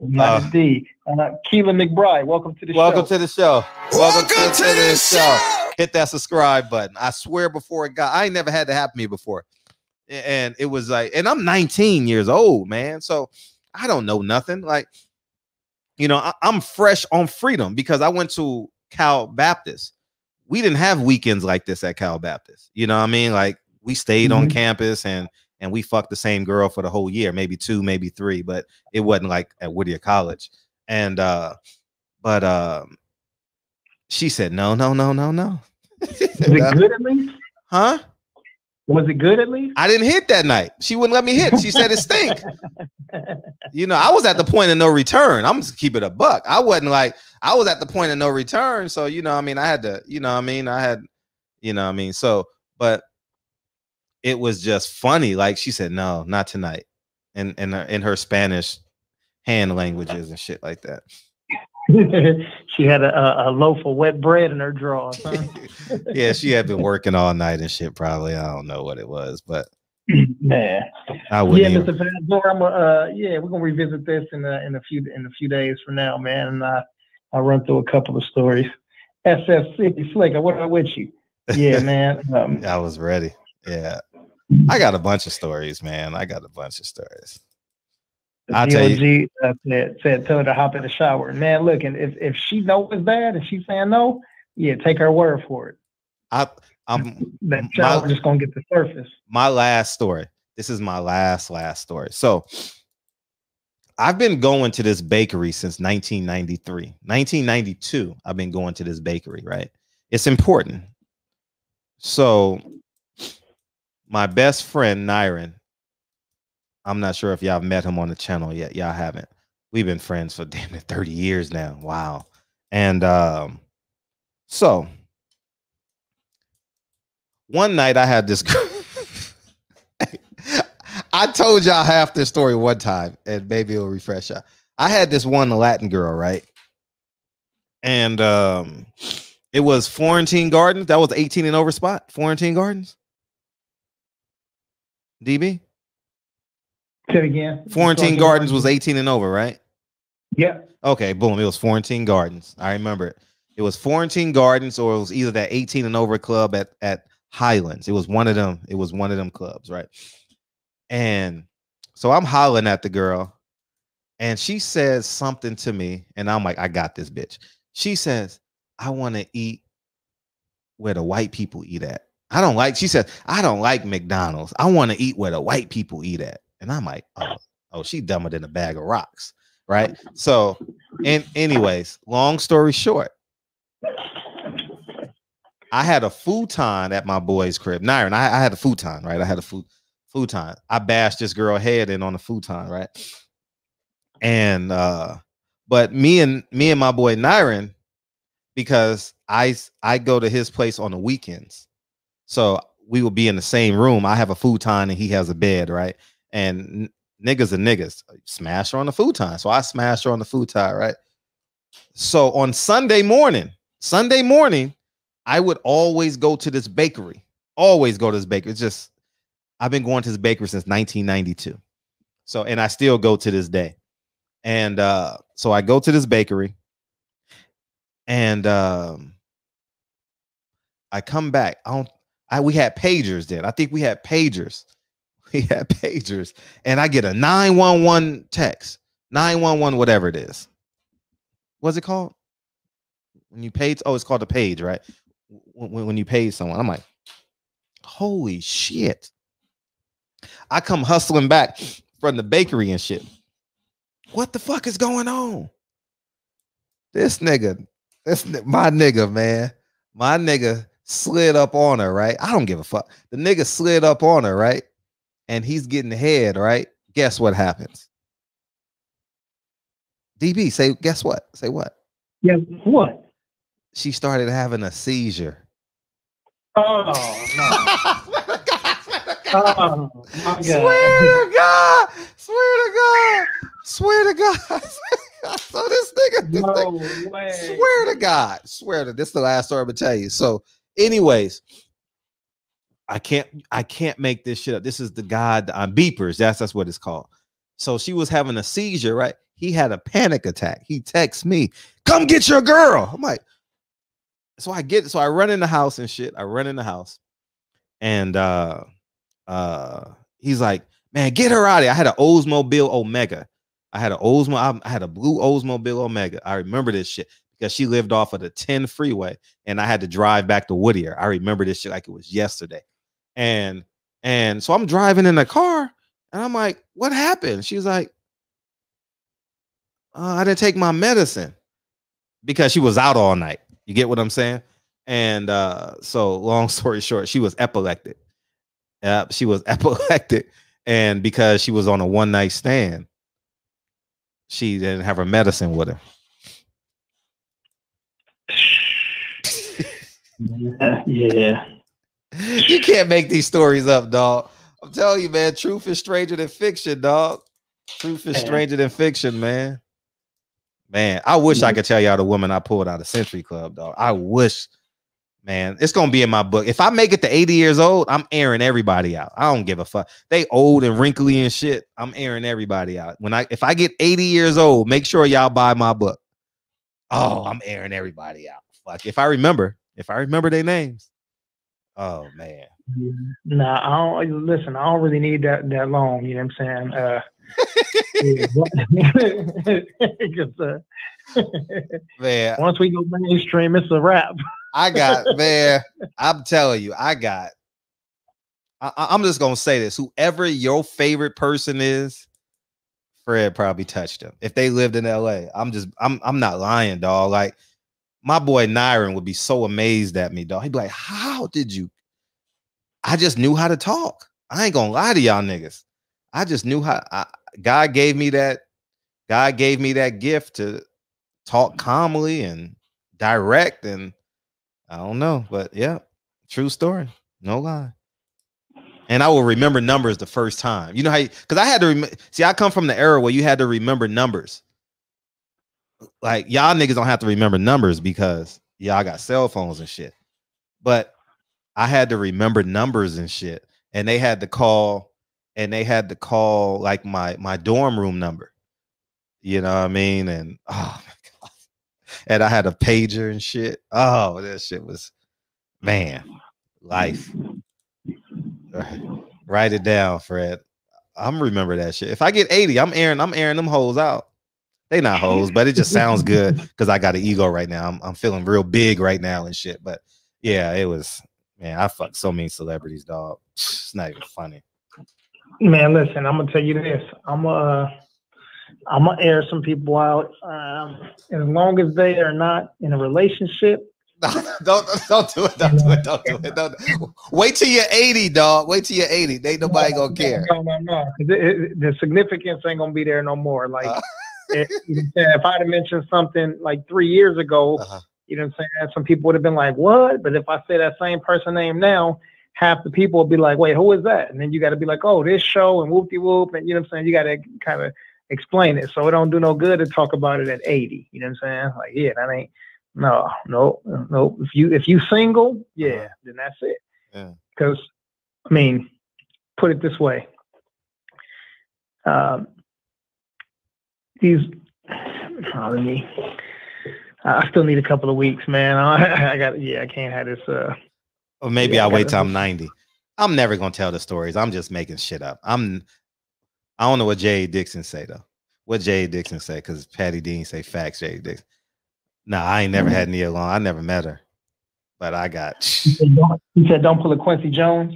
Not Uh, a D. Uh, Keelan McBride, welcome to the Welcome show. to the show. Welcome, to, the show. Hit that subscribe button. I swear before God, I ain't never had that happen to me before. And it was like, and I'm 19 years old, man. So I don't know nothing. Like, you know, I, I'm fresh on freedom because I went to Cal Baptist. We didn't have weekends like this at Cal Baptist. You know what I mean? Like we stayed on Mhm. campus and and we fucked the same girl for the whole year, maybe two, maybe three, but it wasn't like at Whittier College. And uh, but um, she said no, no, no, no, no. Was it good at least? Huh? Was it good at least? I didn't hit that night. She wouldn't let me hit. She said it stink. you know, I was at the point of no return. I'm just keep it a buck. I wasn't like I was at the point of no return. So you know, I mean, I had to, you know, what I mean, I had, you know, what I mean, so but it was just funny. Like she said, no, not tonight, in in her, in her Spanish hand languages and shit like that. she had a, a, loaf of wet bread in her drawers. Huh? Yeah, she had been working all night and shit. Probably, I don't know what it was, but Man. I wouldn't. Yeah. Van Dor, I'm uh yeah, we're gonna revisit this in a, in a few in a few days from now, man. And I I'll run through a couple of stories. SFC Slicker, what with you? Yeah, man. Um, I was ready. Yeah. I got a bunch of stories, man. I got a bunch of stories. I'll tell you. Uh, said, said tell her to hop in the shower. Man, look, and if, if she know it's bad and she's saying no, yeah, take her word for it. I I'm That shower my, just gonna get the surface. my last story. This is my last last story. So I've been going to this bakery since 1993. 1992, I've been going to this bakery, right? It's important. So my best friend Nyron, I'm not sure if y'all met him on the channel yet. Y'all haven't. We've been friends for damn near 30 years now. Wow. And um, so one night I had this girl. I told y'all half this story one time, and maybe it'll refresh y'all. I had this one Latin girl, right? And um it was Florentine Gardens. That was 18 and over spot. Florentine Gardens. DB? Say it again. Florentine Gardens was 18 and over, right? Yeah. Okay, boom. It was Florentine Gardens. I remember it. It was Florentine Gardens, or it was either that 18 and over club at at Highlands. It was one of them. It was one of them clubs, right? And so I'm hollering at the girl, and she says something to me, and I'm like, I got this bitch. She says, I want to eat where the white people eat at. I don't like, she says, I don't like McDonald's. I want to eat where the white people eat at. And I'm like, oh, oh, she dumber than a bag of rocks. Right. So, and anyways, long story short, I had a futon at my boy's crib. Nyron, I, I had a futon, right? I had a fu- futon. I bashed this girl head in on the futon, right? And uh, but me and me and my boy Nyron, because I I go to his place on the weekends, so we will be in the same room. I have a futon and he has a bed, right? And niggas are niggas. Smash her on the futon. So I smashed her on the futon, right? So on Sunday morning, Sunday morning, I would always go to this bakery. Always go to this bakery. It's just I've been going to this bakery since 1992. So and I still go to this day. And uh so I go to this bakery and um I come back. I don't I we had pagers then. I think we had pagers. We had pagers and I get a 911 text. 911 whatever it is. What's it called? When you paid oh it's called a page, right? When, when you pay someone. I'm like, holy shit. I come hustling back from the bakery and shit. What the fuck is going on? This nigga, this my nigga, man. My nigga slid up on her, right? I don't give a fuck. The nigga slid up on her, right? And he's getting head, right? Guess what happens? DB, say, guess what? Say what? Yeah, what? She started having a seizure. Oh no. oh my God. Swear to God, swear to God, swear to God. so this nigga, this No nigga- way. swear to God, swear to this is the last story I'm gonna tell you. So, anyways, I can't I can't make this shit up. This is the God on beepers. That's that's what it's called. So she was having a seizure, right? He had a panic attack. He texts me, "Come get your girl." I'm like, so I get so I run in the house and shit. I run in the house, and uh uh he's like, "Man, get her out of here." I had an Oldsmobile Omega. I had an Oldsmobile. I had a blue Oldsmobile Omega. I remember this shit because she lived off of the 10 freeway, and I had to drive back to Whittier. I remember this shit like it was yesterday. And and so I'm driving in the car, and I'm like, "What happened?" She's like, uh, "I didn't take my medicine because she was out all night." You get what I'm saying? And uh, so, long story short, she was epileptic. Yep, she was epileptic, and because she was on a one night stand, she didn't have her medicine with her. Yeah, yeah. You can't make these stories up, dog. I'm telling you, man. Truth is stranger than fiction, dog. Truth is stranger than fiction, man. Man, I wish I mm-hmm. could tell y'all the woman I pulled out of Century Club, dog. I wish, man. It's gonna be in my book. If I make it to 80 years old, I'm airing everybody out. I don't give a fuck. They old and wrinkly and shit. I'm airing everybody out. When I if I get 80 years old, make sure y'all buy my book. Oh, I'm airing everybody out. Fuck. If I remember, if I remember their names. Oh man. Nah, I don't listen. I don't really need that that long. You know what I'm saying? Uh, yeah, but- 'cause, uh, Man, once we go mainstream, it's a wrap. I got man. I'm telling you, I got. I- I'm just gonna say this: whoever your favorite person is, Fred probably touched them. If they lived in L.A., I'm just, I'm, I'm not lying, dog. Like my boy Nyron would be so amazed at me, dog. He'd be like, "How did you?" I just knew how to talk. I ain't gonna lie to y'all niggas. I just knew how. I, God gave me that. God gave me that gift to talk calmly and direct and I don't know, but yeah, true story. No lie. And I will remember numbers the first time. You know how? Because I had to rem- see. I come from the era where you had to remember numbers. Like y'all niggas don't have to remember numbers because y'all got cell phones and shit. But I had to remember numbers and shit, and they had to call, and they had to call like my my dorm room number. You know what I mean? And oh my god, and I had a pager and shit. Oh, that shit was man, life. Write it down, Fred. I'm remember that shit. If I get 80, I'm airing, I'm airing them holes out. They not hoes, but it just sounds good because I got an ego right now. I'm, I'm feeling real big right now and shit. But yeah, it was man. I fucked so many celebrities, dog. It's not even funny. Man, listen, I'm gonna tell you this. I'm uh I'm gonna air some people out. Um, as long as they are not in a relationship. No, don't don't do it. Don't do it. Don't do it. Don't. Wait till you're 80, dog. Wait till you're 80. Ain't nobody gonna care. No, no, no. it- the significance ain't gonna be there no more. Like, Uh. It- you know what I'm saying? if I'd have mentioned something like three years ago, Uh-huh. you know what I'm saying? Some people would have been like, "What?" But if I say that same person name now, half the people will be like, "Wait, who is that?" And then you got to be like, "Oh, this show and whoop de whoop," and you know what I'm saying? You got to kind of explain it. So it don't do no good to talk about it at 80. You know what I'm saying? Like, yeah, that ain't no, no, no. If you if you single, yeah, then that's it. Yeah. Because I mean, put it this way. Um, these, oh, me. I still need a couple of weeks, man. I, I got, yeah, I can't have this. Uh, Or maybe Yeah, I I'll wait till I'm 90. I'm never gonna tell the stories. I'm just making shit up. I'm I don't know what Jay Dixon say though. What Jay Dixon say? Because Patty Dean say facts, Jay Dixon. Nah, I ain't never had Nia Long. I never met her. But I got he said, don't, he said, "Don't pull a Quincy Jones."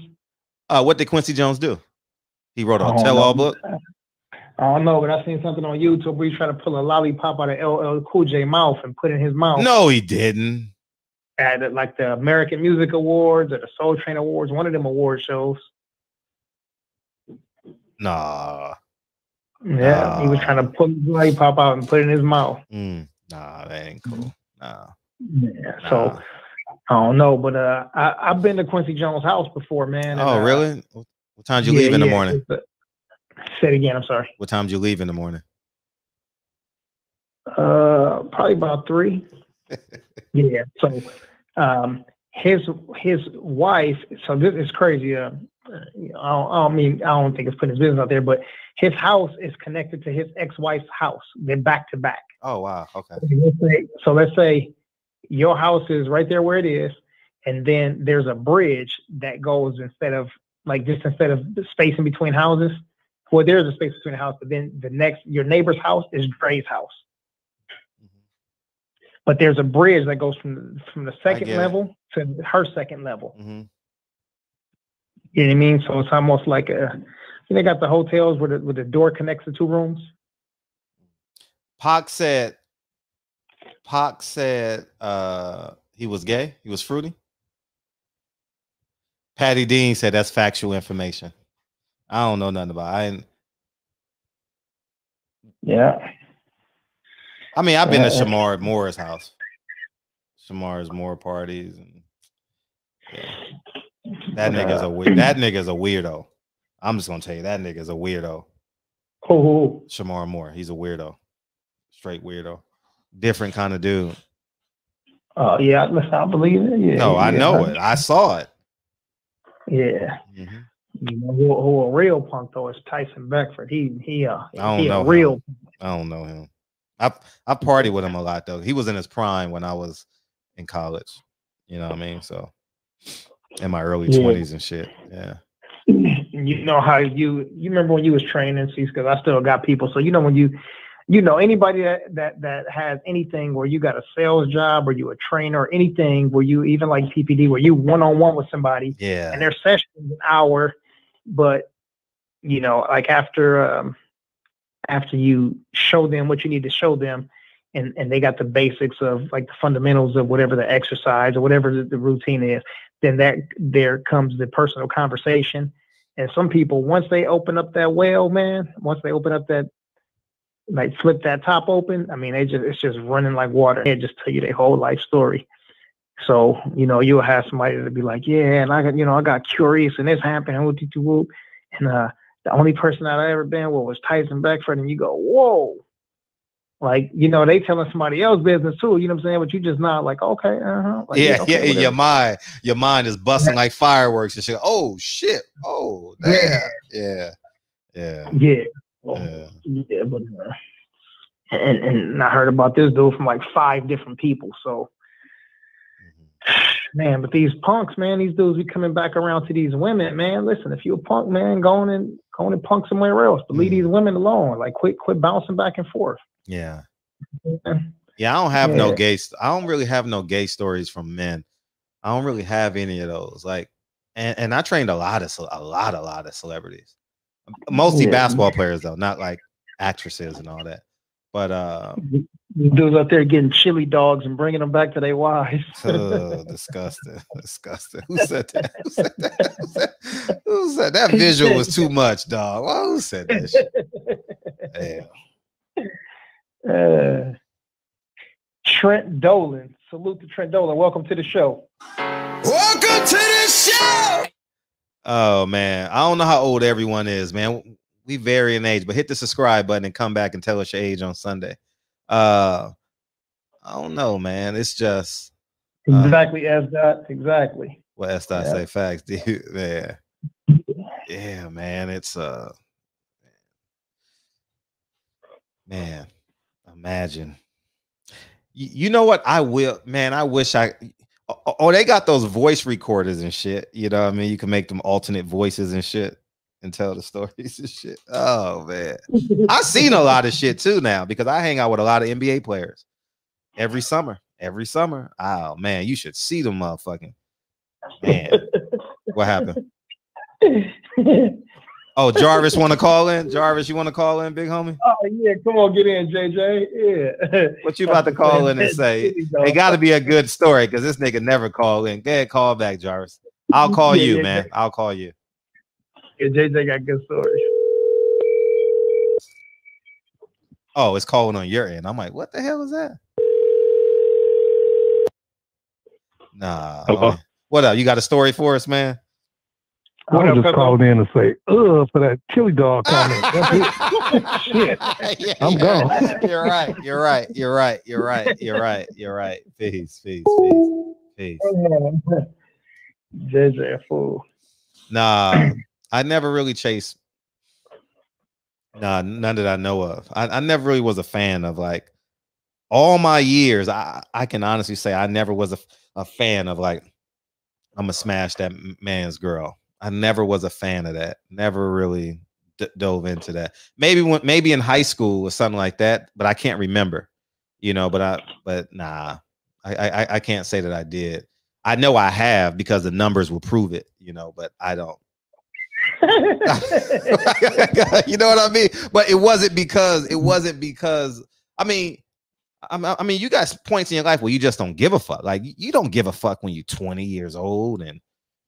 uh what did Quincy Jones do? He wrote a tell all know. book. I don't know, but I seen something on YouTube where he tried to pull a lollipop out of LL Cool J mouth and put it in his mouth. No, he didn't. At like the American Music Awards or the Soul Train Awards, one of them award shows. Nah. Yeah, he was trying to pull the lollipop out and put it in his mouth. Mm, nah, that ain't cool. Nah. Yeah, so I don't know, but uh, I, I've been to Quincy Jones' house before, man. and, Oh, uh, really? What time did you yeah, leave in the yeah, morning? it's, Say it again. I'm sorry. What time did you leave in the morning? Uh, probably about three. yeah. So, um, his his wife. So this is crazy. Uh, I don't, I don't mean I don't think it's putting his business out there, but his house is connected to his ex-wife's house. They're back to back. Oh wow. Okay. Let's say- So let's say your house is right there where it is, and then there's a bridge that goes instead of like just instead of the space in between houses, Well, there's a space between the house, but then the next your neighbor's house is Dre's house. But there's a bridge that goes from from the second get it. level to her second level. Mm-hmm. You know what I mean? So it's almost like a. They got the hotels where the where the door connects the two rooms. Pac said, Pac said uh, he was gay. He was fruity. Patty Dean said that's factual information. I don't know nothing about. It. I ain't- Yeah. I mean, I've been to Shemar Moore's house. Shemar's Moore parties, and yeah. that nigga's a weird. That nigga's a weirdo. I'm just gonna tell you that nigga's a weirdo. Oh, Shemar Moore, he's a weirdo, straight weirdo, different kind of dude. Oh yeah, I believe it. Yeah, no, I know it. I saw it. Yeah. Mm-hmm. You know, who, who a real punk though is Tyson Beckford. He he uh I don't he know a real him. I don't know him. I I partied with him a lot though. He was in his prime when I was in college. You know what I mean? So in my early Yeah. twenties and shit. Yeah. you know how you you remember when you was training see because i still got people so you know when you you know anybody that that that has anything where you got a sales job or you a trainer or anything where you even like ppd where you one-on-one with somebody Yeah. and their session is an hour but you know like after um after you show them what you need to show them and and they got the basics of like the fundamentals of whatever the exercise or whatever the, the routine is then that there comes the personal conversation. And some people once they open up that well man once they open up that like flip that top open i mean they just it's just running like water. They just tell you their whole life story so you know you'll have somebody to be like yeah and i got you know i got curious and this happened and uh the only person that i ever been with was tyson beckford and you go whoa like you know they telling somebody else business too you know what i'm saying but you just not like okay uh-huh like, yeah, okay, yeah, whatever. your mind, your mind is busting like fireworks and shit. Oh shit! Oh damn! Yeah, yeah, Yeah. Well, yeah, but uh, and and I heard about this dude from like five different people. So, man, but these punks, man, these dudes be coming back around to these women, man. Listen, if you a punk, man, going and going and punk somewhere else, but leave mm. these women alone. Like, quit, quit bouncing back and forth. yeah, yeah. I don't have no gay. I don't really have no gay stories from men. I don't really have any of those. Like, and and I trained a lot of a lot, a lot of celebrities, mostly Yeah. basketball players though, not like actresses and all that. But uh, These dudes out there getting chili dogs and bringing them back to their wives. Oh, disgusting, disgusting. Who said that? Who said that? Who said, who said that? Visual was too much, dog. Well, who said that? Shit? Damn. Uh, Trent Dolan. Salute to Trent Dolan. Welcome to the show. Welcome to the show. Oh man, I don't know how old everyone is, man. We vary in age, but hit the subscribe button and come back and tell us your age on Sunday. Uh, I don't know, man. It's just Exactly as that. Exactly. what else did I Yeah. say? Facts, dude. Yeah, yeah, man. It's uh, man. Imagine. You know what? I will, man. I wish I. Oh, oh, they got those voice recorders and shit. You know what I mean? You can make them alternate voices and shit and tell the stories and shit. Oh man. I've seen a lot of shit too now because I hang out with a lot of NBA players every summer. Every summer. Oh man, you should see them motherfucking man. What happened? Oh, Jarvis want to call in? Jarvis, you want to call in, big homie? Oh yeah, come on, get in, JJ. Yeah. What you about to call in and say? It got to be a good story because this nigga never call in. Go ahead, call back, Jarvis. I'll call Yeah, you, yeah, man. yeah. I'll call you. Yeah, JJ got good stories. Oh, it's calling on your end. I'm like, what the hell is that? Nah. Hello? homie. What up? You got a story for us, man? What I was just calling in to say, ugh, for that chili dog comment. That's it. Shit. I'm gone. You're right. You're right. You're right. You're right. You're right. You're right. Peace. Peace. Peace. Peace. JJ a fool. Nah, I never really chased. Nah, none that I know of. I, I never really was a fan of like all my years. I I can honestly say I never was a, a fan of like I'm gonna smash that man's girl. I never was a fan of that. Never really dove into that. Maybe when maybe in high school or something like that, but I can't remember. You know, but I but nah, I I, I can't say that I did. I know I have because the numbers will prove it. You know, but I don't. you know what I mean? But it wasn't because it wasn't because I mean, I, mean, you got points in your life where you just don't give a fuck. Like you don't give a fuck when you're 20 years old, and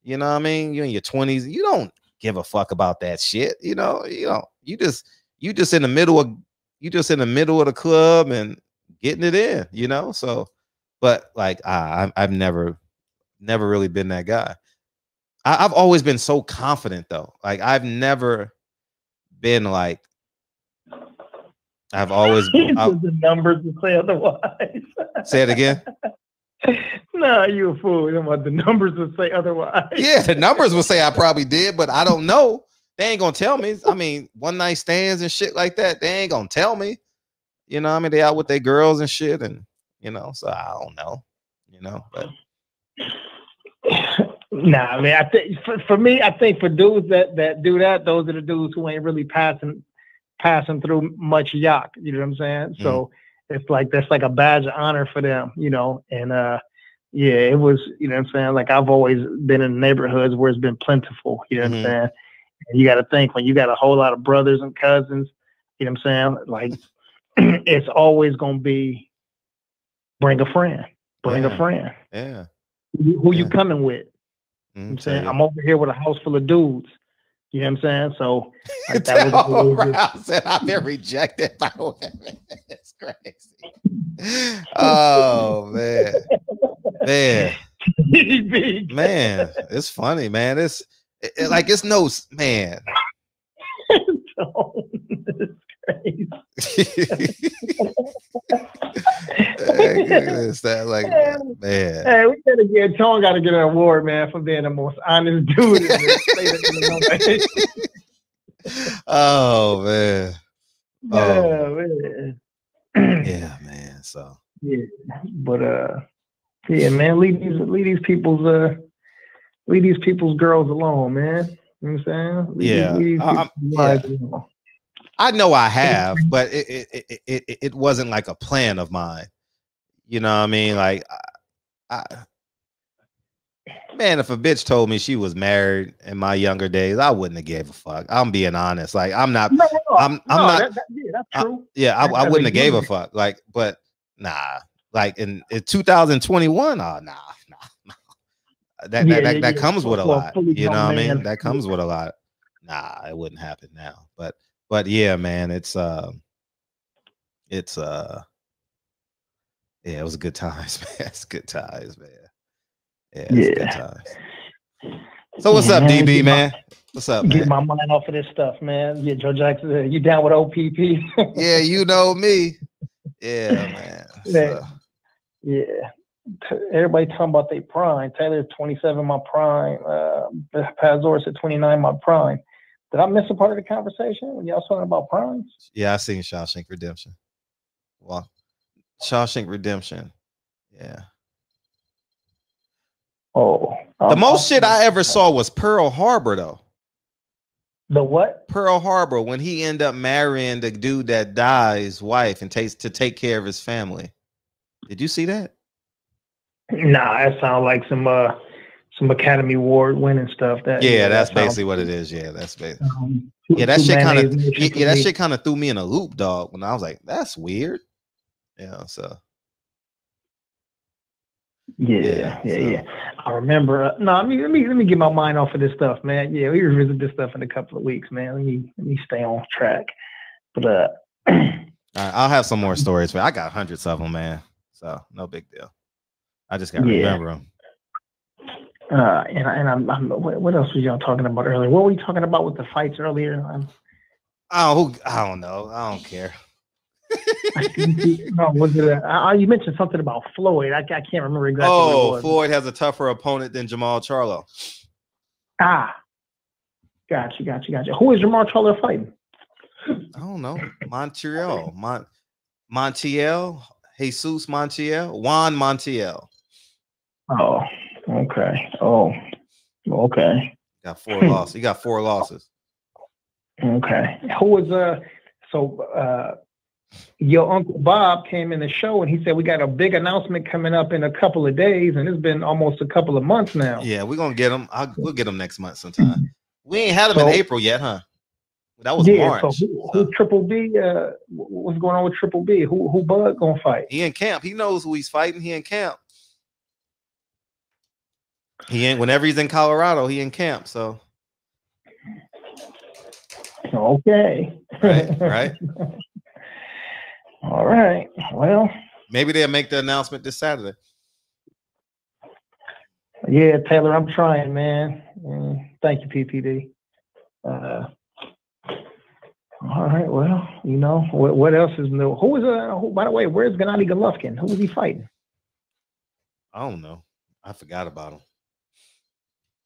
you know what I mean. You're in your 20s. You don't give a fuck about that shit. You know, you know, you just you just in the middle of you just in the middle of the club and getting it in. You know, so but like I, I've never never really been that guy. I, I've always been so confident though. Like I've never been like I've always I've, the numbers to say otherwise. say it again. nah, you a fool. You know what the numbers would say otherwise. Yeah, the numbers would say I probably did, but I don't know. They ain't gonna tell me. I mean, one night stands and shit like that. They ain't gonna tell me. You know, I mean, they out with their girls and shit, and you know, so I don't know. You know, but Nah, I mean, I think for, for me, I think for dudes that that do that, those are the dudes who ain't really passing passing through much yuck. You know what I'm saying? So it's like that's like a badge of honor for them, you know. And uh, yeah, it was. You know what I'm saying? Like I've always been in neighborhoods where it's been plentiful. You know what Mhm. I'm saying? And you got to think when you got a whole lot of brothers and cousins. You know what I'm saying? Like it's always gonna be bring a friend, bring Yeah. a friend. yeah. Who, who you coming with? Mm, I'm saying. I'm over here with a house full of dudes. You know what I'm saying? So like, that was Rouse that I've been rejected by women. It's crazy. Oh man, man, man. It's funny, man. It's it- it- like it's no s- it's that like man. Hey, we gotta get Tone gotta get an award, man, for being the most honest dude in this state of Oh man. Oh man. yeah, man. So Yeah, but uh, yeah, man, leave these leave these people's uh, leave these people's girls alone, man. You know what I'm saying? Leave, Yeah, leave these I- I'm- alone. I know I have, but it it, it it it wasn't like a plan of mine. You know what I mean? Like I, I man, if a bitch told me she was married in my younger days, I wouldn't have gave a fuck. I'm being honest. Like I'm not No, no, I'm I'm no, not that- that- yeah, that's I- yeah, I, I wouldn't have gave a fuck. Like, but nah, like in, in 2021, oh nah, nah, nah. That Yeah, that, that, yeah, that yeah. comes with a lot. You know what I mean? That comes with a lot. Nah, it wouldn't happen now. But but yeah, man, it's uh it's uh yeah, it was good times, man. It's good times, man. Yeah, it's good Yeah. times. So what's Yeah, up, man, DB get my- man? What's up, Get man? my mind off of this stuff, man. Yeah, Joe Jackson, uh, you down with OPP? Yeah, you know me. Yeah, man. Man, yeah. Everybody talking about their prime. Taylor's 27 my prime. Uh, Pazor said 29 my prime. Did I miss a part of the conversation when y'all talking about primes? Yeah, I seen Shawshank Redemption. Well, Shawshank Redemption. Yeah. Oh, The um, most shit I ever saw was Pearl Harbor though. The what? Pearl Harbor when he ended up marrying the dude that dies wife and takes to take care of his family. Did you see that? Nah, that sounds like some uh some Academy Award winning stuff. That Yeah, that's that sounds- basically what it is. Yeah, that's basically. um, Yeah, that shit kind of yeah, yeah, that shit kind of threw me in a loop, dog. When I was like, that's weird. Yeah, so Yeah, yeah, yeah. I remember. Uh, no, I mean, let me let me get my mind off of this stuff, man. Yeah, we revisit this stuff in a couple of weeks, man. Let me let me stay on track. But uh, right, I'll have some more stories, but I got hundreds of them, man. So no big deal. I just gotta Yeah. remember them. Uh, and and I'm, I'm what, else was y'all talking about earlier? What were we talking about with the fights earlier? Um, Oh, who, I don't know. I don't care. no, was it? A, uh, you mentioned something about Floyd. I, I can't remember exactly. Oh. Floyd has a tougher opponent than Jermall Charlo. Ah, gotcha, gotcha, gotcha. Who is Jermall Charlo fighting? I don't know. Montreal. Mon- Montiel. Jesus Montiel. Juan Montiel. Oh, okay. Oh, okay. Got four losses. He got four losses. Okay. Who was uh so uh your uncle Bob came in the show and he said we got a big announcement coming up in a couple of days, and it's been almost a couple of months now. Yeah, we're gonna get them. I'll, we'll get them next month sometime. We ain't had them So- in April yet, huh? That was yeah, March. so who, who Triple B? Uh, wh- what's going on with Triple B? Who who Bud gonna fight? He in camp. He knows who he's fighting. He in camp. He ain't whenever he's in Colorado, he in camp. So Okay. right, right. All right. Well, Maybe they'll make the announcement this Saturday. yeah, Taylor, I'm trying, man. Mm, thank you, PPD. Uh, all right. Well, you know what? What else is new? Who is uh? Who, by the way, where's Gennady Golovkin? Who is he fighting? I don't know. I forgot about him.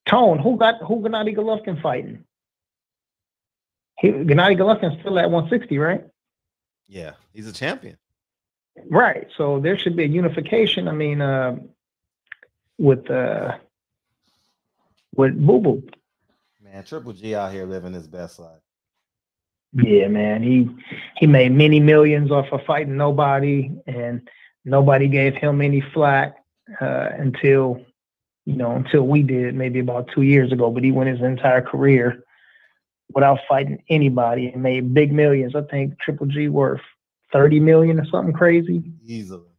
Tone. Who got who? Gennady Golovkin fighting? He, Gennady Golovkin's still at 160, right? Yeah, he's a champion. Right. So there should be a unification. I mean, uh, with uh, with Boo Boo. Man, Triple G out here living his best life. Yeah, man. He he made many millions off of fighting nobody, and nobody gave him any flack uh, until you know until we did maybe about two years ago. But he went his entire career without fighting anybody and made big millions. I think Triple G worth thirty million or something crazy. Easily.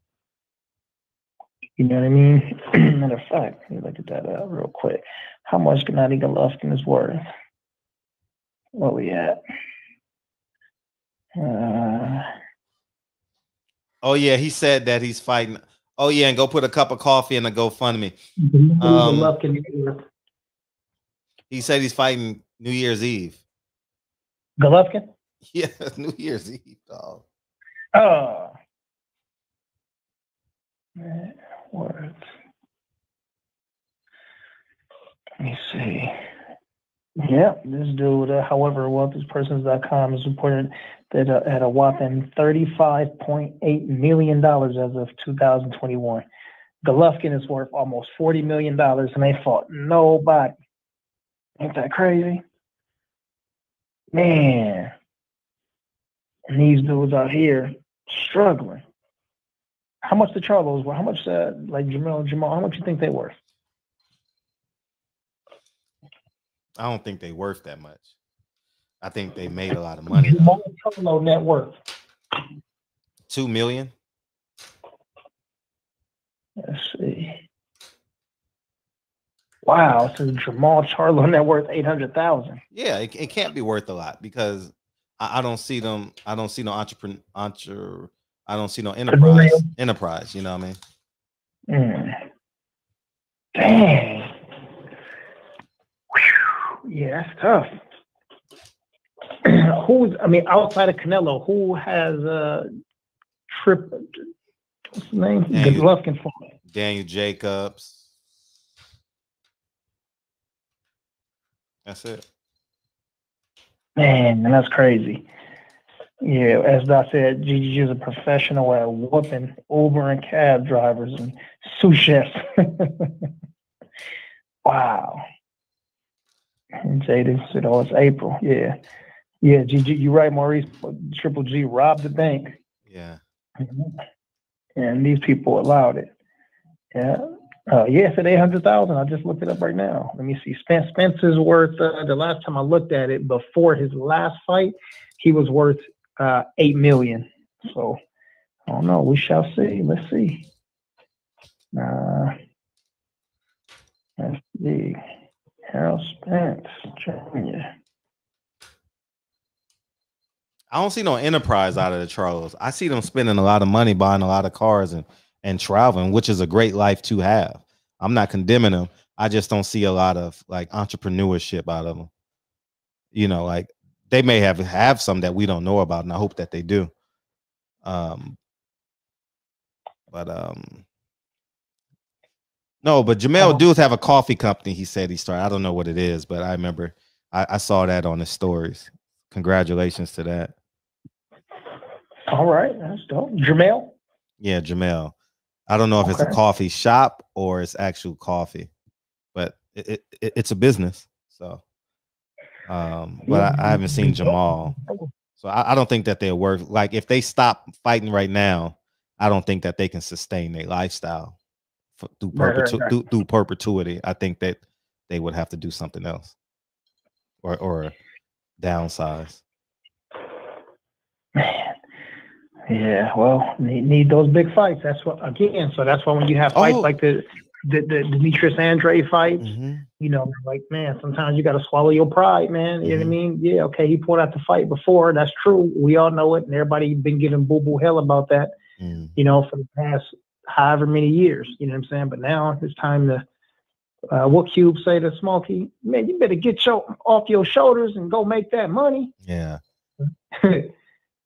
You know what I mean? Matter of fact, let me look at that up real quick. How much Gennady Golovkin is worth? Where we at? Uh, Oh yeah, he said that he's fighting. Oh yeah, and go put a cup of coffee in a GoFundMe. Um, Golovkin He said he's fighting New Year's Eve. Golovkin? Yeah, New Year's Eve, dog. Oh. Worth. Let me see. Yep, this dude, uh, however, wealthiestpersons.com has reported that uh, at a whopping $35.8 million as of 2021. Golovkin is worth almost $40 million and they fought nobody. Ain't that crazy? Man. And these dudes out here struggling. How much the Charlos were? How much, uh, like Jermall Jermall? How much you think they worth? I don't think they worth that much. I think they made a lot of money. Charlo net worth. Two million. Let's see. Wow, so Jermall Charlo net worth eight hundred thousand. Yeah, it, it can't be worth a lot because I, I don't see them. I don't see no entrepreneur. Entre, I don't see no enterprise. Enterprise. You know what I mean? Mm. Dang. Yeah, that's tough. Who's I mean, outside of Canelo, who has uh trip what's his name? Daniel- Golovkin for Daniel Jacobs. That's it. Man, that's crazy. Yeah, as Doc said, Gigi is a professional at whooping Uber and cab drivers and sous chefs. wow. And Jaden said, "Oh, it's April." Yeah, yeah. Gigi, you're right, Maurice. Triple G robbed the bank, Yeah. and these people allowed it. Yeah. Uh, yeah, it's at eight hundred thousand. I just looked it up right now. Let me see. Spence Spencer's worth. Uh, the last time I looked at it, before his last fight, he was worth uh, eight million. So I don't know. We shall see. Let's see. Uh, let's see. Errol Spence Jr. I don't see no enterprise out of the Charlos. I see them spending a lot of money buying a lot of cars and and traveling, which is a great life to have. I'm not condemning them. I just don't see a lot of like entrepreneurship out of them. You know, like they may have have some that we don't know about, and I hope that they do. Um, but um, no, but Jamel Oh. does have a coffee company. He said he started. I don't know what it is, but I remember I, I saw that on his stories. Congratulations to that. All right, that's dope. Jamel. Yeah, Jamel. I don't know if it's a coffee shop or it's actual coffee, but it, it, it- it's a business. So Um, but I, I haven't seen Jamal, so I, I don't think that they're worth. Like if they stop fighting right now, I don't think that they can sustain their lifestyle for, through, Right, right, perpetu- right. through through perpetuity. I think that they would have to do something else, or or downsize. Man, yeah, well, need, need those big fights. That's what again. So that's why when you have fights Oh. like the the, the Demetrius Andrade fight, Mm-hmm. you know, like man, sometimes you got to swallow your pride, man. You know what I mean? Yeah, okay, he pulled out the fight before. That's true. We all know it, and everybody been giving boo boo hell about that. You know, for the past however many years. You know what I'm saying? But now it's time to. Uh, what Cube say to Smokey? Man, you better get your off your shoulders and go make that money. Yeah.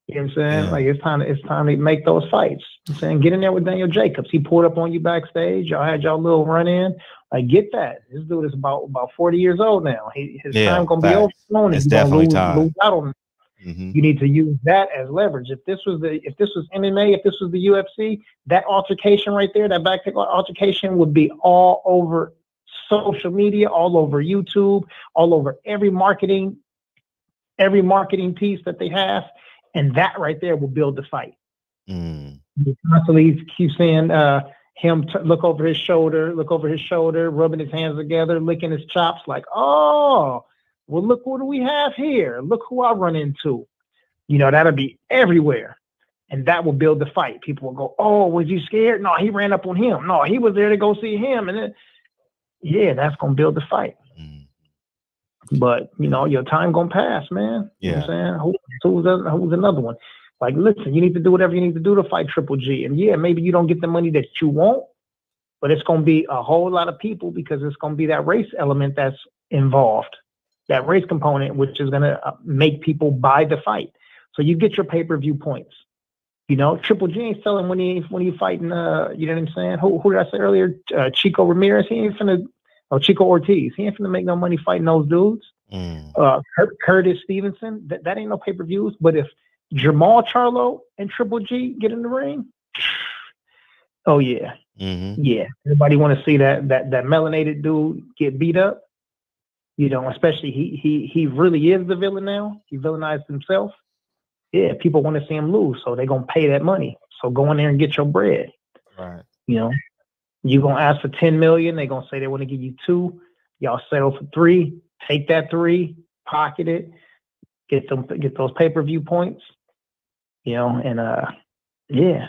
You know what I'm saying? Like it's time. It's time to make those fights. I'm saying get in there with Daniel Jacobs. He pulled up on you backstage. Y'all had y'all little run in. Like get that. This dude is about about 40 years old now. He, his Yeah, time gonna be over soon. It's He's definitely lose, time. lose out on. Mhm. You need to use that as leverage. If this was the if this was MMA, if this was the UFC, that altercation right there, that back altercation would be all over social media, all over YouTube, all over every marketing, every marketing piece that they have, and that right there will build the fight. Mm. You constantly keep seeing uh, him t- look over his shoulder, look over his shoulder, rubbing his hands together, licking his chops, like, oh, well, look what do we have here? Look who I run into. You know, that'll be everywhere. And that will build the fight. People will go, oh, was he scared? No, he ran up on him. No, he was there to go see him. And then, yeah, that's going to build the fight. Mm. But, you know, your time going to pass, man. You know what I'm saying? Who, who's another one? Like, listen, you need to do whatever you need to do to fight Triple G. And yeah, maybe you don't get the money that you want, but it's going to be a whole lot of people because it's going to be that race element that's involved, that race component, which is going to make people buy the fight. So you get your pay per view points. You know, Triple G ain't selling when he when he fighting. Uh, you know what I'm saying? Who, who did I say earlier? Uh, Chico Ramirez. He ain't finna. Oh, Chico Ortiz. He ain't finna make no money fighting those dudes. Uh, Cur- Curtis Stevenson. That, that ain't no pay per views. But if Jermall Charlo and Triple G get in the ring, oh yeah, Mm-hmm. yeah. Everybody want to see that that that melanated dude get beat up. You know, especially he he he really is the villain now. He villainized himself. Yeah, people want to see him lose, so they're gonna pay that money. So go in there and get your bread. Right. You know, you're gonna ask for ten million. They're gonna say they want to give you two. Y'all settle for three. Take that three, pocket it, get them get those pay per view points. You know, and uh, yeah.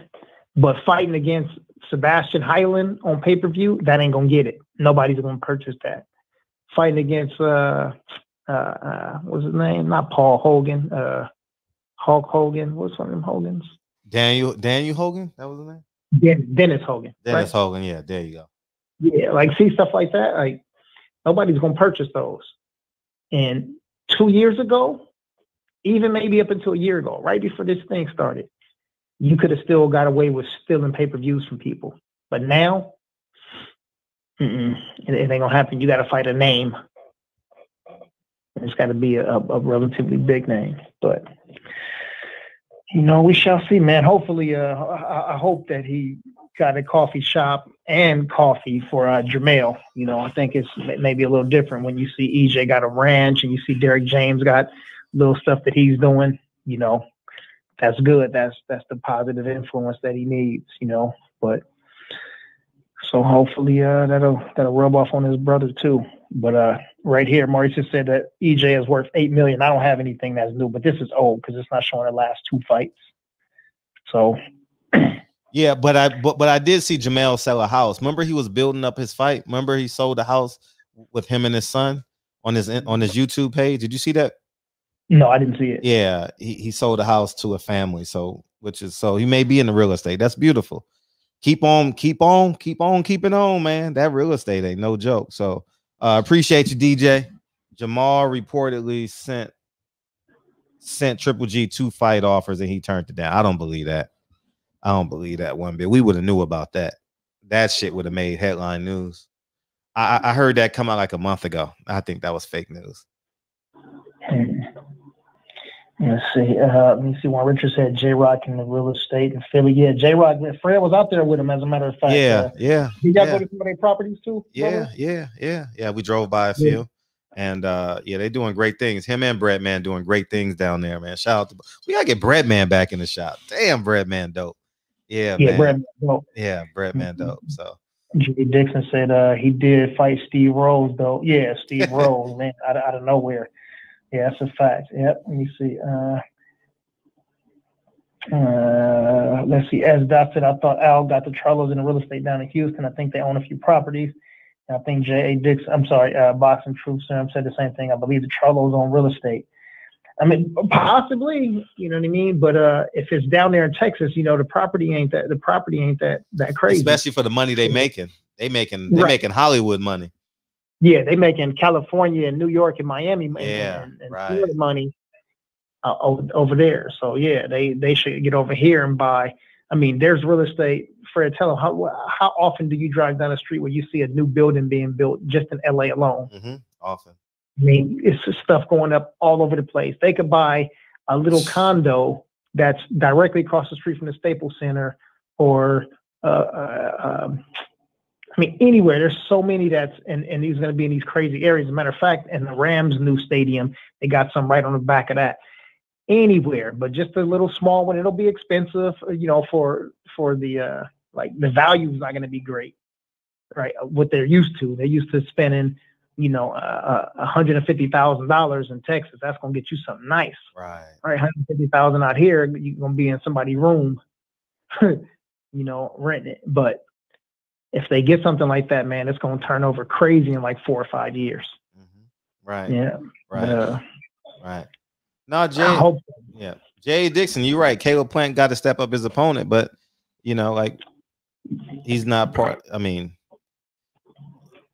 But fighting against Sebastian Heiland on pay per view, that ain't gonna get it. Nobody's gonna purchase that. Fighting against uh, uh, uh what's his name? Not Paul Hogan. Uh, Hulk Hogan. What's one of them Hogans? Daniel Daniel Hogan. That was his name. Den- Dennis Hogan. Dennis right? Hogan. Yeah, there you go. Yeah, like see stuff like that. Like nobody's gonna purchase those. And two years ago, even maybe up until a year ago, right before this thing started, you could have still got away with stealing pay per views from people. But now, mm-mm, it, ain't gonna happen. You got to fight a name. It's got to be a, a relatively big name. But you know, we shall see, man. Hopefully, uh, I, I hope that he got a coffee shop and coffee for uh, Jermail. You know, I think it's maybe a little different when you see EJ got a ranch and you see Derrick James got little stuff that he's doing. You know, that's good. That's that's the positive influence that he needs. You know, but so hopefully uh, that'll that'll rub off on his brother too. But uh, right here, Maurice said that EJ is worth eight million. I don't have anything that's new, but this is old because it's not showing the last two fights. So Yeah, but I but but I did see Jamel sell a house. Remember he was building up his fight. Remember he sold a house with him and his son on his on his YouTube page. Did you see that? no, I didn't see it. Yeah, he, he sold a house to a family. So which is so he may be in the real estate. That's beautiful. Keep on, keep on, keep on, keeping on, man. That real estate ain't no joke. So uh appreciate you, DJ. Jermall reportedly sent sent Triple G two fight offers and he turned it down. I don't believe that. I don't believe that one bit. We would have knew about that. That shit would have made headline news. I, I I heard that come out like a month ago. I think that was fake news. Let's see. Uh, let me see. When Richard said J Rock in the real estate in Philly, yeah, J Rock. Fred was out there with him. As a matter of fact, Yeah, Uh, yeah, did y'all yeah. go to some of their properties too? Yeah, brother? yeah, yeah, yeah. We drove by a Yeah. few. And uh, yeah, they're doing great things. Him and Breadman doing great things down there, man. Shout out to we gotta get Breadman back in the shop. Damn, Breadman dope. Yeah, Yeah, man. Brad. Well, Yeah, Breadman dope. So Jay Dixon said uh, he did fight Steve Rose though. Yeah, Steve Rose, man, out of, out of nowhere. Yeah, that's a fact. Yep. Let me see. Uh, uh, let's see. As Dot said, I thought Al got the Charlos in the real estate down in Houston. I think they own a few properties. And I think J.A. Dixon, I'm sorry, uh, Boxing Truth Serum said the same thing. I believe the Charlos own real estate. I mean, possibly, you know what I mean. But uh, if it's down there in Texas, you know, the property ain't that the property ain't that that crazy. especially for the money they making. They making they Right. making Hollywood money. Yeah, they making California and New York and Miami and, Yeah, and, and right. Money uh, over, over there. So yeah, they they should get over here and buy. I mean, there's real estate. Fred, tell them how how often do you drive down the street where you see a new building being built just in LA alone? Mm-hmm. Often. I mean, it's stuff going up all over the place. They could buy a little condo that's directly across the street from the Staples Center, or uh, uh, um, I mean, anywhere. There's so many that's and and these going to be in these crazy areas. As a matter of fact, in the Rams' new stadium, they got some right on the back of that. Anywhere, but just a little small one. It'll be expensive, you know, for for the uh like the value is not going to be great, right? What they're used to. They're used to spending you know, uh, uh, $150,000 in Texas, that's going to get you something nice. Right. Right. 150,000 out here, you're going to be in somebody's room, you know, renting it. But if they get something like that, man, it's going to turn over crazy in like four or five years. Right. Yeah. Right. Uh, right. No, Jay. I hope Yeah. Jay Dixon, you're right. Caleb Plant got to step up his opponent, but you know, like he's not part. I mean,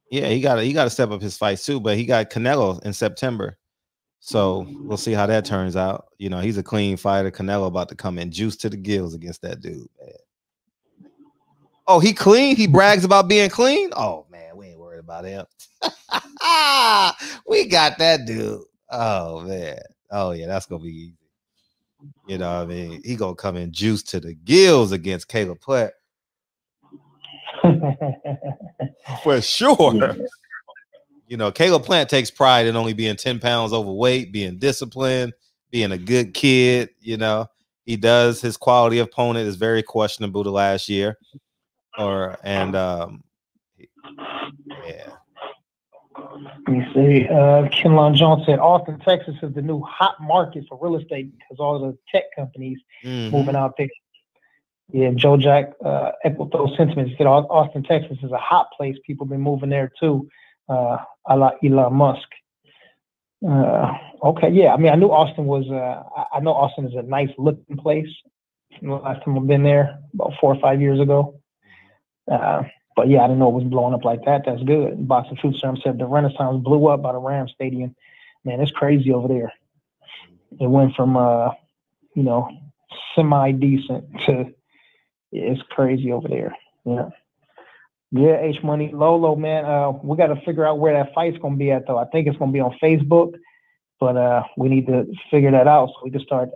yeah, he got to he got to step up his fight too. But he got Canelo in September, so we'll see how that turns out. You know, he's a clean fighter. Canelo about to come in juice to the gills against that dude. Man. Oh, he clean. He brags about being clean. Oh man, we ain't worried about him. we got that dude. Oh man. Oh yeah, that's gonna be easy. You know, what I mean, he gonna come in juice to the gills against Caleb Platt for sure. You know, Caleb Plant takes pride in only being 10 pounds overweight, being disciplined, being a good kid. You know, he does his quality opponent is very questionable the last year. Or and um yeah. Let me see. Uh, Kenlon Jones said Austin, Texas is the new hot market for real estate because all the tech companies Mhm. moving out there. Yeah, Joe Jack uh, echoed those sentiments. He said Austin, Texas is a hot place. People been moving there too. Uh, a la Elon Musk. Uh, okay, yeah. I mean, I knew Austin was. Uh, I- I know Austin is a nice looking place. The last time I've been there, about four or five years ago. Uh, but yeah, I didn't know it was blowing up like that. That's good. Boxing Food Serum said the Renaissance blew up by the Ram Stadium. Man, it's crazy over there. It went from uh, you know, semi decent to it's crazy over there. Yeah. Yeah, H Money Lolo, man. Uh, we got to figure out where that fight's gonna be at, though. I think it's gonna be on Facebook, but uh, we need to figure that out so we can start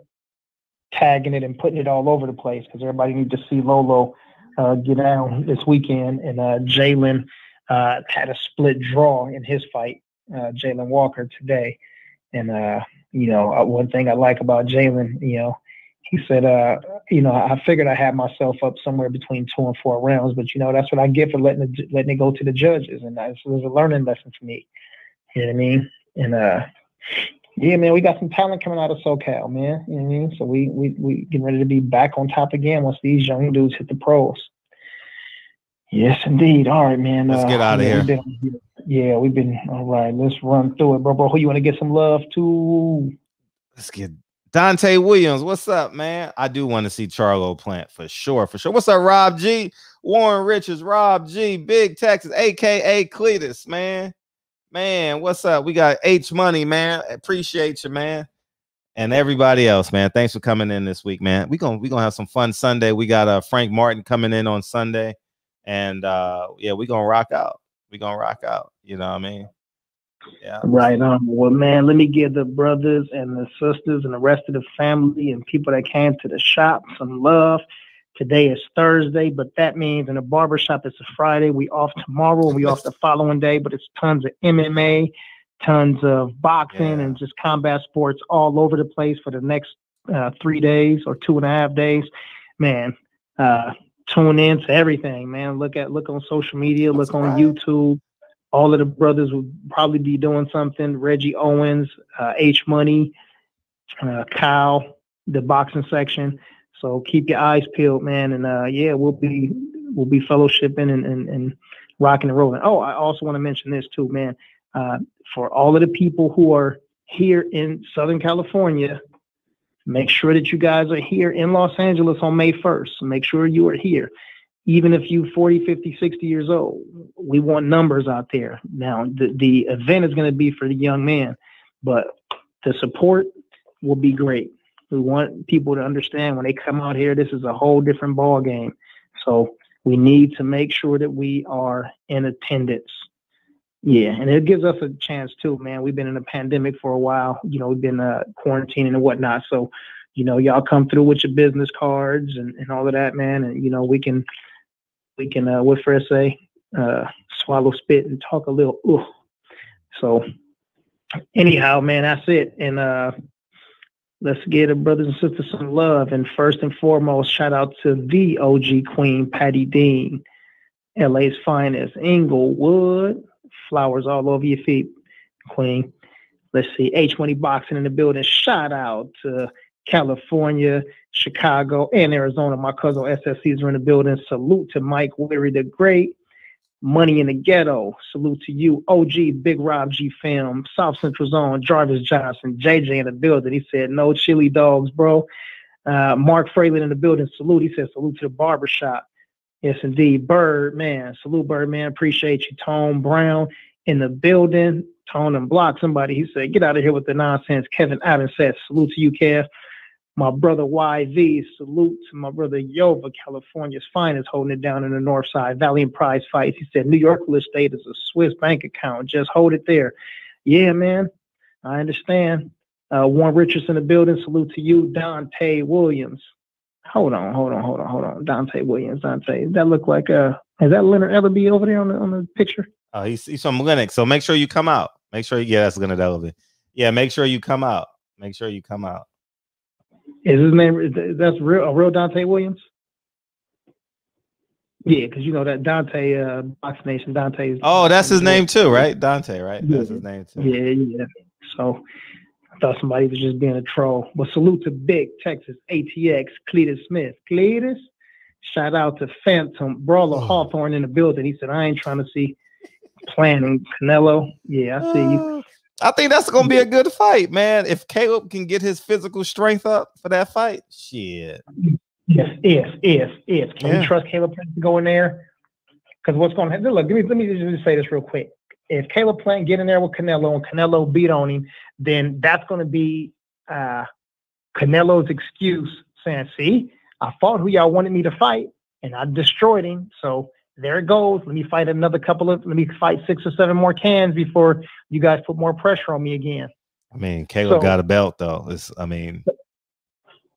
tagging it and putting it all over the place because everybody needs to see Lolo uh, get down this weekend. And uh, Jalen uh, had a split draw in his fight, uh, Jalen Walker today. And uh, you know, uh, one thing I like about Jalen, you know, he said, you know, I figured I had myself up somewhere between two and four rounds, but you know, that's what I get for letting letting it go to the judges, and it was a learning lesson for me. You know what I mean? And uh, yeah, man, we got some talent coming out of SoCal, man. You know what I mean? So we we we getting ready to be back on top again once these young dudes hit the pros. Yes, indeed. All right, man. Let's Uh, get outta yeah, here. we've been- yeah, we've been all right. Let's run through it, bro. Bro, who you want to get some love to? Let's get Dante Williams. What's up, man? I do want to see Charlo Plant for sure, for sure. What's up, Rob G? Warren Richards, Rob G, Big Texas, aka Cletus, man. Man, what's up? We got H Money, man. Appreciate you, man. And everybody else, man. Thanks for coming in this week, man. We gonna we gonna have some fun Sunday. We got uh Frank Martin coming in on Sunday, and uh yeah, we gonna rock out. We gonna rock out. You know what I mean? Yeah. Right on. Well, man, let me give the brothers and the sisters and the rest of the family and people that came to the shop some love. Today is Thursday, but that means in the barber shop it's a Friday. We off tomorrow. We off the following day, but it's tons of MMA, tons of boxing and just combat sports all over the place for the next uh, three days or two and a half days. Man, uh, tune in to everything, man. Look at look on social media, look on YouTube. All of the brothers will probably be doing something. Reggie Owens, uh, H Money, uh, Kyle, the boxing section. So keep your eyes peeled, man. And uh, yeah, we'll be we'll be fellowshipping and, and, and rocking and rolling. Oh, I also want to mention this too, man. Uh, for all of the people who are here in Southern California, make sure that you guys are here in Los Angeles on May 1st. Make sure you are here. Even if you 40, 50, 60 years old, we want numbers out there. Now, the, the event is going to be for the young man, but the support will be great. We want people to understand when they come out here, this is a whole different ball game. So we need to make sure that we are in attendance. Yeah, and it gives us a chance too, man. We've been in a pandemic for a while. You know, we've been uh, quarantining and whatnot. So, you know, y'all come through with your business cards and, and all of that, man. And you know, we can we can uh, what Fred say, uh, swallow spit and talk a little. So, anyhow, man, that's it. And uh, let's get a brothers and sisters some love. And first and foremost, shout out to the OG Queen, Patty Dean, LA's finest, Inglewood flowers all over your feet, Queen. Let's see, H Money Boxing in the building. Shout out to California, Chicago, and Arizona. My cousin SSCs are in the building. Salute to Mike Weary the Great. Money in the Ghetto. Salute to you. OG, Big Rob G Film, South Central Zone, Jarvis Johnson, JJ in the building. He said, no chili dogs, bro. Uh, Mark Fralin in the building. Salute. He said, salute to the barbershop. Yes, indeed. Bird, man. Salute, Bird, man. Appreciate you. Tone Brown in the building. Tone and block somebody. He said, get out of here with the nonsense. Kevin Adams said, salute to you, Kev. My brother YV, salute to my brother Yova, California's finest, holding it down in the north side. Valiant Prize Fights. He said, New York real estate is a Swiss bank account. Just hold it there. Yeah, man. I understand. Uh, Warren Richardson in the building. Salute to you, Dante Williams. Hold on, hold on, hold on, hold on. Dante Williams, Dante. Does that look like uh is that Leonard Ellerbe over there on the on the picture? Oh, he's he's from Lennox. So make sure you come out. Make sure yeah, that's Leonard Ellerbe. Yeah, make sure you come out. Make sure you come out. Is his name is that's real a real Dante Williams? Yeah, because you know that Dante uh Box Nation Dante's Oh, that's his name too, right? Dante, right? That's his name too. Yeah, yeah. So thought somebody was just being a troll. But salute to Big Texas ATX, Cletus Smith. Cletus, shout out to Phantom Brawler Oh. Hawthorne in the building. He said, I ain't trying to see planning Canelo. Yeah, I see you. I think that's gonna be a good fight, man. If Caleb can get his physical strength up for that fight, shit. Yes, if, if, if. Can Yeah. we trust Caleb to go in there? Because what's going to happen? Look, let me, let me just say this real quick. If Caleb Plant get in there with Canelo and Canelo beat on him, then that's going to be uh, Canelo's excuse saying, see, I fought who y'all wanted me to fight and I destroyed him. So there it goes. Let me fight another couple of, let me fight six or seven more cans before you guys put more pressure on me again. I mean, Caleb So- got a belt though. It's I mean,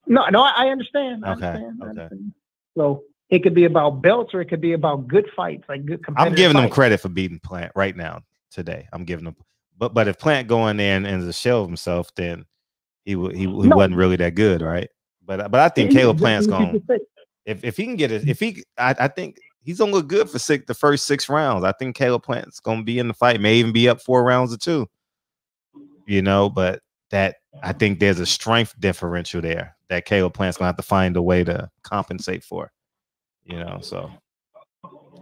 No, no, I, understand. I Okay, understand. I understand. So it could be about belts or it could be about good fights, like good competitive I'm giving fights. credit for beating Plant right now today. I'm giving them, but but if Plant going in there and, and is a shell of himself, then he he, he No. wasn't really that good, right? But but I think Caleb Plant's going. If if he can get it, if he, I, I think he's gonna look good for six the first six rounds. I think Caleb Plant's gonna be in the fight, may even be up four rounds or two. You know, but that I think there's a strength differential there that Caleb Plant's gonna have to find a way to compensate for. You know, so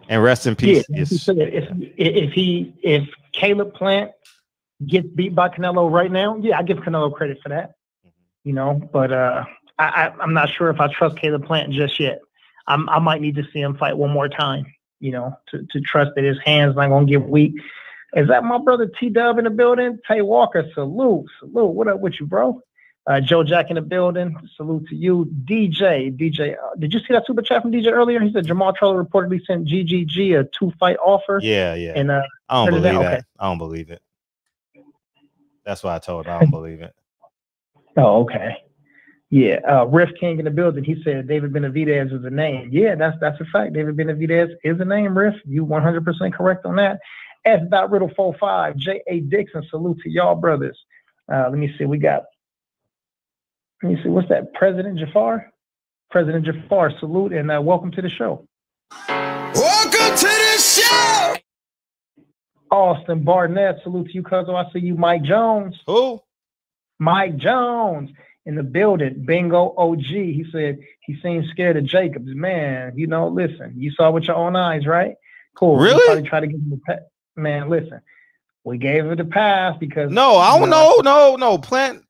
and rest in peace. Yeah, Yes. if, if he if Caleb Plant gets beat by Canelo right now, yeah, I give Canelo credit for that. You know, but uh, I, I I'm not sure if I trust Caleb Plant just yet. I'm, I might need to see him fight one more time. You know, to, to trust that his hands not gonna get weak. Is that my brother T Dub in the building? Tay Walker, salute, salute. What up with you, bro? Uh, Joe Jack in the building. Salute to you, DJ. DJ, uh, did you see that super chat from DJ earlier? He said Jermall Triller reportedly sent GGG a two fight offer. Yeah, yeah. And uh, I don't believe that. Okay. I don't believe it. That's why I told I don't believe it. Oh, okay. Yeah, uh, Riff King in the building. He said David Benavidez is a name. Yeah, that's that's a fact. David Benavidez is a name. Riff, you 100% correct on that. S. Dot Riddle 45, J. A. Dixon. Salute to y'all brothers. Uh, let me see. We got. Let me see. What's that? President Jafar. President Jafar. Salute and uh, welcome to the show. Welcome to the show. Austin Barnett. Salute to you, cousin. I see you, Mike Jones. Who? Mike Jones in the building. Bingo OG. He said he seems scared of Jacobs. Man, you know, listen, you saw with your own eyes, right? Cool. Really? probably try to give him a pa- Man, listen, we gave it a pass because No, I don't know. No, no, Plant.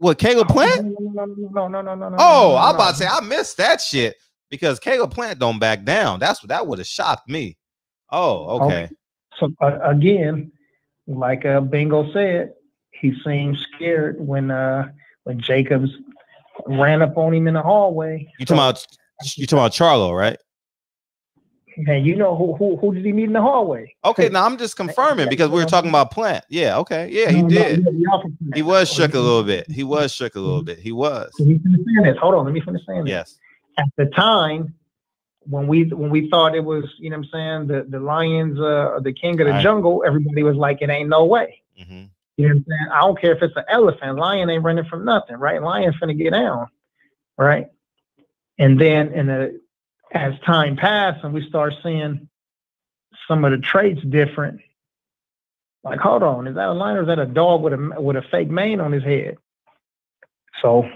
What, Caleb Plant? No, no, no, no, no, no. Oh, no, I'm no. about to say I missed that shit because Caleb Plant don't back down. That's what that would have shocked me. Oh, okay. So uh, again, like uh, Bingo said, he seemed scared when uh when Jacobs ran up on him in the hallway. You talking about you talking about Charlo, right? And you know who who who did he meet in the hallway? Okay, now I'm just confirming because we were talking about Plant. Yeah, okay. Yeah, he did. He was shook a little bit. He was shook a little bit. He was. Let me finish saying this. Hold on, let me finish saying this. Yes. At the time, when we when we thought it was, you know what I'm saying, the, the lions uh the king of the Right. jungle, everybody was like, it ain't no way. Mhm. You know what I'm saying? I don't care if it's an elephant, lion ain't running from nothing, right? Lion's finna get down, right? And then in the as time passed and we start seeing some of the traits different, like hold on, is that a lion or is that a dog with a with a fake mane on his head? So,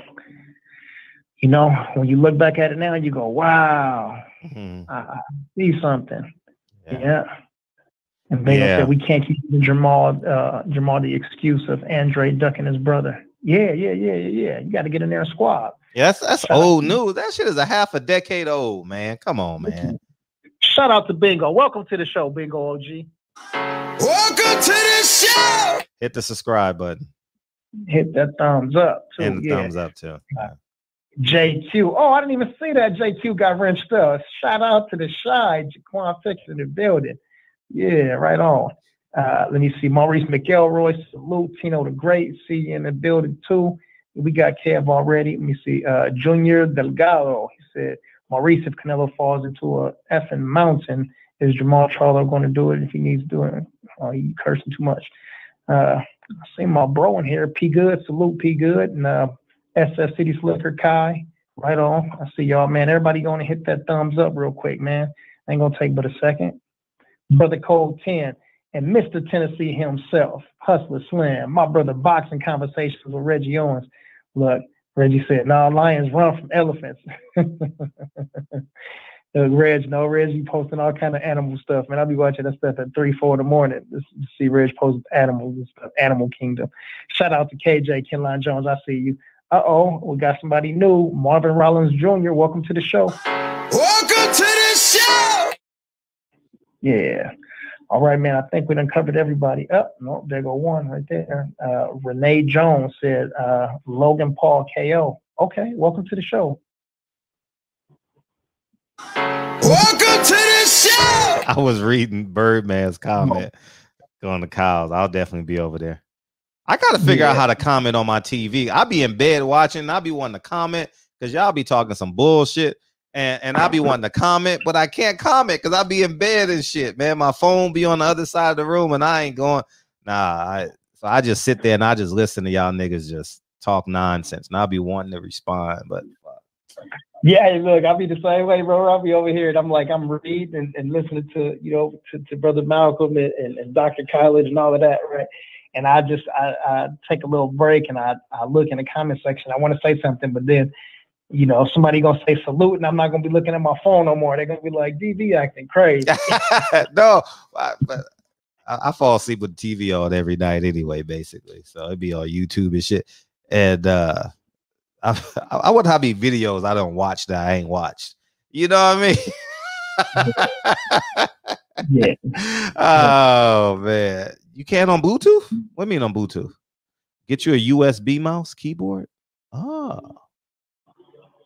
you know, when you look back at it now, you go, wow, Mhm. I, I see something. Yeah. And Bingo Yeah. said we can't keep Jermall uh, Jermall the excuse of Andrade ducking his brother. Yeah, yeah, yeah, yeah, yeah. You got to get in there and squab. Yeah, that's that's old news. That shit is a half a decade old, man. Come on, man. Shout out to Bingo. Welcome to the show, Bingo OG. Welcome to the show. Hit the subscribe button Hit that thumbs up too. and the yeah. thumbs up too. Uh, JQ. Oh, I didn't even see that JQ got wrenched up. Shout out to the shy Jaquan Fix in the building. Yeah, right on. Uh, let me see. Maurice McElroy, salute. Tino the Great, see you in the building too. We got Kev already. Let me see. Uh, Junior Delgado, he said, Maurice, if Canelo falls into a effing mountain, is Jamal Charlo going to do it if he needs to do it? Oh, you cursing too much. Uh, I see my bro in here. P Good, salute P Good. And uh, SF City Slicker Kai, right on. I see y'all, man. Everybody going to hit that thumbs up real quick, man. Ain't going to take but a second. Brother Code 10 and Mr. Tennessee himself, Hustler Slim, my brother Boxing Conversations with Reggie Owens. Look, Reggie said, no, lions run from elephants. Look, Reg, no, Reg, you posting all kind of animal stuff, man. I'll be watching that stuff at three, four in the morning to to see Reg post animals and stuff, Animal Kingdom. Shout out to KJ, Kenline Jones. I see you. Uh oh, we got somebody new. Marvin Rollins Jr., welcome to the show. Welcome to the show. Yeah. All right, man. I think we done covered everybody. Up. no, there go one right there. Uh, Renee Jones said uh, Logan Paul KO. Okay, welcome to the show. Welcome to the show. I was reading Birdman's comment on the cows. I'll definitely be over there. I gotta figure out how to comment on my TV. I'll be in bed watching, I'll be wanting to comment because y'all be talking some bullshit. And and I'll be wanting to comment, but I can't comment because I'll be in bed and shit, man. My phone be on the other side of the room and I ain't going. Nah, I so I just sit there and I just listen to y'all niggas just talk nonsense. And I'll be wanting to respond, but Yeah, look, I'll be the same way, bro. I'll be over here and I'm like, I'm reading and, and listening to, you know, to, to Brother Malcolm and, and, and Dr. College and all of that, right? And I just, I, I take a little break and I, I look in the comment section. I want to say something, but then, you know, somebody gonna say salute and I'm not gonna be looking at my phone no more. They're gonna be like, DV acting crazy. no, I, but I, I fall asleep with TV on every night anyway, basically. So it'd be on YouTube and shit. And uh I, I would have be videos I don't watch that I ain't watched. You know what I mean? yeah. Oh man. You can't on Bluetooth? What do you mean on Bluetooth? Get you a USB mouse keyboard? Oh.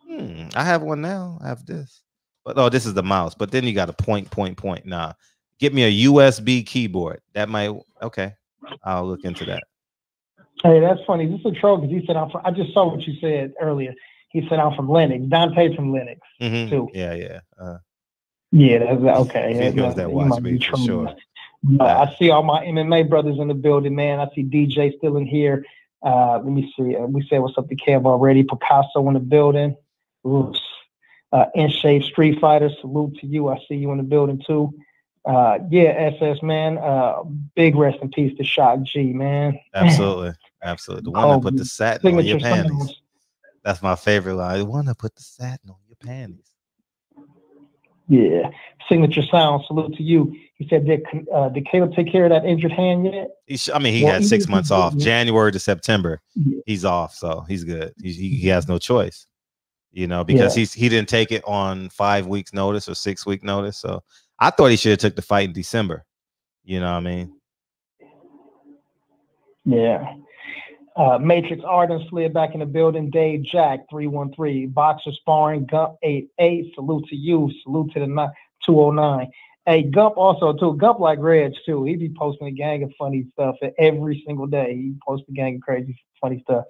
Hmm. I have one now. I have this. But oh, this is the mouse. But then you got a point, point, point. Nah. Get me a USB keyboard. That might okay. I'll look into that. Hey, that's funny. This is a troll because he said I'm from, I just saw what you said earlier. He said I'm from Lennox. Dante's from Lennox. Mhm. Too. Yeah, yeah. Uh, Yeah, that's okay. He That's that watch might me be for trolling. sure. Uh, I see all my MMA brothers in the building, man. I see DJ still in here. Uh, let me see. Uh, we said what's up to Kev already. Picasso in the building. Oops. Uh, in shape Street Fighter. Salute to you. I see you in the building too. Uh, yeah, SS man. Uh, big rest in peace to Shock G, man. Absolutely, absolutely. The one Oh, that put the satin on your panties. That's my favorite line. The one that put the satin on your panties. Yeah, signature sound. Salute to you. He said, "Did uh, did Caleb take care of that injured hand yet?" He sh- I mean, he Well, had six months off, January to September. Yeah. He's off, so he's good. He, he has no choice, you know, because Yeah. he's he didn't take it on five weeks notice or six week notice. So I thought he should have took the fight in December. You know what I mean? Yeah. Uh, Matrix Arden slid back in the building. Dave Jack, 313. Boxer sparring, Gump 88. Salute to you. Salute to the ni- 209. Hey, Gump also, too. Gump like Reg, too. He be posting a gang of funny stuff every single day. He posts a gang of crazy, funny stuff.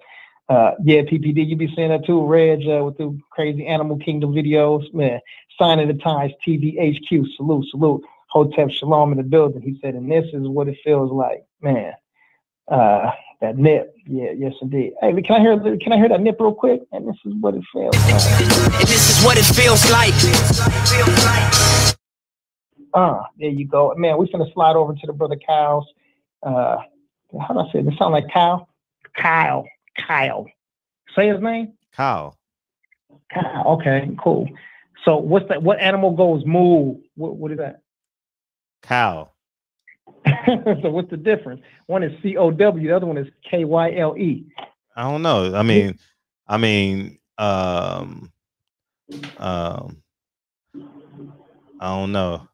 Uh, yeah, PPD, you be seeing that too, Reg, uh, with the crazy Animal Kingdom videos. Man, sign of the times, TVHQ. Salute, salute. Hotep Shalom in the building. He said, and this is what it feels like. Man, uh, that nip. Yeah, yes, indeed. Hey, can I hear can I hear that nip real quick? And this is what it feels like. And this is what it feels like. Uh, there you go. Man, we finna slide over to the brother Kyle's. Uh, how do I say it? It sound like Kyle? Kyle. Kyle. Say his name? Kyle. Kyle. Okay, cool. So what's that? What animal goes moo? What, what is that? Cow. so what's the difference? One is C O W, the other one is K Y L E. I don't know. I mean, I mean, um, um, I don't know.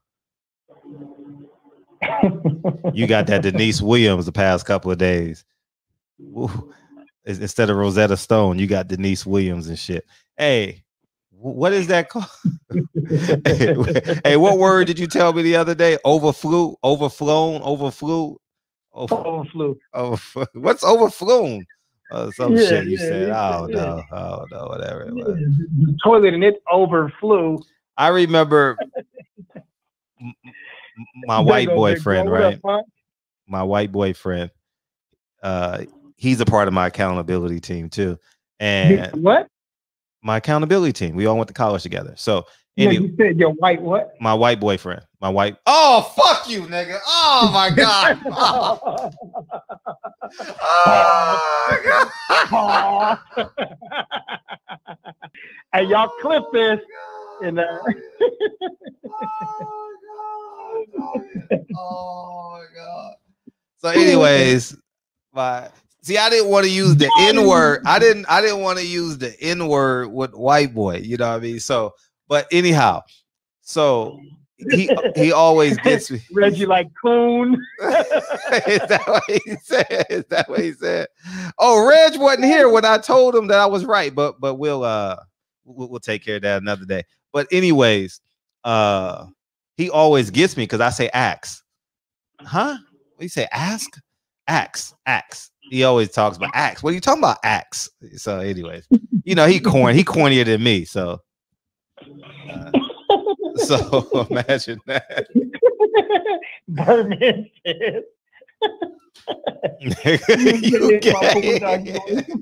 You got that Denise Williams the past couple of days. Woo. Instead of Rosetta Stone, you got Denise Williams and shit. Hey, what is that called? hey, what word did you tell me the other day? Overflew, overflown, overflew, over, overflew. Overflew. What's overflown? Uh, some Yeah, shit you yeah, said. yeah, I don't yeah. know. I don't know. Whatever. it was. The toilet and it overflew. I remember my white boyfriend, right? My white boyfriend. Uh, he's a part of my accountability team too, and what? my accountability team. We all went to college together. So, Yeah, anyway, you said your white what? my white boyfriend, my white. Oh fuck you, nigga! Oh my god! Aw. hey, y'all clip this. And, uh, oh my god. So, anyways, my see, I didn't want to use the N word. I didn't. I didn't want to use the N word with white boy. You know what I mean? So, but anyhow, so he he always gets me. Reggie like coon. Is that what he said? Is that what he said? Oh, Reg wasn't here when I told him that I was right, but but we'll uh we'll, we'll take care of that another day. But anyways, uh he always gets me because I say axe. Huh? What do you say? Ask? Axe, axe. He always talks about axe. What are you talking about? Axe. So, anyways, you know, he corny, he cornier than me. So uh, so imagine that. Birdman said. you gay.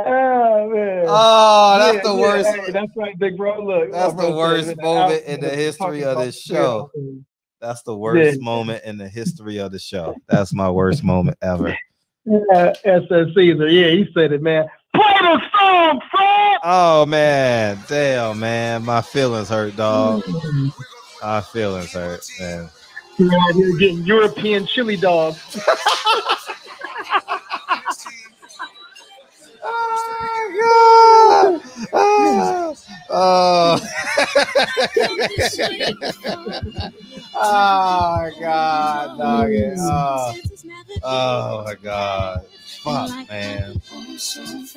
Oh man. Oh, that's Yeah, the yeah, worst. hey, that's right, big bro. Look, That's the worst moment in the history of this show. spirit." That's the worst Yeah. moment in the history of the show. That's my worst moment ever. Yeah, SS Caesar. Yeah, he said it, man. Play the song, Fred. Oh man, damn man, my feelings hurt, dog. Mm-hmm. My feelings hurt, man. You're getting European chili dog. Oh, oh. Oh my god, dog. Oh. oh my god. Fuck, man.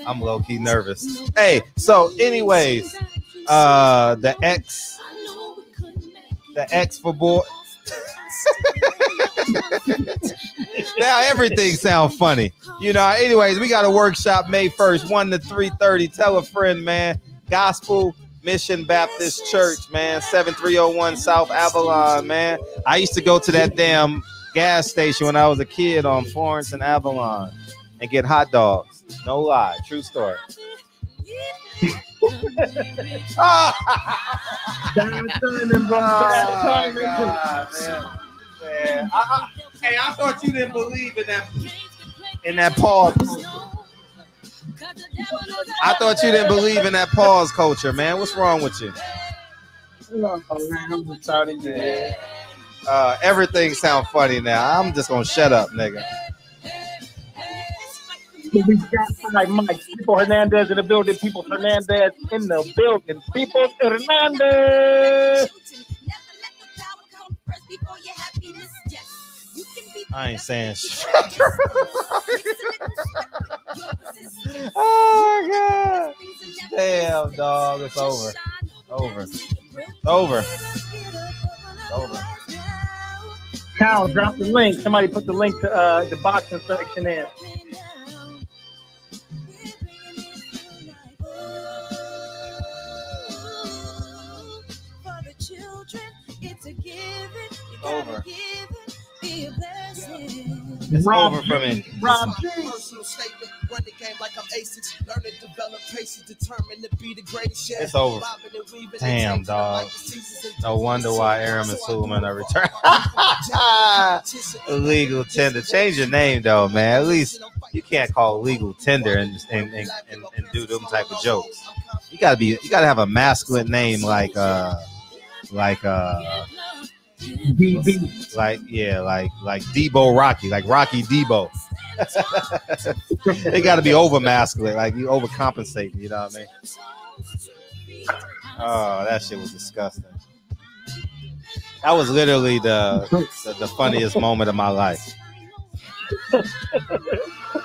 I'm low key nervous. Hey, so anyways, uh the X the X for boy. now everything sounds funny. You know, anyways, we got a workshop May 1st, 1 to 3:30. Tell a friend, man. Gospel Mission Baptist Church, man, 7301 South Avalon, man. I used to go to that damn gas station when I was a kid on Florence and Avalon and get hot dogs. No lie, true story. Oh, God, man. Man, I- I- hey, I thought you didn't believe in that in that pause. I thought you didn't believe in that pause culture, man. What's wrong with you? Uh, everything sounds funny now. I'm just gonna shut up, nigga. We got like Mike, People Hernandez in the building. People Hernandez in the building. People Hernandez. I ain't saying shit. oh god. Damn dog, it's over. Over. Over. Over. Kyle, drop the link. Somebody put the link to uh, the boxing section in. Over. It's Rob over for me. Rob personal statement. Run the game like I'm ASICS. Learn to develop patience, determined to be the greatest. Yeah. It's over. And Damn, dog. like the seasons and No wonder why Aaron Sulaiman a return. Illegal tender. Change your name though, man. At least you can't call legal tender and and, and, and, and do them type of jokes. You gotta be you gotta have a masculine name like uh like uh DB. like yeah, like like Debo Rocky, like Rocky Debo. they gotta be over masculine, like you overcompensating, you know what I mean? Oh, that shit was disgusting. That was literally the the, the funniest moment of my life.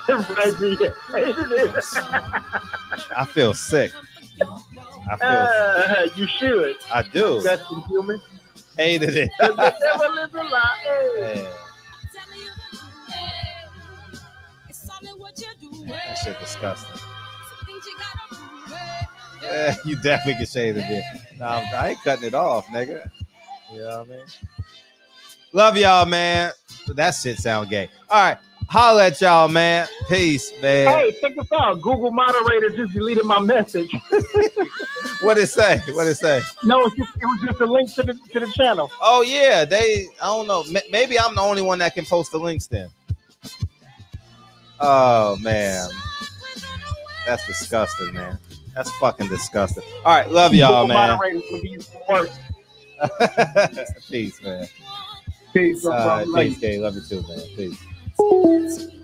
Reggie hated it. I feel sick. I feel Uh, you should. I do. That's inhuman. Hated it. The devil is a lie. Hey. Yeah, that shit disgusting. Yeah, you definitely can shave it. No, I'm- I ain't cutting it off, nigga. You know what I mean? Love y'all, man. That shit sound gay. All right. Holla at y'all, man. Peace, man. Hey, check this out. Google moderator just deleted my message. What it say? What it say? No, it's just, it was just a link to the to the channel. Oh yeah, they. I don't know. Maybe I'm the only one that can post the links then. Oh man, that's disgusting, man. That's fucking disgusting. All right, love y'all, Google man. Moderators would be used for work. Peace, man. Peace, brother. peace. Love you too, man. Peace. Let's